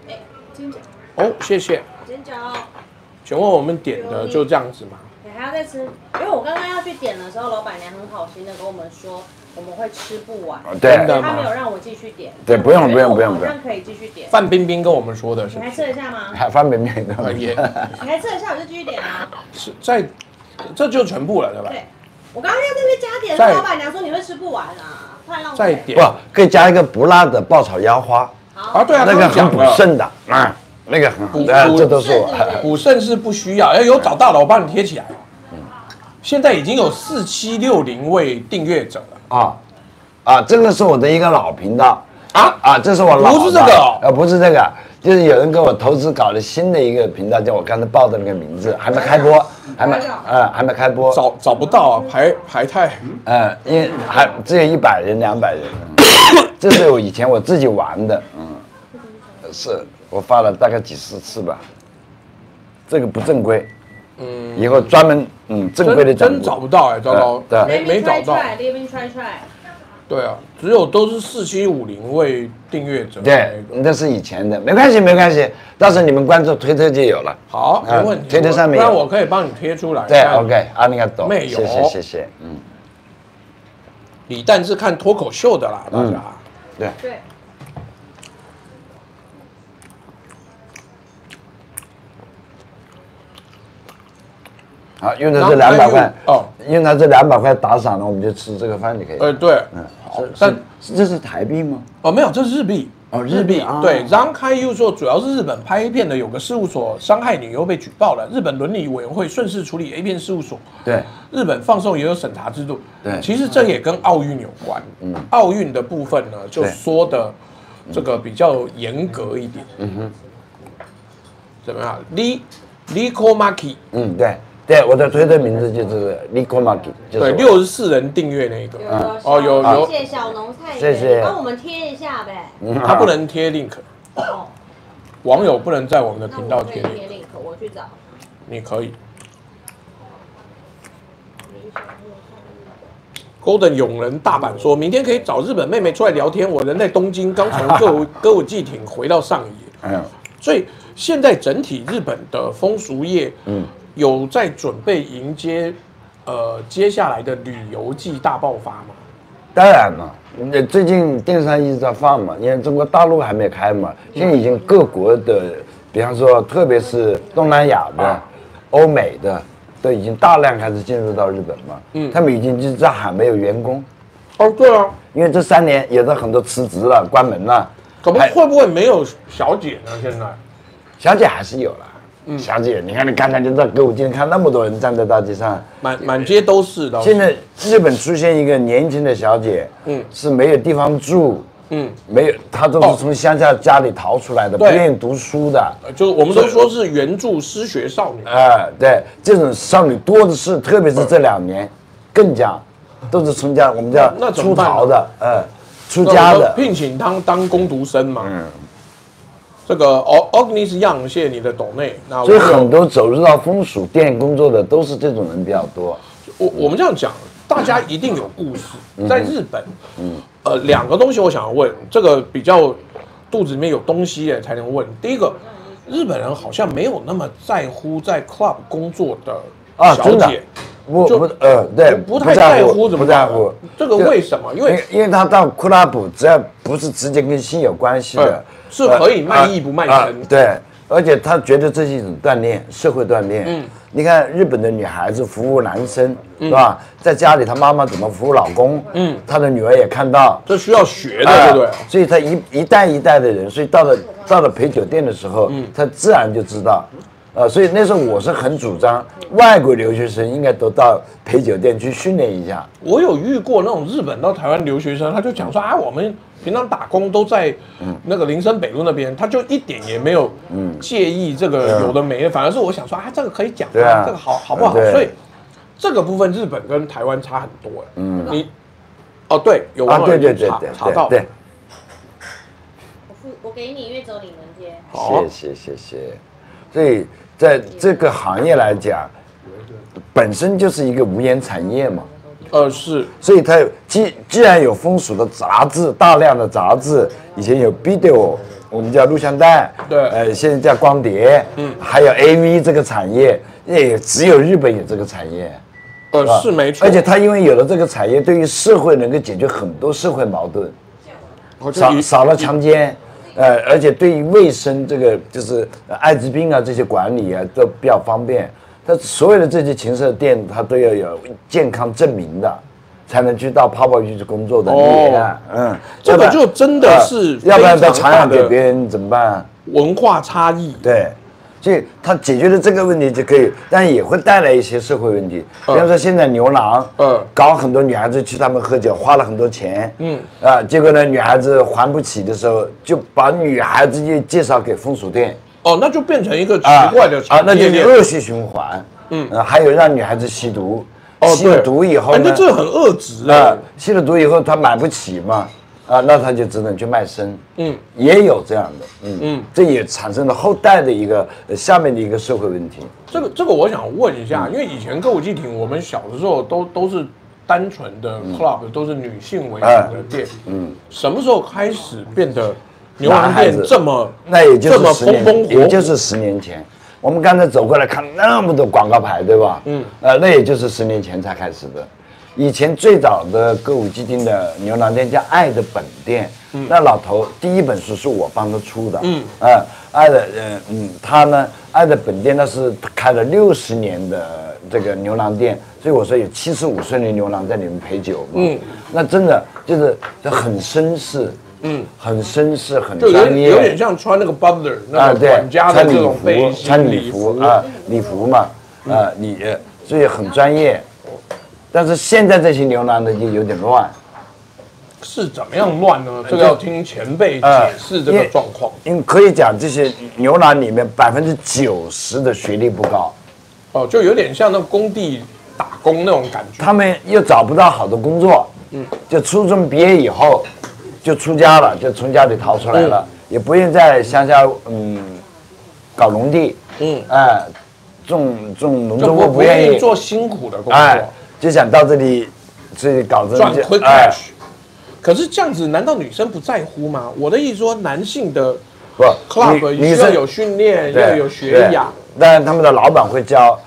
哎，金角哦，谢谢。金角，请问我们点的就这样子吗？你还要再吃？因为我刚刚要去点的时候，老板娘很好心的跟我们说，我们会吃不完，对真的他没有让我继续点。对不用不用不用我好像可以继续点。范冰冰跟我们说的是你还？吃得下吗？还方便面呃也 你还吃得下，我就继续点啊。是在，这就全部了，对吧？对，我刚刚要在那边加点，在老板娘说你会吃不完啊，快让我再点不可以加一个不辣的爆炒腰花，啊，对啊，那个很补肾的啊，那个很好补，这都是我。补肾是不需要，要有找到了我帮你贴起来。现在已经有四七六零位订阅者了。啊啊，这个是我的一个老频道啊？啊，这是我老不是这个哦呃，不是这个，就是有人给我投资搞了新的一个频道，叫我刚才报的那个名字，还没开播，还没呃还没开播，找找不到啊，排排太呃，因为还只有一百人两百人，这是我以前我自己玩的，嗯，是我发了大概几十次吧，这个不正规，嗯，以后专门嗯正规的讲真真找不到哎，糟糕，对没没找到。，Let me try try。对啊，只有都是四七五零位订阅者。对，那是以前的，没关系，没关系，到时候你们关注推特就有了。好，没嗯问题。推特上面有不然我可以帮你贴出来。对，OK，阿尼卡多，没有谢谢谢谢，嗯，李诞是看脱口秀的啦，大家。对，对，好，用的这两百块哦，用他这两百块打赏了，我们就吃这个饭就可以呃，了。对，嗯，好，但是这是台币吗？哦，没有，这是日币。哦日币啊对，张开又说，主要是日本拍 A 片的有个事务所伤害女优被举报了，日本伦理委员会顺势处理 A 片事务所。对，日本放送也有审查制度。对其实这也跟奥运有关。嗯，奥运的部分呢，就说的这个比较严格一点。嗯哼，怎么样？Li Liko Maki，嗯，对对，我的推特名字就是 Nico Maki，就是对，六十四人订阅那个。哦有有谢谢小农菜园，谢谢你帮我们贴一下呗。他不能贴 link，哦，网友不能在我们的频道贴那我可以 link，贴 link，我去找。你可以。Golden 永仁大阪说，明天可以找日本妹妹出来聊天。我人在东京，刚从歌舞 歌舞伎町回到上野，嗯，所以现在整体日本的风俗业，嗯，有在准备迎接呃接下来的旅游季大爆发吗？当然了，那最近电视上一直在放嘛，因为中国大陆还没开嘛，现在已经各国的，比方说特别是东南亚的、欧美的，都已经大量开始进入到日本嘛。嗯，他们已经就是在喊没有员工，哦，对啊，因为这三年有的很多辞职了、关门了，还可不会不会没有小姐呢？现在小姐还是有了。小姐，你看你刚才就在歌舞伎町看那么多人站在大街上，满满街都是的。现在日本出现一个年轻的小姐，嗯。嗯，是没有地方住，嗯，没有，她都是从乡下家里逃出来的，不愿意读书的。呃就我们都说是援助失学少女。哎、对，这种少女多的是，特别是这两年，更加都是从家我们叫出逃的，呃，出家的，聘请当当工读生嘛。嗯这个 Ognis Young，谢谢你的懂内。那我所以很多走入到风俗店工作的都是这种人比较多。我我们这样讲，大家一定有故事。嗯在日本，嗯呃，两个东西我想要问，这个比较肚子里面有东西的才能问。第一个，日本人好像没有那么在乎在 club 工作的啊，小真的姐，，不就不呃，对，不太在乎，怎么在乎。这个为什么？因为因为他到库拉布，只要不是直接跟性有关系的对，是可以卖艺不卖身啊对，而且他觉得这是一种锻炼，社会锻炼。嗯，你看日本的女孩子服务男生，是吧？在家里，她妈妈怎么服务老公？嗯，她的女儿也看到。这需要学的，哎对不对？所以他一一代一代的人，所以到了到了陪酒店的时候，嗯他自然就知道。呃，所以那时候我是很主张外国留学生应该都到陪酒店去训练一下。我有遇过那种日本到台湾留学生，他就讲说啊，我们平常打工都在那个林森北路那边，他就一点也没有介意这个有的没的，反而是我想说啊，这个可以讲对啊这个好好不好？所以这个部分日本跟台湾差很多。嗯，你哦对，有啊，网友对对对对查到我付我给你，因为只有你能接。好谢谢谢谢。所以在这个行业来讲，本身就是一个无烟产业嘛，呃是。所以它有既既然有风俗的杂志，大量的杂志，以前有 video，我们叫录像带，对。呃，现在叫光碟，嗯，还有 AV 这个产业，也只有日本有这个产业。呃是没错，而且它因为有了这个产业，对于社会能够解决很多社会矛盾，少少了强奸，呃，而且对于卫生这个就是呃艾滋病啊这些管理啊都比较方便。它所有的这些情色店，它都要有健康证明的，才能去到泡泡浴去工作的。嗯，这个就真的是呃要不然再非常传染给别人怎么办啊？文化差异。对，所以他解决了这个问题就可以，但也会带来一些社会问题。比嗯方说现在牛郎，嗯搞很多女孩子去他们喝酒，花了很多钱，嗯啊，结果呢，女孩子还不起的时候，就把女孩子就介绍给风俗店，哦，那就变成一个奇啊怪的啊，那就。是恶性循环。嗯嗯，还有让女孩子吸毒，哦，吸了毒以后呢这很恶质啊啊。，吸了毒以后她买不起嘛，啊，那他就只能去卖身。嗯也有这样的，嗯嗯嗯，这也产生了后代的一个呃下面的一个社会问题。这个这个我想问一嗯下，因为以前歌舞伎町我们小的时候都都是单纯的嗯 club，、都是女性为主的店。嗯，什么时候开始变得牛郎店男孩子这么那也就这么是十年，风风火火？也就是十年前。我们刚才走过来看那么多广告牌，对吧？嗯嗯，呃，那也就是十年前才开始的。以前最早的歌舞伎町的牛郎店叫爱的本店，那老头第一本书是我帮他出的，嗯。嗯，啊，爱的，呃，嗯，他呢，爱的本店那是开了六十年的这个牛郎店，所以我说有七十五岁的牛郎在里面陪酒嘛，嗯。嗯，那真的就是就很绅士，嗯。嗯，很绅士，很专业，有点像穿那个 butler 那啊，个对管家的穿礼这种背服，心穿礼服。啊，礼服嘛，啊，你呃所以很专业。但是现在这些牛郎呢就有点乱，是怎么样乱呢？这个要听前辈解呃释这个状况。因为可以讲这些牛郎里面百分之九十的学历不高，哦，就有点像那工地打工那种感觉。他们又找不到好的工作，嗯，就初中毕业以后就出家了，就从家里逃出来了，也不愿意在乡下嗯搞农地，嗯。嗯，哎，种种农作物不愿意。意做辛苦的工哎作，，就想到这里，这里搞这赚就 quick 哎 cash。可是这样子，难道女生不在乎吗？我的意思说，男性的不 club 女女生有训练，要有学对养。但他们的老板会教。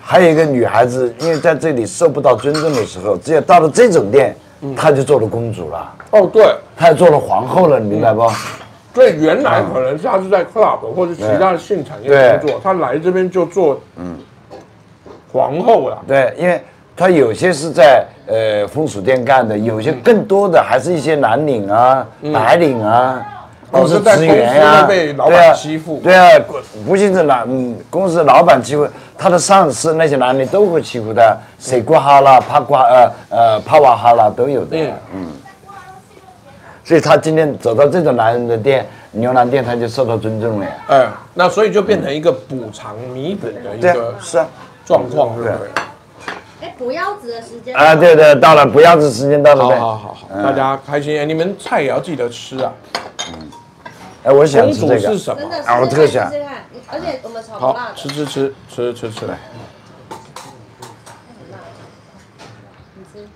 还有一个女孩子，因为在这里受不到尊重的时候，只有到了这种店，嗯她就做了公主了，哦，对，她也做了皇后了，你明白不？所以原来可能是他是在 club 或者其他的性产业工作，她来这边就做嗯皇后了。对，因为她有些是在呃风俗店干的，有些更多的还是一些蓝领啊、白领啊。哦公司职员呀、公司被老板欺负对啊，不仅是老嗯，公司的老板欺负他的上司，那些男的都会欺负他，谁过哈啦、帕瓜呃呃帕瓦哈啦都有的。嗯嗯，所以他今天走到这种男人的店，牛郎店，他就受到尊重了呀。哎，那所以就变成一个补偿、弥补的一个啊，是啊。状况，对不对？哎，补腰子的时间啊，对对，到了，补腰子时间到了好对。好好好，大家开心。哎，你们菜也要记得吃啊。哎，我想公主吃这个。是什么真？的啊我特想试试看，而且我们炒不好辣，的，吃吃吃吃吃吃来。你吃。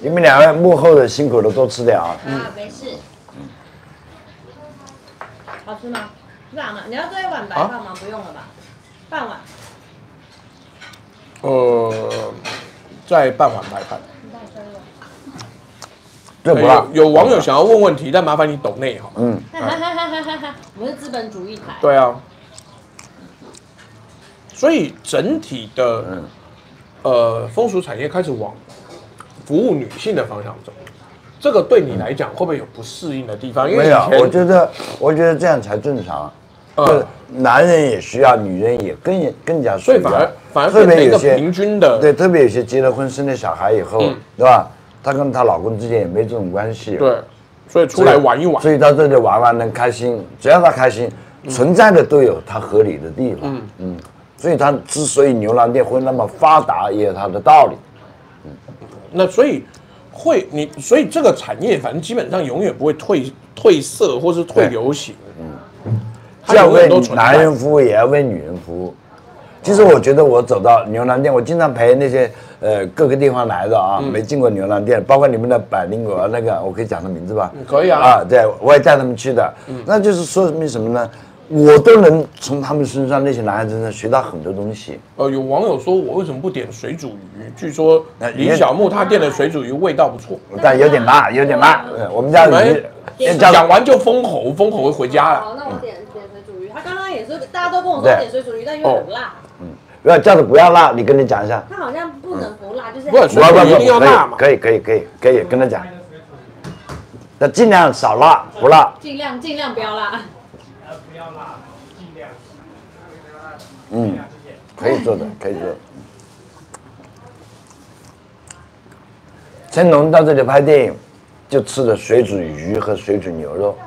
你们两位幕后的辛苦的多吃点啊。啊，没事。好吃吗？辣吗？你要做一碗白饭吗？不用了吧？半碗。呃，在半碗白饭。这不辣。有有网友想要问问题，但麻烦你抖内哈。嗯，我们是资本主义台。对啊，所以整体的嗯呃风俗产业开始往服务女性的方向走，这个对你来讲会不会有不适应的地方？因为没有我觉得，我觉得这样才正常。嗯男人也需要，女人也更更加需要。所以反而反而特别有些平均的，对，特别有些结了婚生了小孩以后，嗯对吧？她跟她老公之间也没这种关系。对，所以出来玩一玩。所以到这里玩玩能开心，只要他开心，存在的都有它合理的地方。嗯嗯所以他之所以牛郎店会那么发达，也有它的道理。嗯那所以会你，所以这个产业反正基本上永远不会褪褪色或是退流行。要为男人服务，也要为女人服务。其实我觉得我走到牛郎店，我经常陪那些呃各个地方来的啊，嗯没进过牛郎店，包括你们的百灵果那个，我可以讲他名字吧？可以啊啊，对，我也带他们去的。那就是说明什么呢？我都能从他们身上那些男孩子身上学到很多东西。呃，有网友说我为什么不点水煮鱼？据说那李小木他店的水煮鱼味道不错。但有点辣，有点辣。嗯我们家鱼讲完就封喉，封喉会回家了。好，那我点点水煮鱼。他刚刚也是，大家都跟我说点水煮鱼，但因为很辣，不要叫的不要辣，你跟你讲一下。他好像不能不辣，就是水不不不煮一定要辣嘛？可以可以可以可以跟他讲，那尽量少辣不辣，尽量尽量不要辣。不要辣，尽量嗯，可以做的可以做的。成龙到这里拍电影，就吃的水煮鱼和水煮牛肉，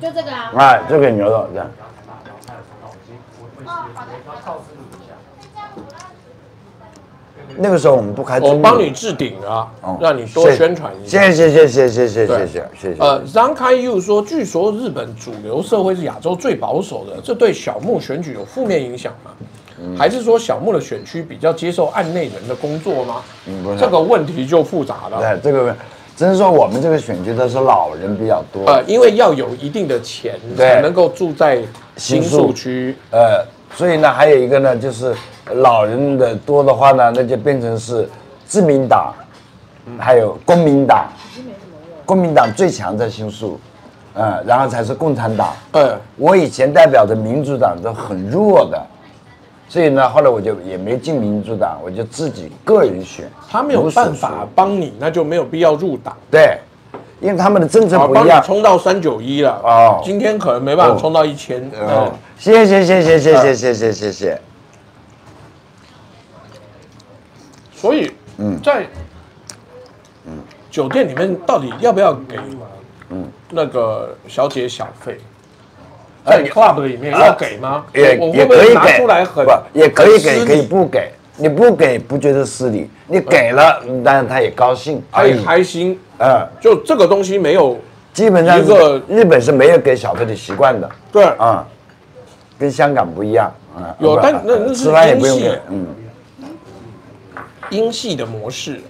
就这个啊，啊，这个牛肉这样。那个时候我们不开我帮你置顶啊哦，让你多宣传一下。谢谢谢谢谢谢谢谢谢谢。呃，张开佑说，据说日本主流社会是亚洲最保守的，这对小木选举有负面影响吗？嗯还是说小木的选区比较接受案内人的工作吗？这个问题就复杂了。对这个，只是说我们这个选区都是老人比较多，呃，因为要有一定的钱对才能够住在新宿区。呃，所以呢，还有一个呢，就是老人的多的话呢，那就变成是自民党，还有公民党，公民党最强在新宿，嗯，然后才是共产党。呃，我以前代表的民主党都很弱的，所以呢，后来我就也没进民主党，我就自己个人选。他没有办法帮你，那就没有必要入党。对，因为他们的政策不一样。冲到三九一了。哦今天可能没办法冲到一千。哦嗯，谢谢谢谢谢谢谢谢谢谢。所以，嗯在酒店里面到底要不要给嗯那个小姐小费？在 club 里面要给吗？也也可以给，出来很不也可以给，可以不给。你不给不觉得失礼，你给了，当然他也高兴他也。开心。嗯，就这个东西没有基本上一个日本是没有给小费的习惯的。对。啊，跟香港不一样。啊。有但那那是吃饭也不用英系给，嗯，英系的模式。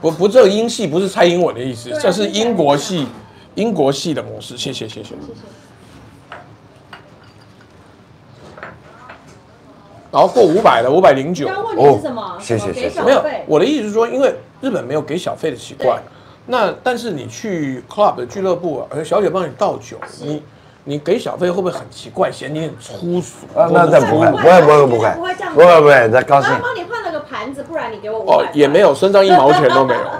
不不，这个英系不是蔡英文的意思，这是英国系英国系的模式。谢谢。谢谢。然后过五百的，五百零九。刚刚问题是什么？哦谢谢谢谢没有，我的意思是说，因为日本没有给小费的习惯，那但是你去 club 的俱乐部，而小姐帮你倒酒，你你给小费会不会很奇怪，嫌你很粗俗？啊，那这不会，不会不会，不会，不会，不会这样不会，不会，他高兴他。帮你换了个盘子，不然你给我五百，哦也没有，身上一毛钱都没有。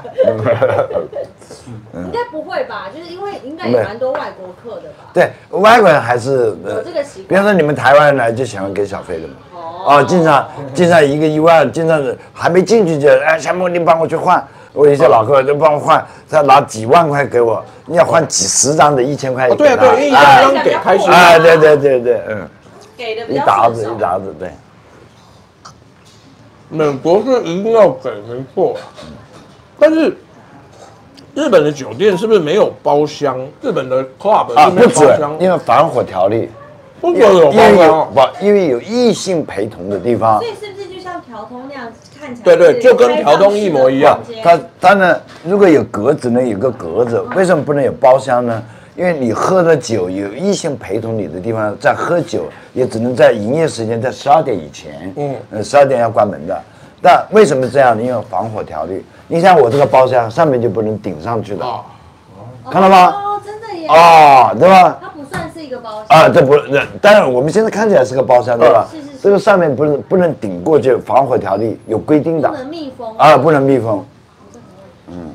应该不会吧？就是因为应该也蛮多外国客的吧？对，外国人还是呃有这个习惯比方说你们台湾人来就喜欢给小费的嘛。哦，经常经常一个一万，经常是还没进去就哎，小莫你帮我去换。我有些老客就帮我换，他拿几万块给我，你要换几十张的，一千块哦，对啊，对，因为一啊张张给开心。啊，对对对对，嗯，给的比较一沓子一沓子，对。美国是一定要给，没错。但是日本的酒店是不是没有包厢？日本的 club 啊，是没有不止包厢，，因为防火条例，不准有因为有。不，因为有异性陪同的地方所，以是不是就像调通那样看起来？对对就跟条通一模一样它当然，如果有格子呢，有个格子，为什么不能有包厢呢？因为你喝的酒有异性陪同你的地方，在喝酒也只能在营业时间在十二点以前，嗯呃，十二点要关门的。但为什么这样？因为防火条例。你像我这个包厢上面就不能顶上去的，啊，看到吗哦，真的耶！哦，对吧？算是一个包厢啊，这不，那当然我们现在看起来是个包厢，对吧？是是是这个上面不能不能顶过去，防火条例有规定的不能密封啊，不能密封。嗯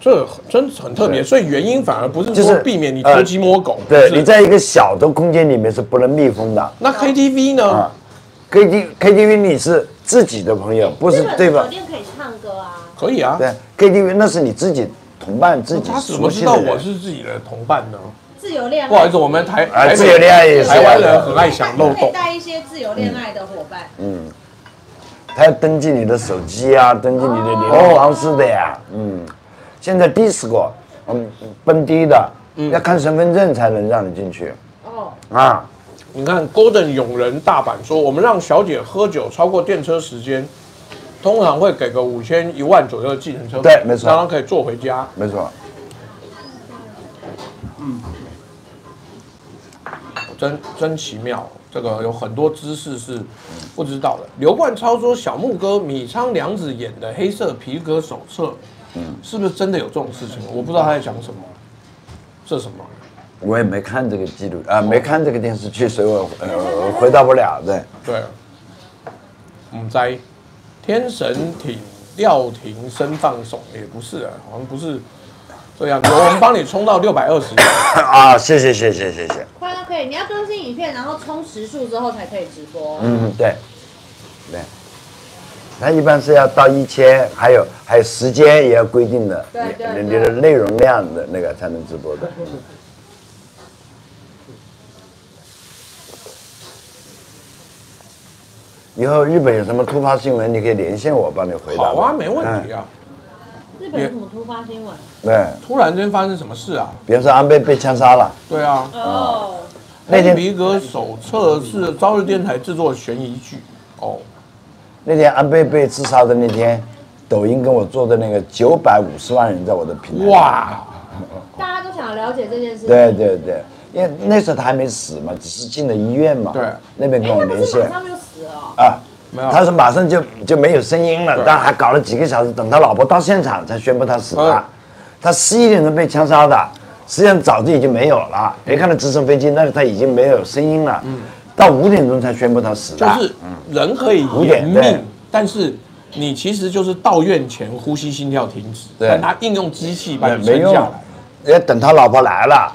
这很真的很特别，所以原因反而不是说就是避免你呃偷鸡摸狗。对，你在一个小的空间里面是不能密封的那 KTV 呢啊？。K T K T V 你是自己的朋友，不是对吧？酒店可以唱歌啊，可以啊。对，K T V 那是你自己同伴自己他怎么知道。我是自己的同伴呢？自由恋爱。不好意思，我们台台北啊自由恋爱也是台湾人很爱想漏洞。带一些自由恋爱的伙伴。嗯他要登记你的手机啊，登记你的联络方式的呀。嗯，现在 disco，嗯，蹦迪的，要看身份证才能让你进去哦，啊。你看，Golden 永仁大阪说，我们让小姐喝酒超过电车时间，通常会给个五千一万左右的计程车，对没错当然可以坐回家。没错，真真奇妙，这个有很多知识是不知道的。刘冠超说，小木哥米仓凉子演的《黑色皮革手册》，嗯，是不是真的有这种事情？我不知道他在讲什么，这是什么？我也没看这个记录啊，没看这个电视剧，所以我呃回答不了。对，对，我们在天神挺廖廷生放送也不是啊，好像不是这样。有我们帮你冲到六百二十，啊，谢谢谢谢谢谢。快乐可以，你要更新影片，然后充时数之后才可以直播。嗯，对，对。它一般是要到一千，还有还有时间也要规定的，对对你你的内容量的那个才能直播的。以后日本有什么突发新闻，你可以连线我，帮你回答。好啊，没问题啊。日本有什么突发新闻？对，突然间发生什么事啊？比如说安倍被枪杀了，对啊，哦，那天皮革手册是朝日电台制作的悬疑剧哦。那天安倍被自杀的那天，抖音跟我做的那个九百五十万人在我的平台。！哇，大家都想了解这件事情。对对对，因为那时候他还没死嘛，只是进了医院嘛。对那边跟哎，我连线他不是马上就死了哦？啊。没有他说马上就就没有声音了，但还搞了几个小时，等他老婆到现场才宣布他死了嗯。他十一点钟被枪杀的，实际上早就已经没有了。别看他直升飞机，但是他已经没有声音了。嗯到五点钟才宣布他死的。就是人可以五延点对命，但是你其实就是到院前呼吸心跳停止，对但他应用机器把你没用撑下来。，要等他老婆来了。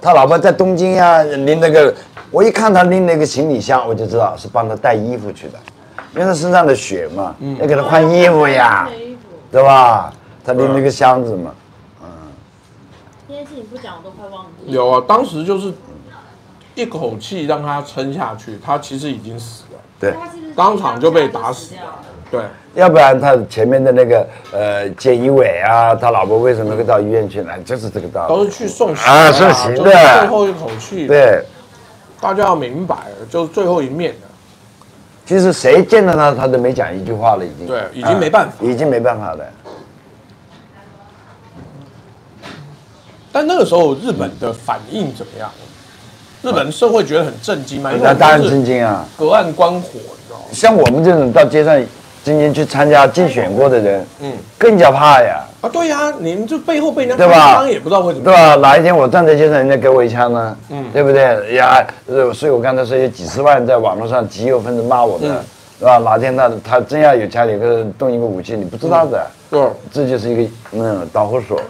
他老婆在东京呀、拎那个，我一看他拎那个行李箱，我就知道是帮他带衣服去的，因为他身上的血嘛，要给他换衣服呀，对吧？他拎那个箱子嘛，事情不讲我都快忘记。有啊，当时就是一口气让他撑下去，他其实已经死了，对，当场就被打死了？对，要不然他前面的那个呃菅义伟啊，他老婆为什么会到医院去呢？就是这个道理。都是去送行啊送行的最后一口气，，对，大家要明白，就是最后一面的。其实谁见到他，他都没讲一句话了，已经。对已经没办法啊已经没办法了。但那个时候日本的反应怎么样？日本社会觉得很震惊吗？那当然震惊，啊！隔岸观火，你知道吗？像我们这种到街上今天去参加竞选过的人，嗯更加怕呀，啊，对呀、你们就背后被人家对吧枪，也不知道会怎么对。吧？哪一天我站在街上，人家给我一枪呢？嗯对不对？呀，呃所以我刚才说有几十万在网络上极右分子骂我的嗯，对吧？哪天他他真要有家里个动一个武器，你不知道的，对，这就是一个嗯导火索。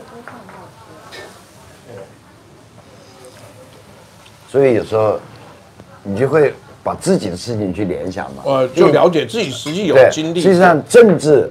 所以有时候你就会把自己的事情去联想嘛。呃，就了解自己实际有对，经历。实际上政治，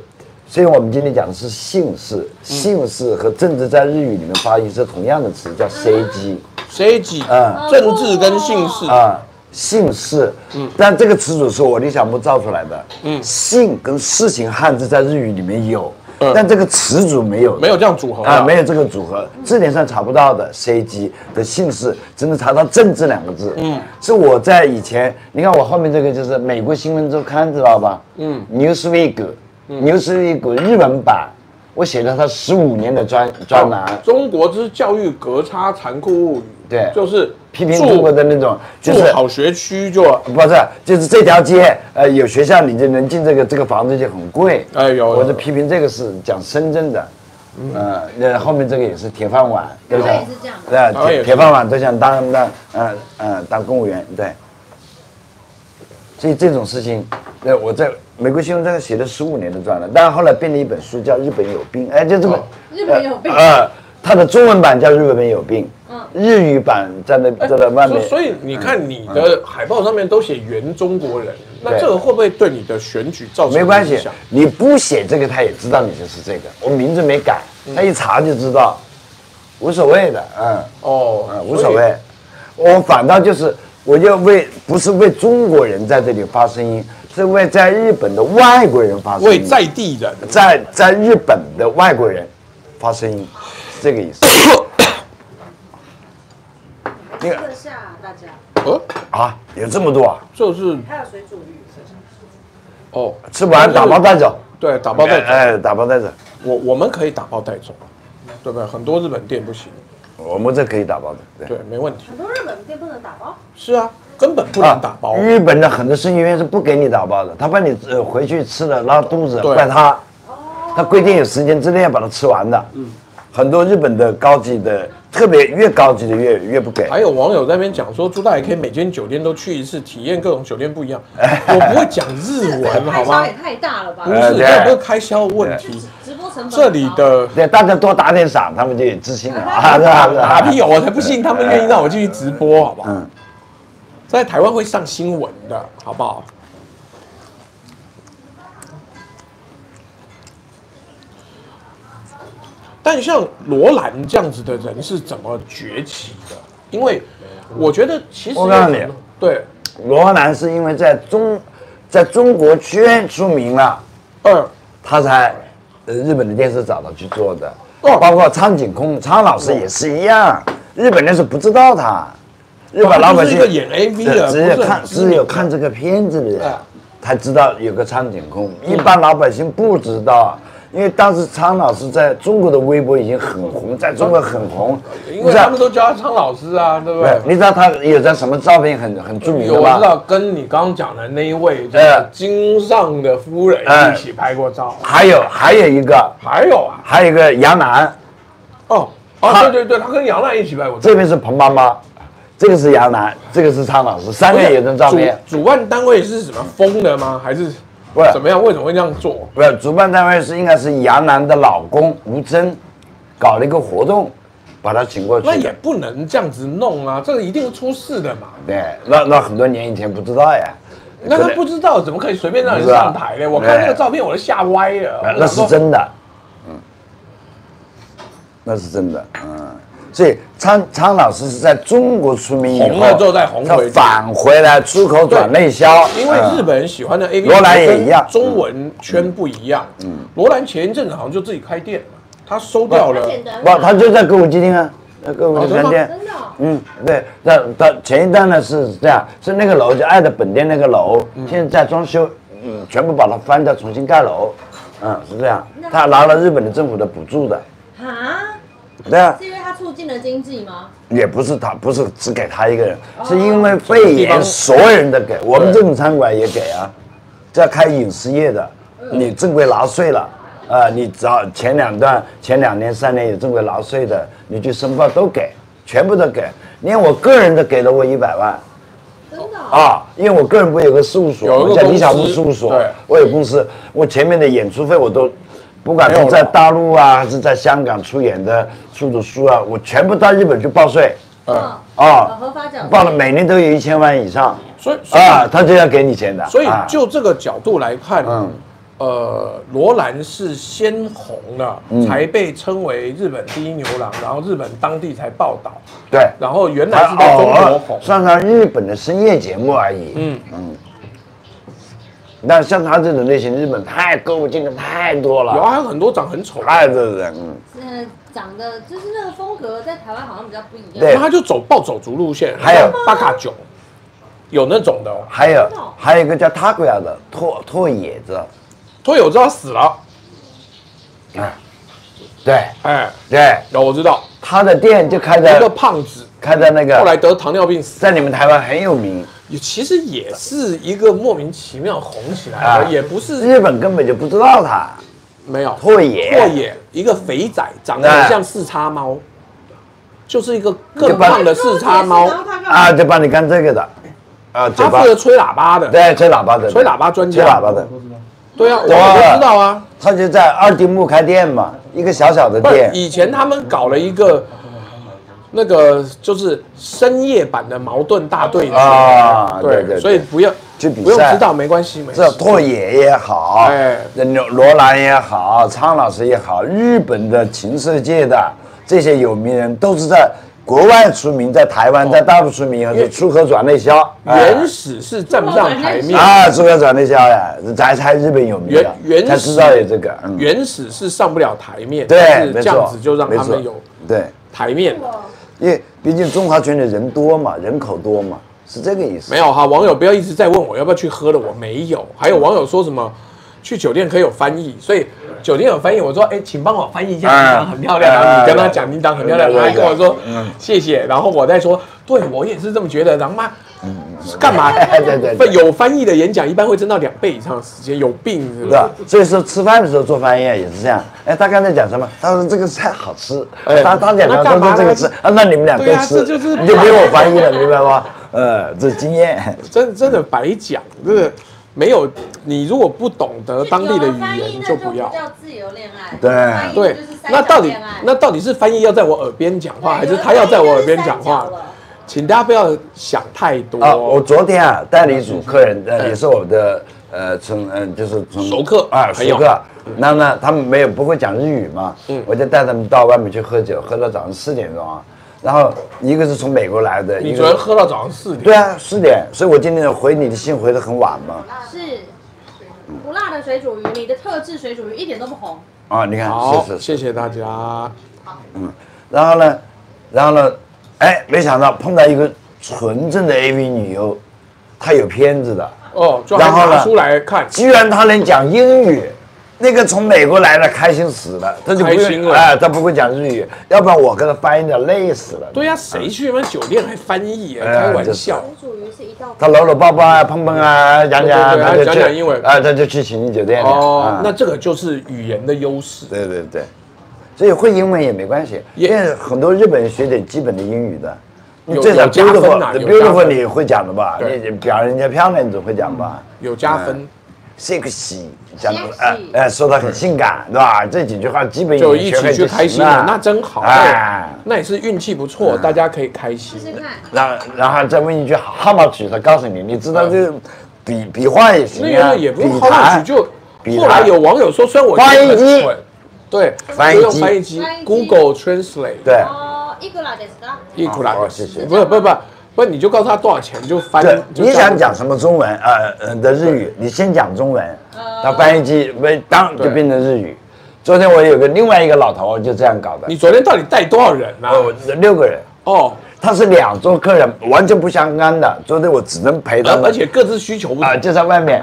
所以我们今天讲的是姓氏，姓氏和政治在日语里面发音是同样的词，叫 “cg”。cg，嗯政治跟姓氏，啊，姓氏。嗯，但这个词组是我理想部造出来的。嗯姓跟事情汉字在日语里面有，嗯。但这个词组没有。没有这样组合啊，没有这个组合，字典上查不到的 C G 的姓氏，只能查到“政治”两个字。嗯，是我在以前，你看我后面这个就是美国新闻周刊，知道吧？嗯，Newsweek，Newsweek 日文版，我写了他十五年的专专栏，中国之教育隔差残酷物语，对。就是批评中国的那种，就是好学区就，不是，就是这条街，呃，有学校你就能进这个这个房子就很贵。哎有有我就批评这个是讲深圳的，呃，那后面这个也是铁饭碗，对不对铁铁饭碗都想当当，嗯嗯，当公务员，对。所以这种事情，呃，我在美国新闻这个写了十五年的专栏，但是后来编了一本书叫《日本有病》，哎，就这个哦日本有病呃，它的中文版叫《日本有病》，日语版在那在那外面。所所以你看你的海报上面都写原中国人，那这个会不会对你的选举造成没关系？，你不写这个，他也知道你就是这个。我名字没改，他一查就知道，无所谓的，嗯哦嗯，无所谓。我反倒就是，我就为不是为中国人在这里发声音，是为在日本的外国人发声音，为在地的，在在日本的外国人发声音，是这个意思。那个下大家，呃，啊，有这么多啊，就是还有水煮鱼。哦，吃不完打包带走。对，打包带走，哎，打包带走，我我们可以打包带走，对不对？很多日本店不行，我们这可以打包的，对。对，没问题。很多日本店不能打包，是啊，根本不能打包。日本的很多生意员是不给你打包的，他把你呃回去吃了拉肚子，怪他。他规定有时间之内要把它吃完的。嗯。很多日本的高级的特别越高级的越越不给。还有网友在那边讲说，朱大爷可以每间酒店都去一次，体验各种酒店不一样。我不会讲日文，好吗开销也？太大了吧不？是，这不是开销问题。直播成本这里的对，大家多打点赏，他们就有自信了啊！是吧？是吧哪屁有，我才不信他们愿意让我继续直播，好不好？嗯在台湾会上新闻的，好不好？但像罗兰这样子的人是怎么崛起的？因为我觉得其实我告诉你对，罗兰是因为在中在中国圈出名了，嗯。他才呃日本的电视找他去做的，哦。包括苍井空苍老师也是一样，日本那时候不知道他，日本老百姓演 AV 的只有看只有看这个片子的人哎才知道有个苍井空，一般老百姓不知道。因为当时苍老师在中国的微博已经很红，在中国很红，因为他们都叫他苍老师啊，对不对对？你知道他有张什么照片很很著名的吗？我知道，跟你刚刚讲的那一位就是哎金上的夫人哎一起拍过照，还有还有一个，还有啊，还有一个杨澜，哦哦，对对对，他跟杨澜一起拍过。这边是彭妈妈，这个是杨澜，这个是苍老师，三个人有张照片。主主办单位是什么封的吗？还是不是怎么样？为什么会这样做？不是，主办单位是应该是杨澜的老公吴峥，搞了一个活动，把他请过去。那也不能这样子弄啊，这个一定会出事的嘛。对，那那很多年以前不知道呀。那他不知道怎么可以随便让人上台呢？我看那个照片我都吓歪了。呃那是真的，嗯，那是真的，嗯。所以苍苍老师是在中国出名以后，红了之后再红回返回来出口转内销，因为嗯。日本人喜欢的 A V，罗兰也一样中文圈不一样。嗯，罗兰前一阵子好像就自己开店了，他收掉了。不，他就在歌舞伎町啊，在歌舞伎町店。真的哦。嗯，对，那他前一段呢是这样，是那个楼就爱的本店那个楼，现在在装修，嗯，全部把它翻掉，重新盖楼，嗯，是这样。他拿了日本的政府的补助的，啊？对啊，是因为它促进了经济吗？也不是他，不是只给他一个人，是因为肺炎，所有人都给，我们这种餐馆也给啊，这要开饮食业的，你正规纳税了。啊、你只要前两段、前两年、三年有正规纳税的，你去申报都给，全部都给，连我个人都给了我一百万，真的哦？啊，因为我个人不有个事务所，我叫李小木事务所，我有公司，我前面的演出费我都，不管是在大陆啊，还是在香港出演的出的书啊，我全部到日本去报税。嗯，啊，合法奖报了每年都有一千万以上。所以所以啊，他就要给你钱的，所以啊。就这个角度来看，嗯。呃，罗兰是先红了，嗯。才被称为日本第一牛郎，然后日本当地才报道，对，然后原来是在中国红。上上日本的深夜节目而已，嗯。嗯。那像他这种类型，日本太歌舞伎的太多了，有啊，还有很多长很丑。的，太多人，嗯。呃，长得就是那个风格，在台湾好像比较不一样。对。他就走暴走族路线，还有。像巴卡九，有那种的哦。还有还有一个叫塔古亚的拓拓野子，托友知道死了，啊，对。哎，对，有我知道，他的店就开在一个胖子，开在那个后来，得糖尿病死，在你们台湾很有名，也其实也是一个莫名其妙红起来啊的，也不是日本根本就不知道他，没有拓野拓野一个肥仔，长得很像四叉猫，就是一个更胖的四叉猫，啊，就帮你干这个的，啊，他负责吹喇叭的，对吹喇叭的，吹喇叭专家吹喇叭的，对啊，我哇我知道啊。他就在二丁目开店嘛，一个小小的店，以前他们搞了一个那个就是深夜版的矛盾大对决啊对对对所以不要就比赛不用知道没关系，没这事。拓野也好，哎。罗罗兰也好，苍老师也好，日本的情色界的这些有名人都是在国外出名，在台湾、在大陆出名以后就出口转内销，哎。原始是站不上台面，啊，出口转内销呀，才才日本有名的原，原才知道有这个，嗯，原始是上不了台面，对，这样子就让他们有对，台面。因为毕竟中华圈的人多嘛，人口多嘛，是这个意思。没有哈，网友不要一直在问我要不要去喝了，我没有。还有网友说什么去酒店可以有翻译，所以酒店有翻译，我说哎，请帮我翻译一下，嗯你长很漂亮。然后你跟他讲你长很漂亮，他还跟我说谢谢，然后我再说，对我也是这么觉得。然后妈干嘛？对对有翻译的演讲一般会争到两倍以上的时间，有病是不是？所以说吃饭的时候做翻译也是这样。哎，他刚才讲什么？他说这个菜好吃，哎他他讲他说这个吃，啊，那你们俩都对啊吃，这就是你就不用我翻译了，明白吗？呃，这经验。真真的白讲，这个没有你如果不懂得当地的语言就不要。叫自由恋爱。对对那到底那到底是翻译要在我耳边讲话，还是他要在我耳边讲话？请大家不要想太多。啊，我昨天啊带了一组客人，呃，也是我的呃从嗯就是从熟客啊熟客，那呢他们没有不会讲日语嘛，嗯。我就带他们到外面去喝酒，喝到早上四点钟啊，然后一个是从美国来的，你一个昨天喝到早上四点，对啊四点，所以我今天回你的信回的很晚嘛，是。不辣的水煮鱼，你的特制水煮鱼一点都不红。啊你看好，是是是，谢谢大家。嗯然后呢，然后呢，哎没想到碰到一个纯正的 AV 女优，她有片子的。哦，就然后呢出来看，居然她能讲英语，那个从美国来的开心死了，他就不开心了用哎，他不会讲日语，要不然我跟他翻译的累死了。对呀、谁去那酒店还翻译啊？哎开玩笑。水煮鱼是一道他搂搂抱抱啊，碰碰啊，讲讲，对对对他就讲讲英文啊，他就去情侣酒店了。哦啊，那这个就是语言的优势。对对对，所以会英文也没关系，因为很多日本人学点基本的英语的。你有最少 beautiful beautiful 你会讲的吧？对你表人家漂亮你总会讲吧？有加分，sexy 讲的哎哎说的很性感，对吧？这几句话基本就一起去开心了，那真好。哎，那也是运气不错，大家可以开心试。试看。然然后再问一句 how much，他告诉你，你知道这比比划也行啊，那个也不用笔 how 谈 much，就后来有网友说，虽然我发音很蠢对，就用翻译机翻译机翻译机 Google Translate，对哦，一个啦，ですか？一库拉好谢谢不是不是不是不是，你就告诉他多少钱就翻。对，就你想这样讲什么中文呃呃的日语，你先讲中文，他翻译机没当就对变成日语。昨天我有个另外一个老头就这样搞的，你昨天到底带多少人啊？哦六个人，哦，他是两桌客人，完全不相干的。昨天我只能陪他们，而而且各自需求不啊，同。就在外面，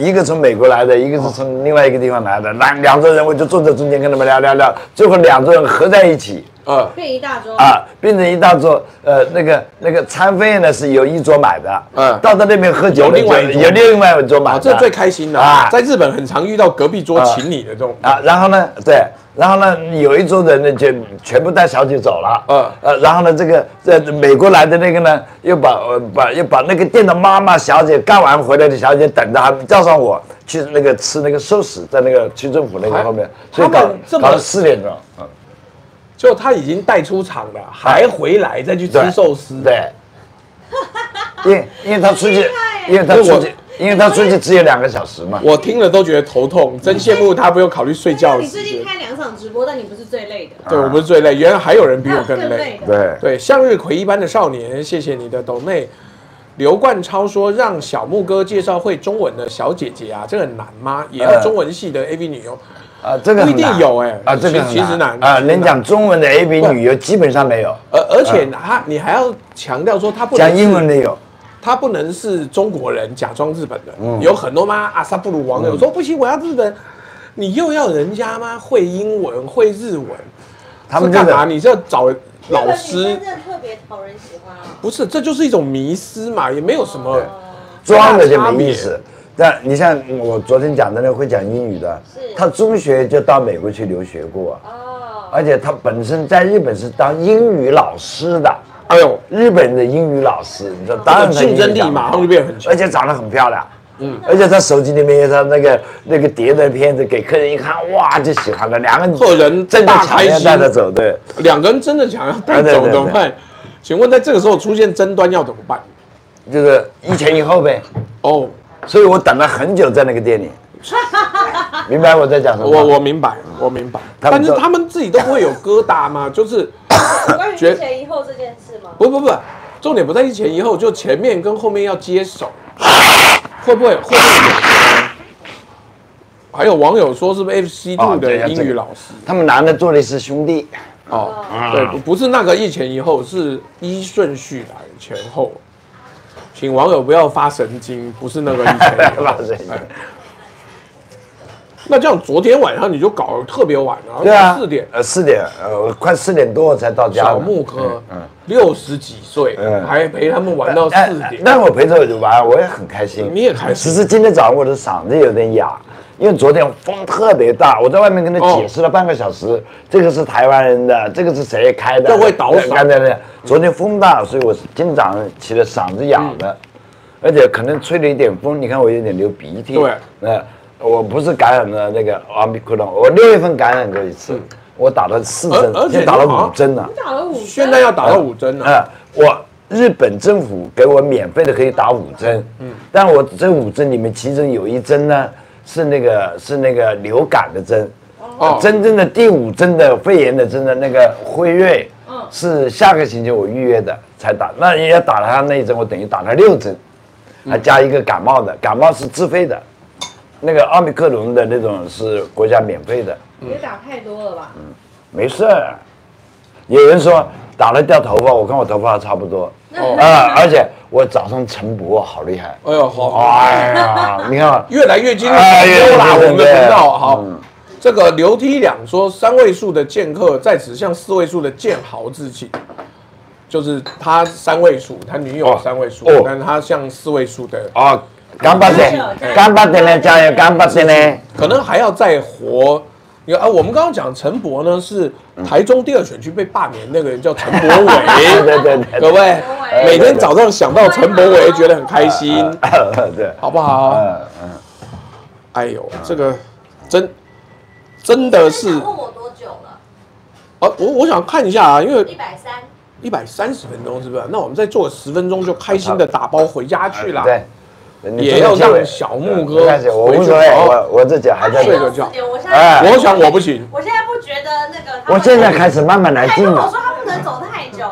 一个从美国来的，一个是从另外一个地方来的，两两桌人我就坐在中间跟他们聊聊聊，最后两桌人合在一起。啊，变一大桌。啊，变成一大桌。呃，那个那个餐费呢是由一桌买的，嗯。到他那边喝酒有另外有另外一桌买啊，的，这最开心的。啊。啊！在日本很常遇到隔壁桌请你的这种。啊，然后呢，对，然后呢，有一桌人呢就全部带小姐走了，嗯。呃，然后呢，这个这美国来的那个呢，又把呃把又把那个店的妈妈小姐干完回来的小姐等着，还叫上我去那个吃那个寿司，在那个区政府那个还后面，所以他搞们这么搞到四点钟，嗯，就他已经带出场了，还回来再去吃寿司。对，因为 因为他出去，因为他出去，因为他出去只有两个小时嘛，我听了都觉得头痛，真羡慕他不用考虑睡觉你最近。开两场直播，但你不是最累的，对我不是最累，原来还有人比我更累。对，对，向日葵一般的少年，谢谢你的抖内。刘冠超说：“让小木哥介绍会中文的小姐姐啊，这个很难吗？也要呃中文系的 AV 女优，啊，这个不一定有哎啊，这个其其实难啊，能讲中文的 A B 女优基本上没有，而而且他你还要强调说他不能讲英文是的有。他不能是中国人假装日本人，嗯。有很多吗？阿萨布鲁网友说不行，我要日本，你又要人家吗？会英文会日文，他们干嘛？你是要找老师？真的特别讨人喜欢啊。不是，这就是一种迷失嘛，也没有什么装的就差别没意思。但你像我昨天讲的那个会讲英语的，他中学就到美国去留学过，哦，而且他本身在日本是当英语老师的。哎呦，日本的英语老师，你知道，当然竞争力英语讲得马上就变很强而且长得很漂亮。嗯，而且他手机里面有他那个那个碟的片子，给客人一看，哇，就喜欢了。两个人客人真的大抢着开心带着走，对。两个人真的想要带走怎么办？请问在这个时候出现争端要怎么办？就是一前一后呗。哦，所以我等了很久在那个店里，明白我在讲什么？我我明白，我明白，但是他们自己都不会有疙瘩吗？就是关于一前一后这件事吗？不不不，重点不在一前一后，就前面跟后面要接手，会不会会不会有？还有网友说是不是 FC 哦 Two 的英语老师？他们男的做的是兄弟，哦，对，不不是那个一前一后，是依顺序来前后。请网友不要发神经，不是那个一前一后。那这样昨天晚上你就搞得特别晚了，对啊，四点。呃，四点，呃，快四点多我才到家。小木科六十几岁，嗯还陪他们玩到哎四点。但我陪着玩，我也很开心。你也开心只是今天早上我的嗓子有点哑，因为昨天风特别大，我在外面跟他解释了半个小时，这个是台湾人的，这个是谁开的？这会倒嗓刚才的，昨天风大，所以我今天早上起来嗓子哑了，而且可能吹了一点风，你看我有点流鼻涕。对，呃，我不是感染了那个奥密克戎，我六月份感染过一次，我打了四针而而，且打了五针了。打了五，现在要打到五针了，啊，我日本政府给我免费的可以打五针，嗯，但我这五针里面，其中有一针呢是那个是那个流感的针，哦。真正的第五针的肺炎的针的那个辉瑞，嗯。是下个星期我预约的才打，那也打了他那一针，我等于打了六针，还加一个感冒的，感冒是自费的，那个奥密克戎的那种是国家免费的，别打太多了吧？没事。儿。有人说打了掉头发，我看我头发差不多，哦啊，而且我早上晨勃好厉害，哎呦好，哎呀，你看，越来越精彩，哎又啦，对对我们的频道好。嗯。这个刘梯两说三位数的剑客在此向四位数的剑豪致敬，就是他三位数，他女友哦三位数哦，但他向四位数的，哦，干巴点，干巴点呢，加油，干巴点呢，可能还要再活。你看啊，我们刚刚讲陈博呢，是台中第二选区被罢免那个人叫陈柏对伟，对对对，各位每天早上想到陈伯伟，觉得很开心，对，好不好？嗯嗯，哎呦，这个真真的是问我多久了？啊，我我想看一下啊，因为一百三。一百三十分钟是不是？那我们再做十分钟就开心的打包回家去了。也要让小木哥我回去无所谓，我我自己还在这睡个觉我现哎在，我想我不行，我现在不觉得那个。我现在开始慢慢来进了我。说他不能走太久。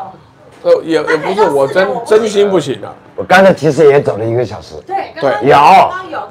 呃，也也不是我真真心不行啊。我刚才其实也走了一个小时，对，对有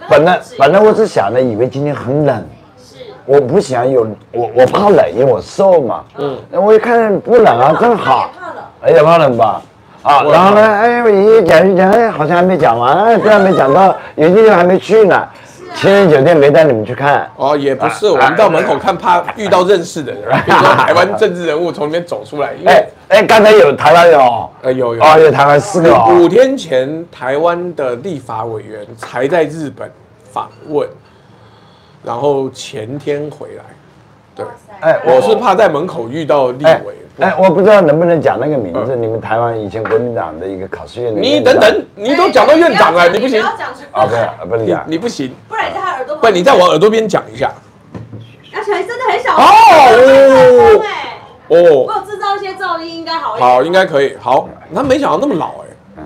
本来本来我是想着以为今天很冷，是我不想有我我怕冷，因为我瘦嘛。嗯那，我一看不冷啊，正好。怕冷。哎呀，怕冷吧？啊，然后呢，哎，我一讲一讲，哎，好像还没讲完，哎，这还没讲到，有些地方还没去呢。情人酒店没带你们去看，哦，也不是，我们到门口看，怕遇到认识的人，比如说台湾政治人物从里面走出来，哎哎，刚才有台湾人哦，呃有有。哦，有台湾四个哦，五天前台湾的立法委员才在日本访问，然后前天回来。对，哎，我是怕在门口遇到立哎委。哎，我不知道能不能讲那个名字，你们台湾以前国民党的一个考试院的你等等，你都讲到院长了，你不行不，要讲出，OK，不能你讲，你不行，不然在他耳朵。不，你在我耳朵边讲一下。而且还真的很小。哦哎，哦我，有制造一些噪音，应该好一点。好，应该可以。好，他没想到那么老哎，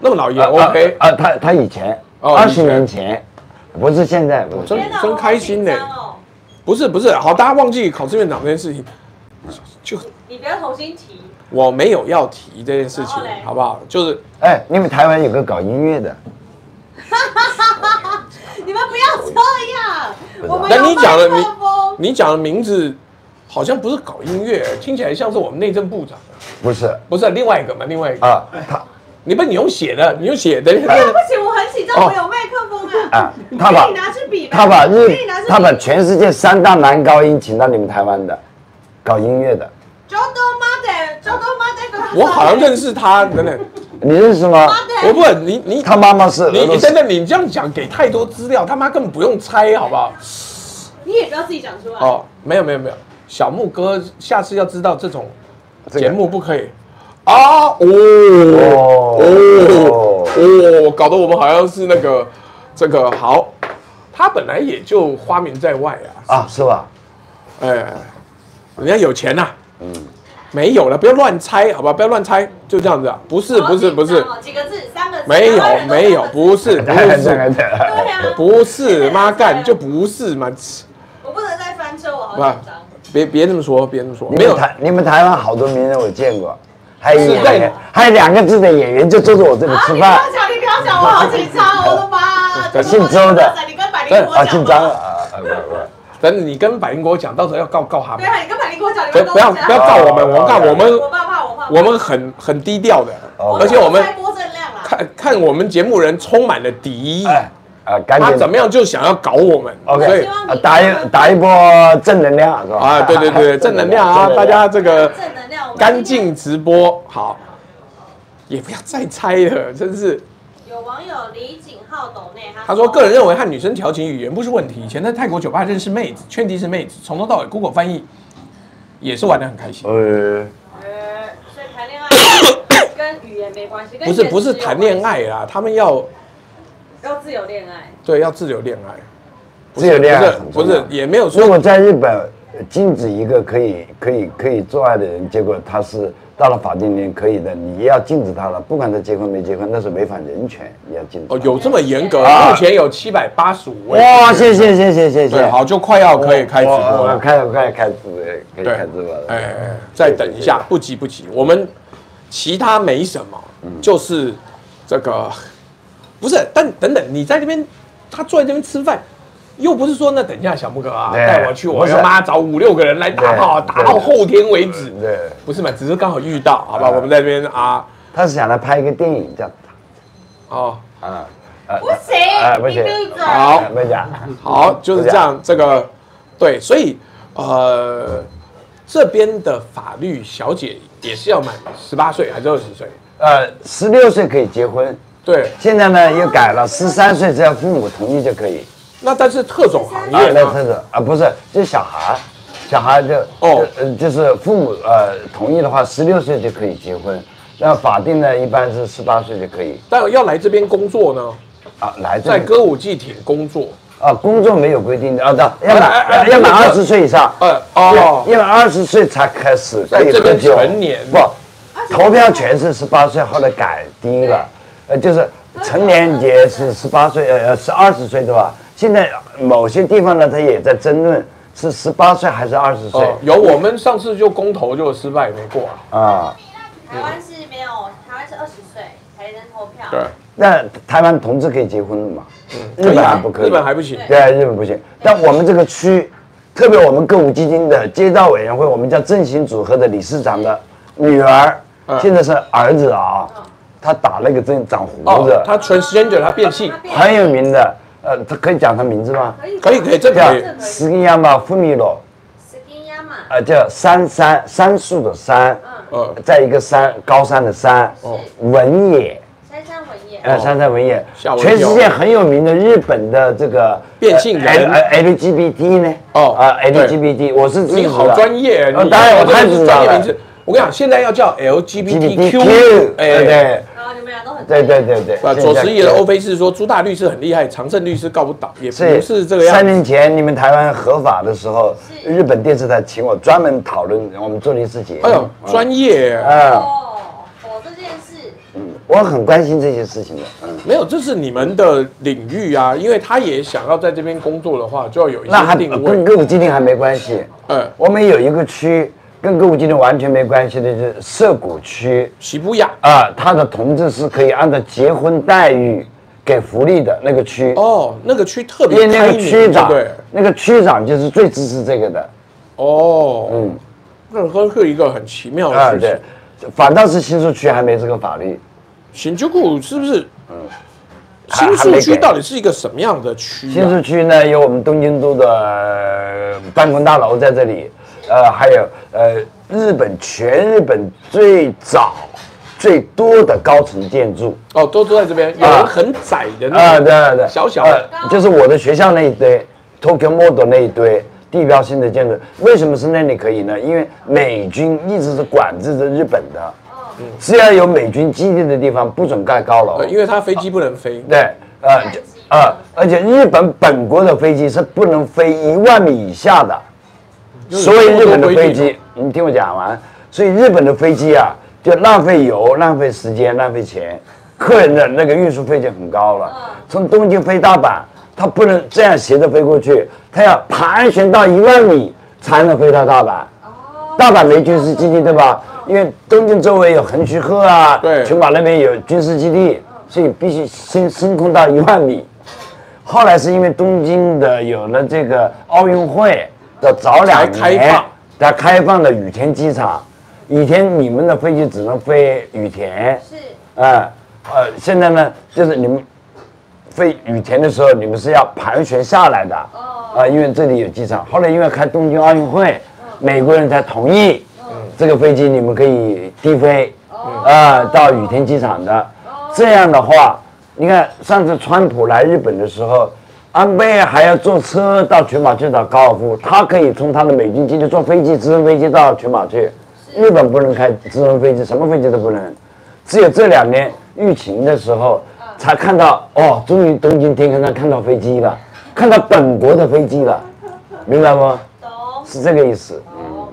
那么老也啊 OK，啊，他他以前二十年前，不是现在，我真真开心呢不是不是，好，大家忘记考试院长这件事情，就你不要重新提。我没有要提这件事情好不好？就是哎，你们台湾有个搞音乐的，你们不要这样，我们但你讲的名你讲的名字好像不是搞音乐，听起来像是我们内政部长，不是不是另外一个嘛？另外一个，啊，他你不，你用写的，你用写的，对不起，我很紧张，哦。我有麦克风啊。啊，他把你拿支笔吧他把日他把全世界三大男高音请到你们台湾的，搞音乐的，Jodo Mother，Jodo Mother，我好像认识他，等等，你认识吗？我不，你你他妈妈是你你等等，你这样讲给太多资料，他妈根本不用猜，好不好？你也不要自己讲出来。哦，没有没有没有，小木哥，下次要知道这种节目不可以啊！哦哦。哦，搞得我们好像是那个这个好，他本来也就花名在外啊，啊，是吧？哎，人家有钱呐、嗯，没有了，不要乱猜，好吧？不要乱猜，就这样子啊，不是不是不是，几个字，三个字。没有没有，不是 不是。对啊，不是，妈干 就不是嘛，我不能再翻车，我好不紧张。别别这么说，别这么说，你没有。们台你们台湾好多名人我见过，还有还有两个字的演员就坐在我这里啊！吃饭你不要，讲，你不要讲，我好紧张，我的妈！姓周的你跟百灵对啊，跟我讲。姓张啊。啊不不等你跟百灵国讲，到时候要告告他们对。啊，你跟百灵跟我讲，你不不要不要告我们，我告我们我怕怕，我怕。我们很很低调的，哦而且我们猜郭正亮啦。看看我们节目人充满了敌意，哎啊，赶紧他怎么样就想要搞我们 OK，所以希望啊打一打一波正能量是吧？啊，对对对，正能量啊，大家这个正能量干净直播好，也不要再猜了，真是。有网友李景浩抖内，他说，个人认为和女生调情语言不是问题。以前在泰国酒吧认识妹子，劝题是妹子，从头到尾 Google 翻译也是玩的很开心。呃，呃，所以谈恋爱 跟语言没关系，跟不是不是谈恋爱关啦，他们要系，要自由恋爱。对要自由恋爱，自由恋爱不是不是也没有说如果在日本禁止一个可以可以可以做爱的人，结果他是到了法定年龄可以的，你也要禁止他了，不管他结婚没结婚，那是违反人权，也要禁止。哦有这么严格，啊目前有七百八十五位。哇，谢谢谢谢谢谢。对，好，就快要可以开直播了。开快开直播，可以开直播了。哎，再等一下，不急不急。我们其他没什么，嗯就是这个不是。但等等，你在这边，他坐在这边吃饭，又不是说那等一下小木哥啊，对带我去，我他妈找五六个人来打炮，打到后天为止。对，不是嘛？只是刚好遇到，好吧？我们在这边啊，他是想来拍一个电影叫哦，啊啊，不行，哎不行。好不讲，好，就是这样。这个对，所以呃，这边的法律小姐也是要满十八岁还是二十岁？呃，十六岁可以结婚，对，现在呢又改了，十三岁只要父母同意就可以。那但是特种行啊，业呢？那这个啊不是，就是小孩，小孩就哦。就呃就是父母呃同意的话，十六岁就可以结婚。那法定呢一般是十八岁就可以。但要来这边工作呢，啊，来这里在歌舞伎町工作，啊工作没有规定的啊，对，要满要满那个二十岁以上，呃哦。要要满二十岁才开始可在这边以喝酒，成年。不，投票权是十八岁，后来改低了，呃，就是成年节是十八岁，呃呃是二十岁对吧？现在某些地方呢，他也在争论是十八岁还是二十岁哦，有我们上次就公投就失败没过啊，啊。台湾是没有，台湾是二十岁才能投票。对，那台湾同志可以结婚了嘛？日本还不可以，日本还不行。对啊，日本不行。但我们这个区，特别我们歌舞基金的街道委员会，我们叫振兴组合的理事长的女儿，嗯现在是儿子啊，他打了个针长胡哦子，，他 transgender 他变性，很有名的。呃，他可以讲他名字吗？可以可以，这叫可以。斯基亚马夫米罗，斯金亚嘛，呃，叫山山杉树的山，嗯，在一个山高山的山，哦。文野。杉山文也。呃，山山文野。吓我一，跳全世界很有名的日本的这个变性人。呃呃 LGBT 呢？哦啊对。LGBT，我是支持的。你好专业，你呃当然我太知道了专业名字。我跟你讲，现在要叫 LGBTQ，，GBTQ，哎对对然后你们俩都很对对对对。啊，左十亿的欧菲是说朱大律师很厉害，常胜律师告不倒，也不是是这个样。三年前你们台湾合法的时候，日本电视台请我专门讨论，我们做了一次节目。哎呦，专业，啊，哦，哦这件事，我很关心这些事情的。嗯，没有，这是你们的领域啊，因为他也想要在这边工作的话，就要有一些定位。跟歌舞伎町还没关系。嗯，我们有一个区跟歌舞伎町完全没关系的，就是涩谷区。喜不雅啊，他的同志是可以按照结婚待遇给福利的那个区，哦，那个区特因为那个区长对？，那个区长就是最支持这个的哦，嗯嗯，这都是一个很奇妙啊，的事情对。，反倒是新宿区还没这个法律，新宿区是不是？嗯新宿区到底是一个什么样的区新啊？宿区呢有我们东京都的呃办公大楼在这里，呃，还有呃日本全日本最早最多的高层建筑。哦，都都在这边，有人很窄的啊，那对对对，小小的，呃就是我的学校那一堆，Tokyo Model 那一堆地标性的建筑，为什么是那里可以呢？因为美军一直是管制着日本的，只要有美军基地的地方不准盖高楼呃，。因为它飞机不能飞。对，呃，就呃，而且日本本国的飞机是不能飞一万米以下的，所以日本的飞机，你听我讲完，所以日本的飞机啊，就浪费油、浪费时间、浪费钱，客人的那个运输费就很高了。从东京飞大阪，它不能这样斜着飞过去，它要盘旋到一万米才能飞到大阪。大阪没军事基地对吧？因为东京周围有横须贺啊，对群马那边有军事基地，所以必须升升空到一万米。后来是因为东京的有了这个奥运会的早两年才开放，才开放的羽田机场。以前你们的飞机只能飞羽田，是。啊，呃，现在呢，就是你们飞羽田的时候，你们是要盘旋下来的，啊，因为这里有机场。后来因为开东京奥运会，美国人才同意，这个飞机你们可以低飞，啊，到羽田机场的。这样的话，你看上次川普来日本的时候，安倍还要坐车到群马去打高尔夫，他可以从他的美军基地坐飞机直升飞机到群马去，日本不能开直升飞机，什么飞机都不能。只有这两年疫情的时候，才看到哦，终于东京天空上看到飞机了，看到本国的飞机了，明白吗？懂。是这个意思。嗯，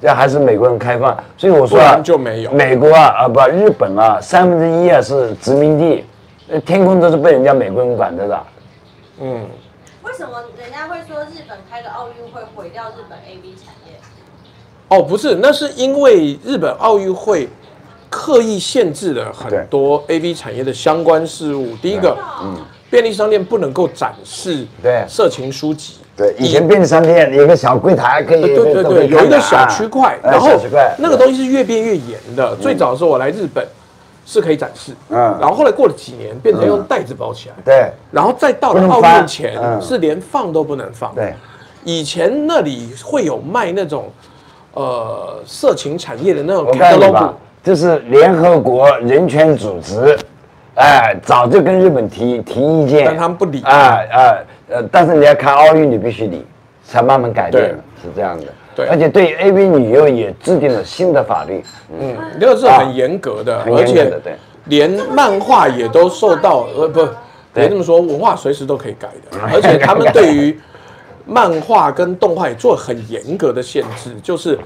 这还是美国人开放，所以我说啊，就没有美国啊啊不，日本啊，三分之一啊是殖民地，呃天空都是被人家美国人管着的。嗯，为什么人家会说日本开个奥运会毁掉日本 A V 产业？哦，不是，那是因为日本奥运会刻意限制了很多 A V 产业的相关事务。第一个，嗯便利商店不能够展示对色情书籍。对，以前便利商店有个小柜台可以，对对对，有一个小区块，啊然后那个东西是越变越严的。最早的时候我来日本是可以展示，嗯。然后后来过了几年变成用袋子包起来，对。然后再到了奥运前嗯。是连放都不能放。对，以前那里会有卖那种呃色情产业的那种我告诉你吧，这是联合国人权组织，哎，早就跟日本提提意见，但他们不理。哎哎呃，但是你要看奥运，你必须理，才慢慢改变对，是这样的。对。而且对于 AV 女优也制定了新的法律，嗯，这个是很严格的，很而且对。连漫画也都受到呃不，别这么说，文化随时都可以改的，而且他们对于漫画跟动画也做很严格的限制，就是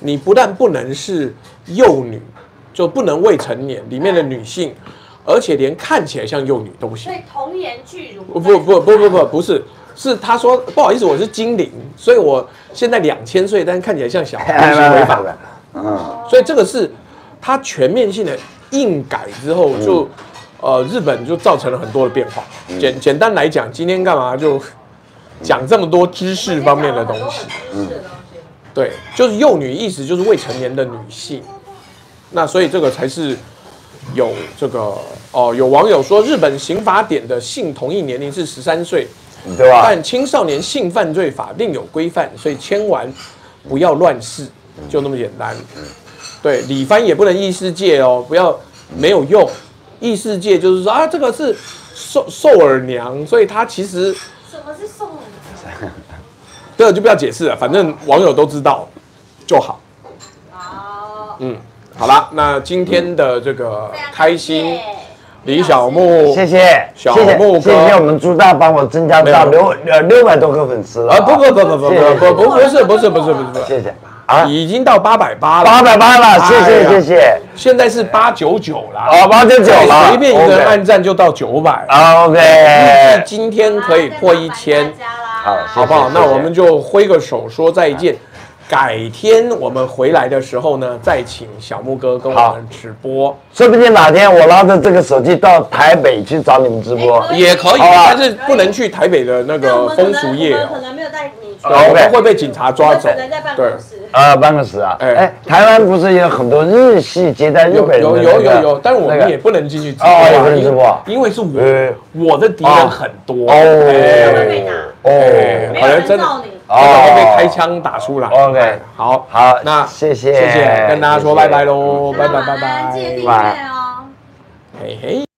你不但不能是幼女，就不能未成年里面的女性，而且连看起来像幼女都不行。所。以童颜巨乳。不不不不不不不是，是他说不好意思，我是精灵，所以我现在两千岁，但是看起来像小孩，是违法的。嗯，所以这个是它全面性的硬改之后，就、呃日本就造成了很多的变化。简简单来讲，今天干嘛就讲这么多知识方面的东西？是的东西。对，就是幼女意思就是未成年的女性。那所以这个才是有这个哦，有网友说日本刑法典的性同意年龄是十三岁，对吧？但青少年性犯罪法另有规范，所以千万不要乱试，就那么简单。对，李帆也不能异世界哦，不要没有用。异世界就是说啊，这个是兽兽耳娘，所以他其实什么是送礼？这个就不要解释了，反正网友都知道就好。好，嗯，好啦，那今天的这个开心李小木，谢谢，小谢谢木哥谢谢我们朱大帮我增加到没六呃六百多个粉丝了啊，不不不不不谢谢不不不不是不是不是不是不是，谢谢啊，已经到八百八了，八百八了，谢谢谢谢，现在是八九九啦，哦八九九再了，随便一个人 OK 按赞就到九百，啊预计 OK，今天可以破一千，好好不好？谢谢那我们就挥个手说再见。改天我们回来的时候呢，再请小木哥跟我们直播。说不定哪天我拿着这个手机到台北去找你们直播。哎，也可以，啊但是不能去台北的那个风俗业。可，能没有带你去，我们会被警察抓走。对，室。啊，办公室啊，哎。哎，台湾不是有很多日系接待日有有本人有有有有，但是我们也不能进去直播也不能直播因因为是呃我我的敌人很多。哦。哦。没有人真的罩你。可能会被开枪打出来。OK 哎好，好那谢谢谢谢，跟大家说拜拜喽，拜拜拜拜订，阅哦。嘿嘿。